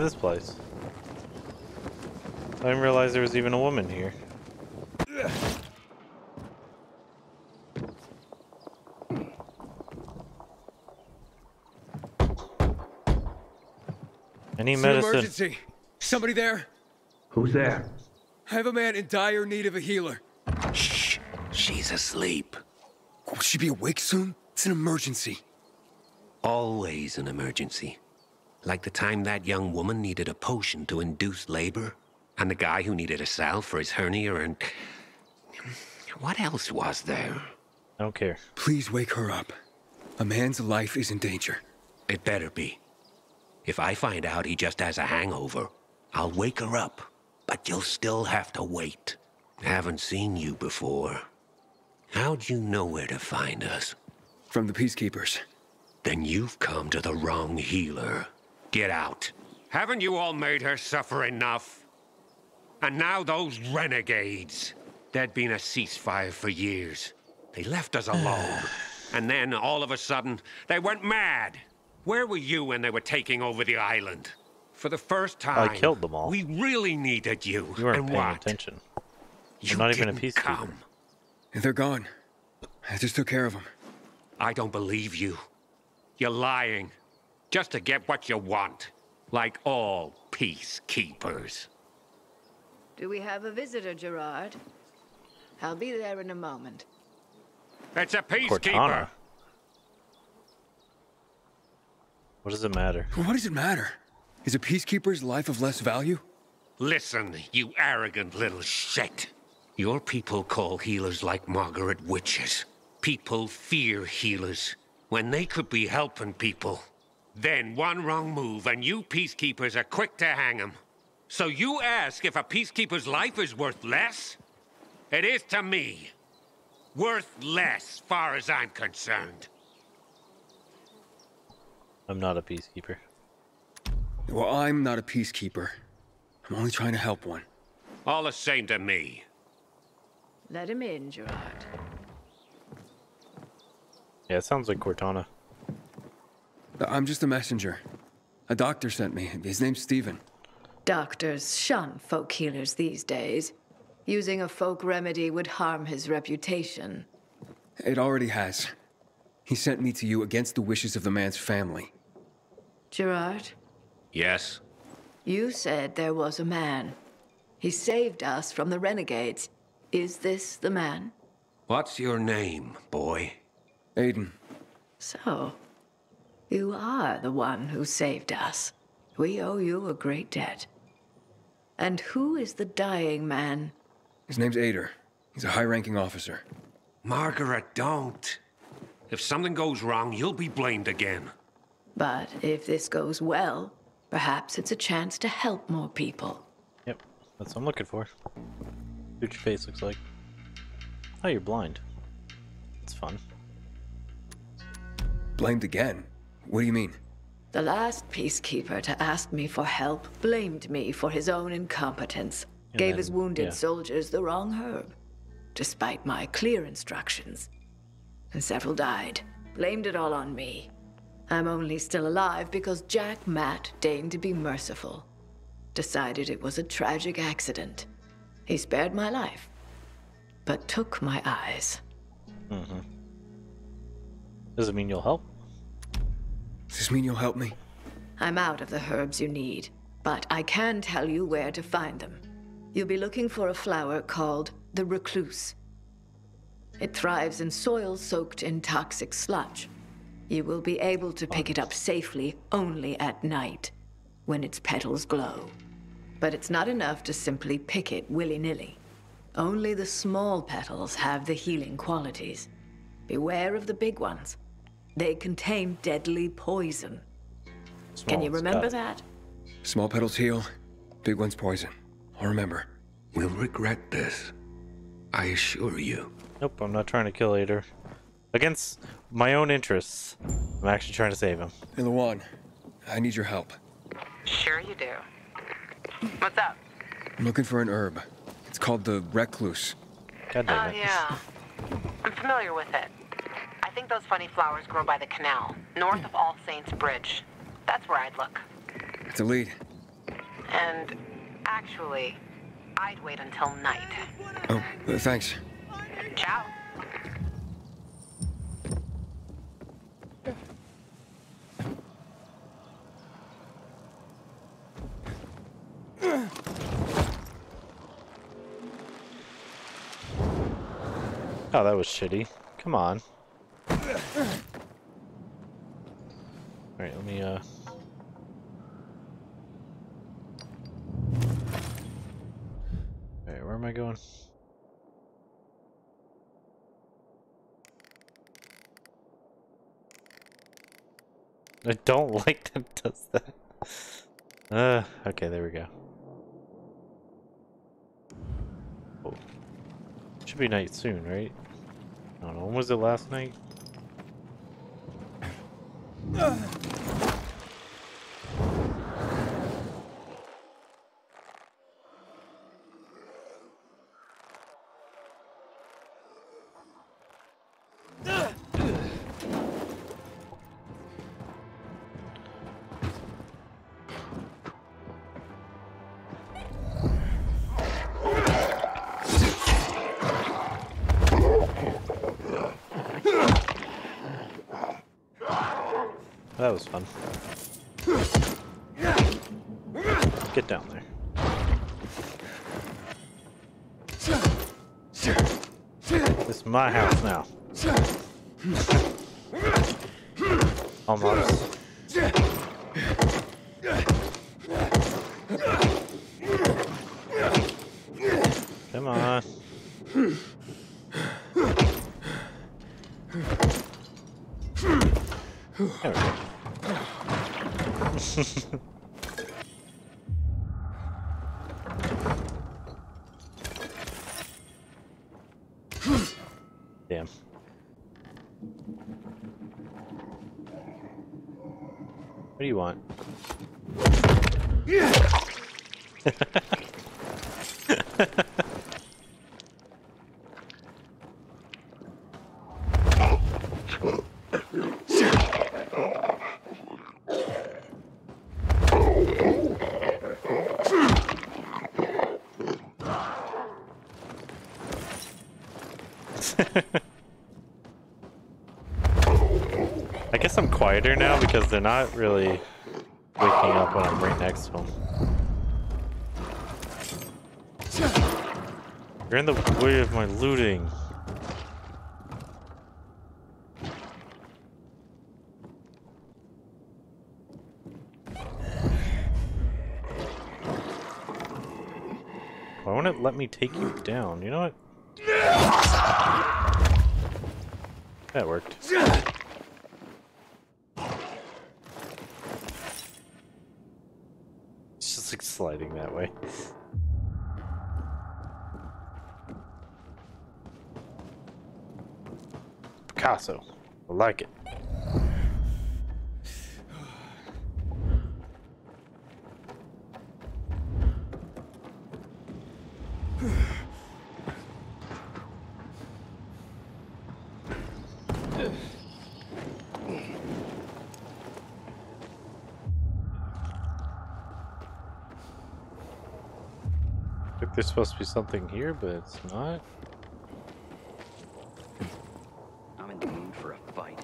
[SPEAKER 2] To this place. I didn't realize there was even a woman here. Any
[SPEAKER 8] It's an
[SPEAKER 2] medicine?
[SPEAKER 8] emergency. Somebody there?
[SPEAKER 11] Who's there?
[SPEAKER 8] I have a man in dire need of a healer.
[SPEAKER 11] Shh. She's asleep.
[SPEAKER 8] Will she be awake soon? It's an emergency.
[SPEAKER 35] Always an emergency. Like the time that young woman needed a potion to induce labor, and the guy who needed a salve for his hernia, and. What else was there?
[SPEAKER 2] I don't care.
[SPEAKER 8] Please wake her up. A man's life is in danger.
[SPEAKER 35] It better be. If I find out he just has a hangover, I'll wake her up. But you'll still have to wait. Haven't seen you before. How'd you know where to find us?
[SPEAKER 8] From the Peacekeepers.
[SPEAKER 35] Then you've come to the wrong healer. Get out. Haven't you all made her suffer enough? And now those renegades. There'd been a ceasefire for years. They left us alone. and then, all of a sudden, they went mad. Where were you when they were taking over the island? For the first time, I
[SPEAKER 2] killed them all.
[SPEAKER 35] we really needed you.
[SPEAKER 2] You weren't
[SPEAKER 35] and
[SPEAKER 2] paying
[SPEAKER 35] what?
[SPEAKER 2] attention.
[SPEAKER 35] You
[SPEAKER 2] I'm not even a
[SPEAKER 35] didn't
[SPEAKER 2] peacekeeper.
[SPEAKER 35] come.
[SPEAKER 8] They're gone. I just took care of them.
[SPEAKER 35] I don't believe you. You're lying. Just to get what you want. Like all peacekeepers.
[SPEAKER 27] Do we have a visitor, Gerard? I'll be there in a moment.
[SPEAKER 35] It's a peacekeeper.
[SPEAKER 2] Cortana. What does it matter?
[SPEAKER 8] What does it matter? Is a Peacekeeper's life of less value?
[SPEAKER 35] Listen, you arrogant little shit. Your people call healers like Margaret witches. People fear healers when they could be helping people. Then one wrong move and you peacekeepers are quick to hang 'em. So you ask if a peacekeeper's life is worth less? It is to me. Worth less, far as I'm concerned.
[SPEAKER 2] I'm not a peacekeeper.
[SPEAKER 8] Well, I'm not a Peacekeeper. I'm only trying to help one.
[SPEAKER 35] All the same to me.
[SPEAKER 27] Let him in, Gerard.
[SPEAKER 2] Yeah, it sounds like Cortana.
[SPEAKER 8] I'm just a messenger. A doctor sent me. His name's Steven.
[SPEAKER 27] Doctors shun folk healers these days. Using a folk remedy would harm his reputation.
[SPEAKER 8] It already has. He sent me to you against the wishes of the man's family.
[SPEAKER 27] Gerard,
[SPEAKER 35] Yes?
[SPEAKER 27] you said there was a man. He saved us from the renegades. Is this the man?
[SPEAKER 35] What's your name, boy?
[SPEAKER 8] Aiden.
[SPEAKER 27] So, you are the one who saved us. We owe you a great debt. And who is the dying man?
[SPEAKER 8] His name's Aitor. He's a high ranking officer.
[SPEAKER 35] Margaret, don't. If something goes wrong, you'll be blamed again.
[SPEAKER 27] But if this goes well, perhaps it's a chance to help more people.
[SPEAKER 2] Yep, that's what I'm looking for. See what your face looks like. Oh, you're blind. It's fun.
[SPEAKER 8] Blamed again? What do you mean?
[SPEAKER 27] The last peacekeeper to ask me for help blamed me for his own incompetence,
[SPEAKER 2] And
[SPEAKER 27] gave
[SPEAKER 2] then-
[SPEAKER 27] his wounded
[SPEAKER 2] yeah.
[SPEAKER 27] soldiers the wrong herb, despite my clear instructions. And several died. Blamed it all on me. I'm only still alive because Jack Matt deigned to be merciful. Decided it was a tragic accident. He spared my life, but took my eyes.
[SPEAKER 2] Mm-hmm. Does it mean you'll help?
[SPEAKER 8] Does this mean you'll help me?
[SPEAKER 27] I'm out of the herbs you need, but I can tell you where to find them. You'll be looking for a flower called the recluse. It thrives in soil soaked in toxic sludge. You will be able to pick it up safely only at night, when its petals glow. But it's not enough to simply pick it willy nilly. Only the small petals have the healing qualities. Beware of the big ones. They contain deadly poison. Can you remember
[SPEAKER 8] Scott.
[SPEAKER 27] that?
[SPEAKER 8] Small petals heal, big ones poison. I'll remember.
[SPEAKER 35] We'll regret this. I assure you.
[SPEAKER 2] Nope, I'm not trying to kill Aitor. Against my own interests, I'm actually trying to save him.
[SPEAKER 8] Hey, Lawan, I need your help.
[SPEAKER 7] Sure you do. What's up?
[SPEAKER 8] I'm looking for an herb. It's called the recluse.
[SPEAKER 2] God damn
[SPEAKER 7] oh, it. Oh, yeah. I'm familiar with it. I think those funny flowers grow by the canal, north of All Saints Bridge.
[SPEAKER 38] That's where I'd look.
[SPEAKER 8] It's a lead.
[SPEAKER 38] And actually, I'd wait until night.
[SPEAKER 8] Oh, uh, thanks.
[SPEAKER 38] Ciao.
[SPEAKER 2] Oh, that was shitty. Come on. Alright, let me, uh... Alright, where am I going? I don't like that does that. Uh, okay, there we go. Oh. Should be night soon, right? I don't know, when was it last night? That fun. Get down there. This is my house now. Almost. Come on. There we go. Damn. What do you want? I guess I'm quieter now because they're not really waking up when I'm right next to them. You're in the way of my looting. Why won't it let me take you down? You know what? That worked. It's just like sliding that way. Picasso. I like it. I think there's supposed to be something here, but it's not.
[SPEAKER 30] I'm in the mood for a fight.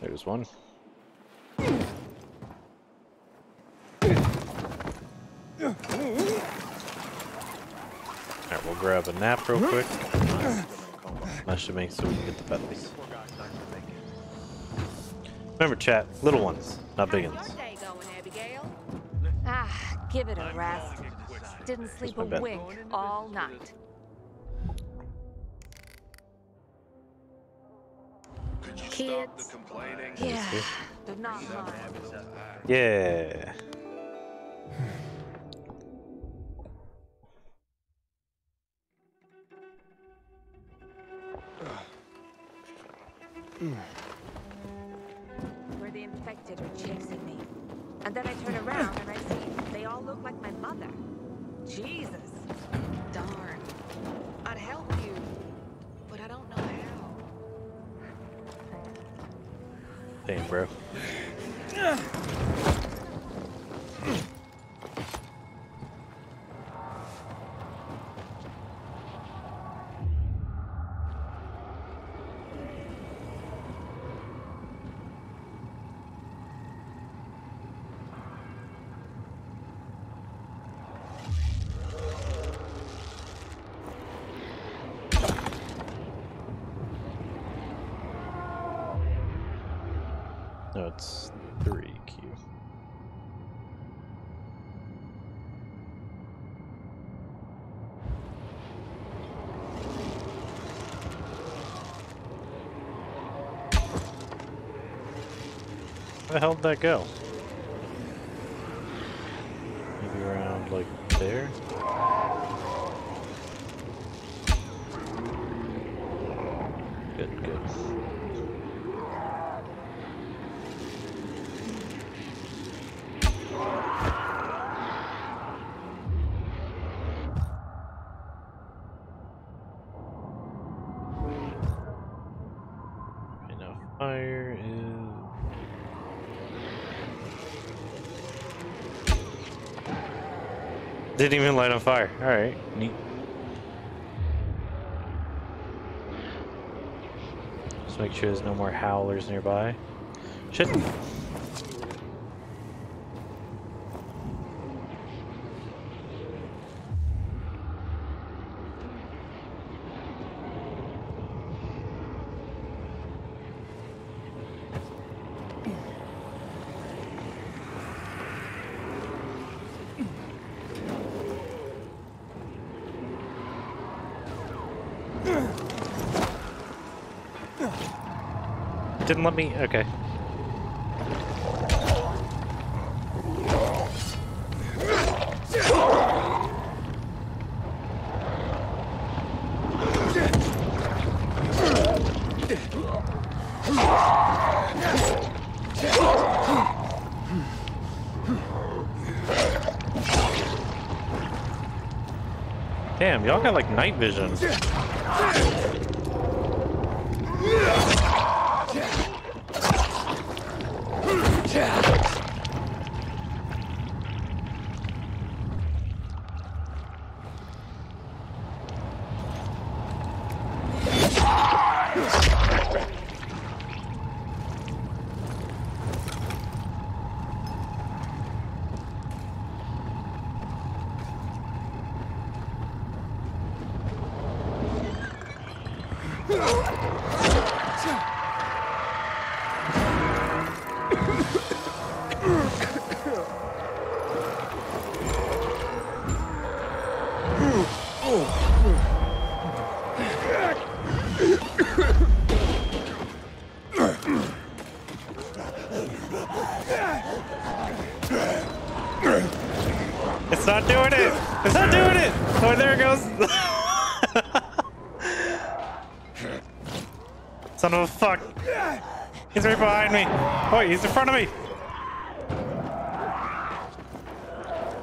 [SPEAKER 2] There's one. Alright, we'll grab a nap real quick. That should make so we can get the feathers. Remember, chat, little ones, not big ones.
[SPEAKER 6] Going,
[SPEAKER 22] Ah, give it a rest. Didn't sleep a wink all night. Kids. Yeah, but not mine.
[SPEAKER 2] Yeah.
[SPEAKER 39] Where the
[SPEAKER 2] hell did that go? Maybe around like there? Good, good. Okay, now fire is. Didn't even light on fire. Alright, neat. Just make sure there's no more howlers nearby. Shit. Let me. Okay. Damn, y'all got like night vision. It's behind me! Oh, he's in front of me!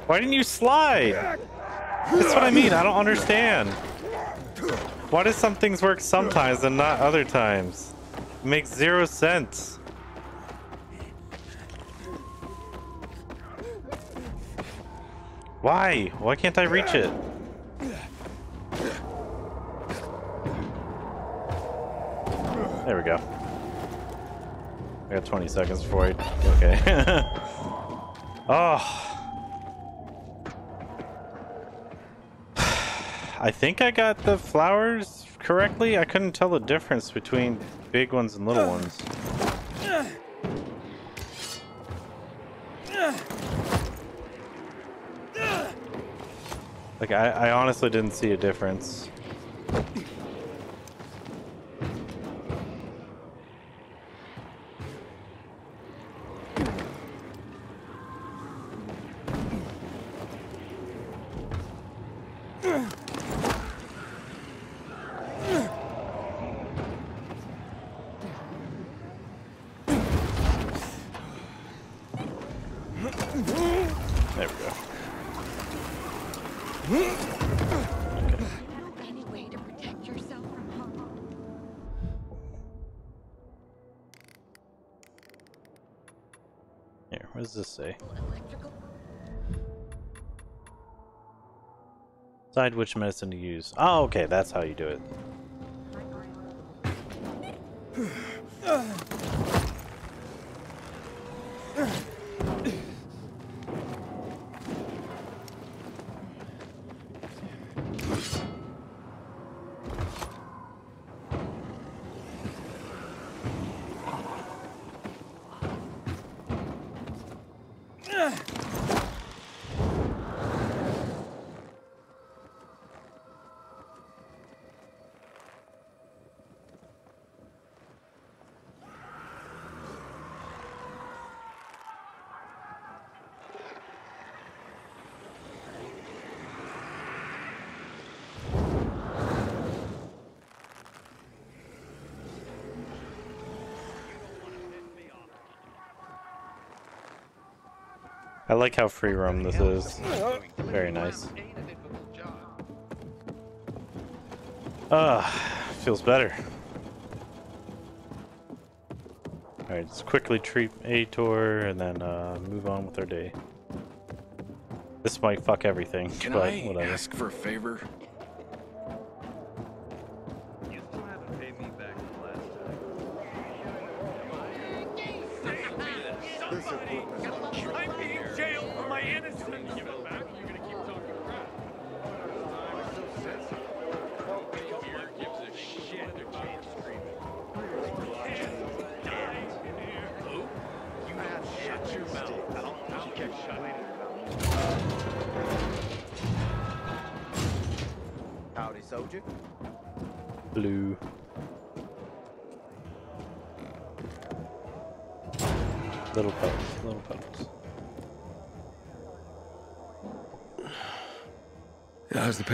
[SPEAKER 2] Why didn't you slide? That's what I mean, I don't understand. Why does some things work sometimes and not other times? It makes zero sense. Why? Why can't I reach it? I got 20 seconds before I... Okay. oh. I think I got the flowers correctly. I couldn't tell the difference between big ones and little ones. Like, I, I honestly didn't see a difference. Decide which medicine to use. Oh, okay, that's how you do it. I like how free roam this is. Very nice. Ah, feels better. Alright, let's quickly treat Aitor and then uh, move on with our day. This might fuck everything,
[SPEAKER 40] Can
[SPEAKER 2] but
[SPEAKER 40] I
[SPEAKER 2] whatever.
[SPEAKER 40] ask for a favor?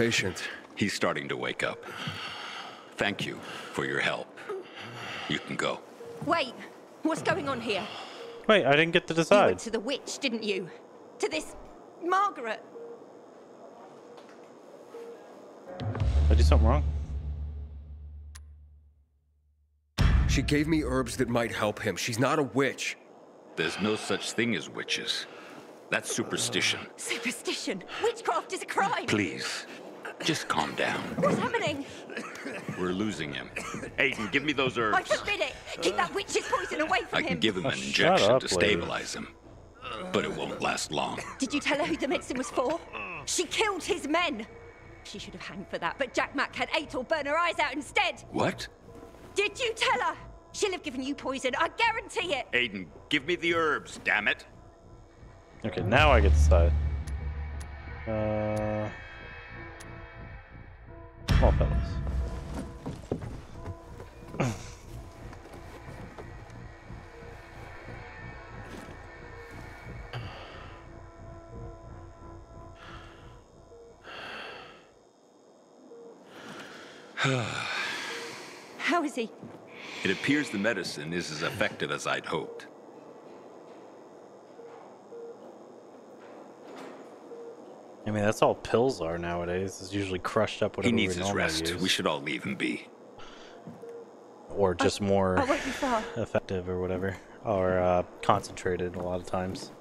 [SPEAKER 8] Patient?
[SPEAKER 40] He's starting to wake up. Thank you for your help. You can go.
[SPEAKER 41] Wait, what's going on here?
[SPEAKER 2] Wait, I didn't get to decide.
[SPEAKER 41] You went to the witch, didn't you? To this Margaret.
[SPEAKER 2] I did something wrong?
[SPEAKER 8] She gave me herbs that might help him. She's not a witch.
[SPEAKER 40] There's no such thing as witches. That's superstition.
[SPEAKER 41] Superstition. Witchcraft is a crime.
[SPEAKER 40] Please, just calm down.
[SPEAKER 41] What's happening?
[SPEAKER 40] We're losing him. Aiden, give me those herbs.
[SPEAKER 41] I forbid it. Keep that witch's poison away from
[SPEAKER 40] I
[SPEAKER 41] him.
[SPEAKER 40] can give him an
[SPEAKER 2] shut
[SPEAKER 40] injection
[SPEAKER 2] up,
[SPEAKER 40] to
[SPEAKER 2] lady.
[SPEAKER 40] stabilize him. But it won't last long.
[SPEAKER 41] Did you tell her who the medicine was for? She killed his men. She should have hanged for that, but Jack Matt had Aitor burn her eyes out instead.
[SPEAKER 40] What?
[SPEAKER 41] Did you tell her? She'll have given you poison. I guarantee it.
[SPEAKER 40] Aiden, give me the herbs, damn it.
[SPEAKER 2] Okay, now I get to decide. Uh, small pebbles.
[SPEAKER 41] How is he?
[SPEAKER 40] It appears the medicine is as effective as I'd hoped.
[SPEAKER 2] Mean, that's all pills are nowadays. It's usually crushed up
[SPEAKER 40] He
[SPEAKER 2] whatever
[SPEAKER 40] needs
[SPEAKER 2] we
[SPEAKER 40] his rest.
[SPEAKER 2] use.
[SPEAKER 40] We should all leave him be.
[SPEAKER 2] or just more
[SPEAKER 41] I won't be far.
[SPEAKER 2] effective or whatever, or uh, concentrated a lot of times.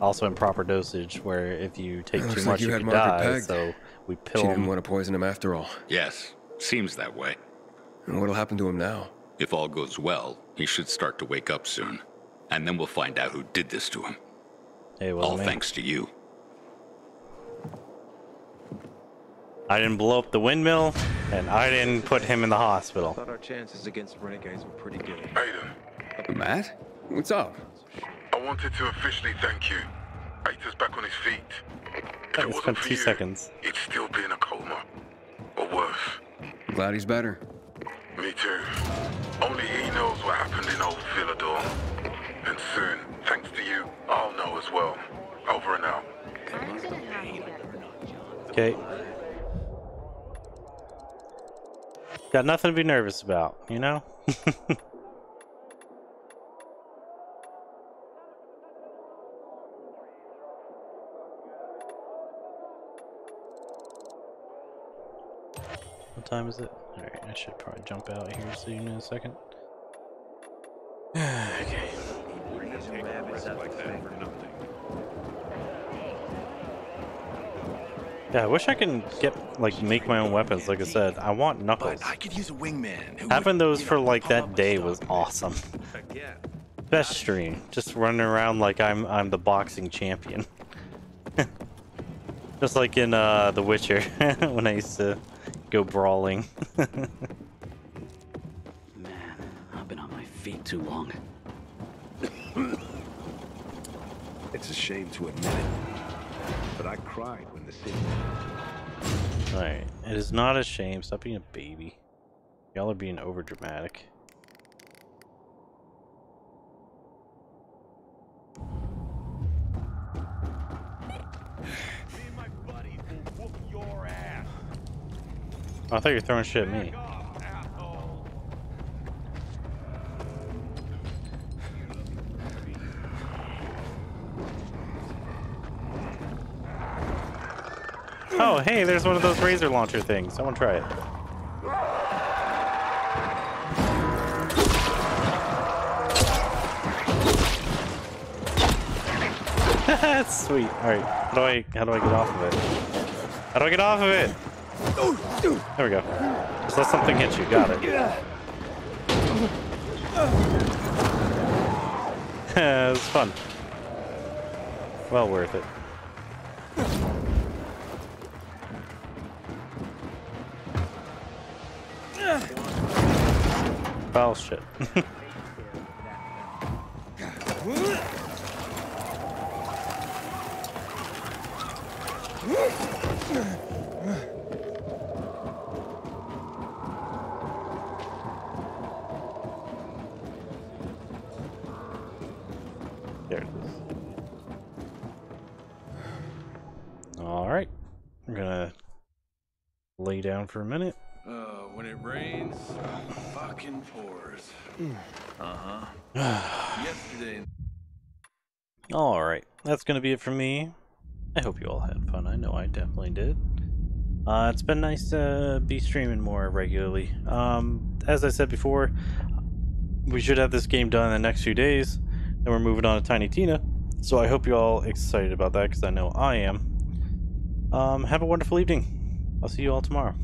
[SPEAKER 2] Also in proper dosage, where if you take
[SPEAKER 8] Looks
[SPEAKER 2] too
[SPEAKER 8] like
[SPEAKER 2] much,
[SPEAKER 8] you
[SPEAKER 2] you, could die.
[SPEAKER 8] pegged.
[SPEAKER 2] So we pill.
[SPEAKER 8] She
[SPEAKER 2] pill
[SPEAKER 8] didn't
[SPEAKER 2] him.
[SPEAKER 8] want to poison him after all.
[SPEAKER 40] Yes, seems that way.
[SPEAKER 8] And what'll happen to him now?
[SPEAKER 40] If all goes well, he should start to wake up soon. And then we'll find out who did this to him.
[SPEAKER 2] Hey, well,
[SPEAKER 40] all
[SPEAKER 2] man.
[SPEAKER 40] thanks to you.
[SPEAKER 2] I didn't blow up the windmill, and I didn't put him in the hospital.
[SPEAKER 30] Thought our chances against renegades were pretty good.
[SPEAKER 42] Aiden,
[SPEAKER 8] Matt? What's up?
[SPEAKER 42] I wanted to officially thank you. Aitor's back on his feet. If it wasn't
[SPEAKER 2] spent
[SPEAKER 42] for
[SPEAKER 2] two
[SPEAKER 42] you,
[SPEAKER 2] seconds.
[SPEAKER 42] he'd still be in a coma. Or worse.
[SPEAKER 8] Glad he's better.
[SPEAKER 42] Me too. Only he knows what happened in old Villedor. And soon, thanks to you, I'll know as well. Over and out.
[SPEAKER 2] Okay. Got nothing to be nervous about, you know? what time is it? Alright, I should probably jump out here soon in a second. okay. Yeah, I wish I can get like make my own weapons. Like I said, I want knuckles.
[SPEAKER 30] I could use a wingman. who
[SPEAKER 2] Having those for like that day was awesome. Best stream, just running around like I'm I'm the boxing champion. just like in uh, The Witcher when I used to go brawling.
[SPEAKER 15] Man, I've been on my feet too long.
[SPEAKER 43] It's a shame to admit it, but I cried when the city.
[SPEAKER 2] Alright, it is not a shame. Stop being a baby. Y'all are being over dramatic. Oh, I thought you were throwing shit at me. Oh, hey, there's one of those razor launcher things. I want to try it. That's sweet. All right, how do I how do I get off of it? How do I get off of it? There we go. Just let something hit you. Got it. it was fun. Well worth it. There it is. Alright. I'm gonna lay down for a minute.
[SPEAKER 30] When it rains, fucking pours. Uh huh. Yesterday.
[SPEAKER 2] Alright, that's gonna be it for me. I hope you all had fun. I know I definitely did. Uh, it's been nice to be streaming more regularly. Um, as I said before, we should have this game done in the next few days. and we're moving on to Tiny Tina. So I hope you're all excited about that because I know I am. Um, have a wonderful evening. I'll see you all tomorrow.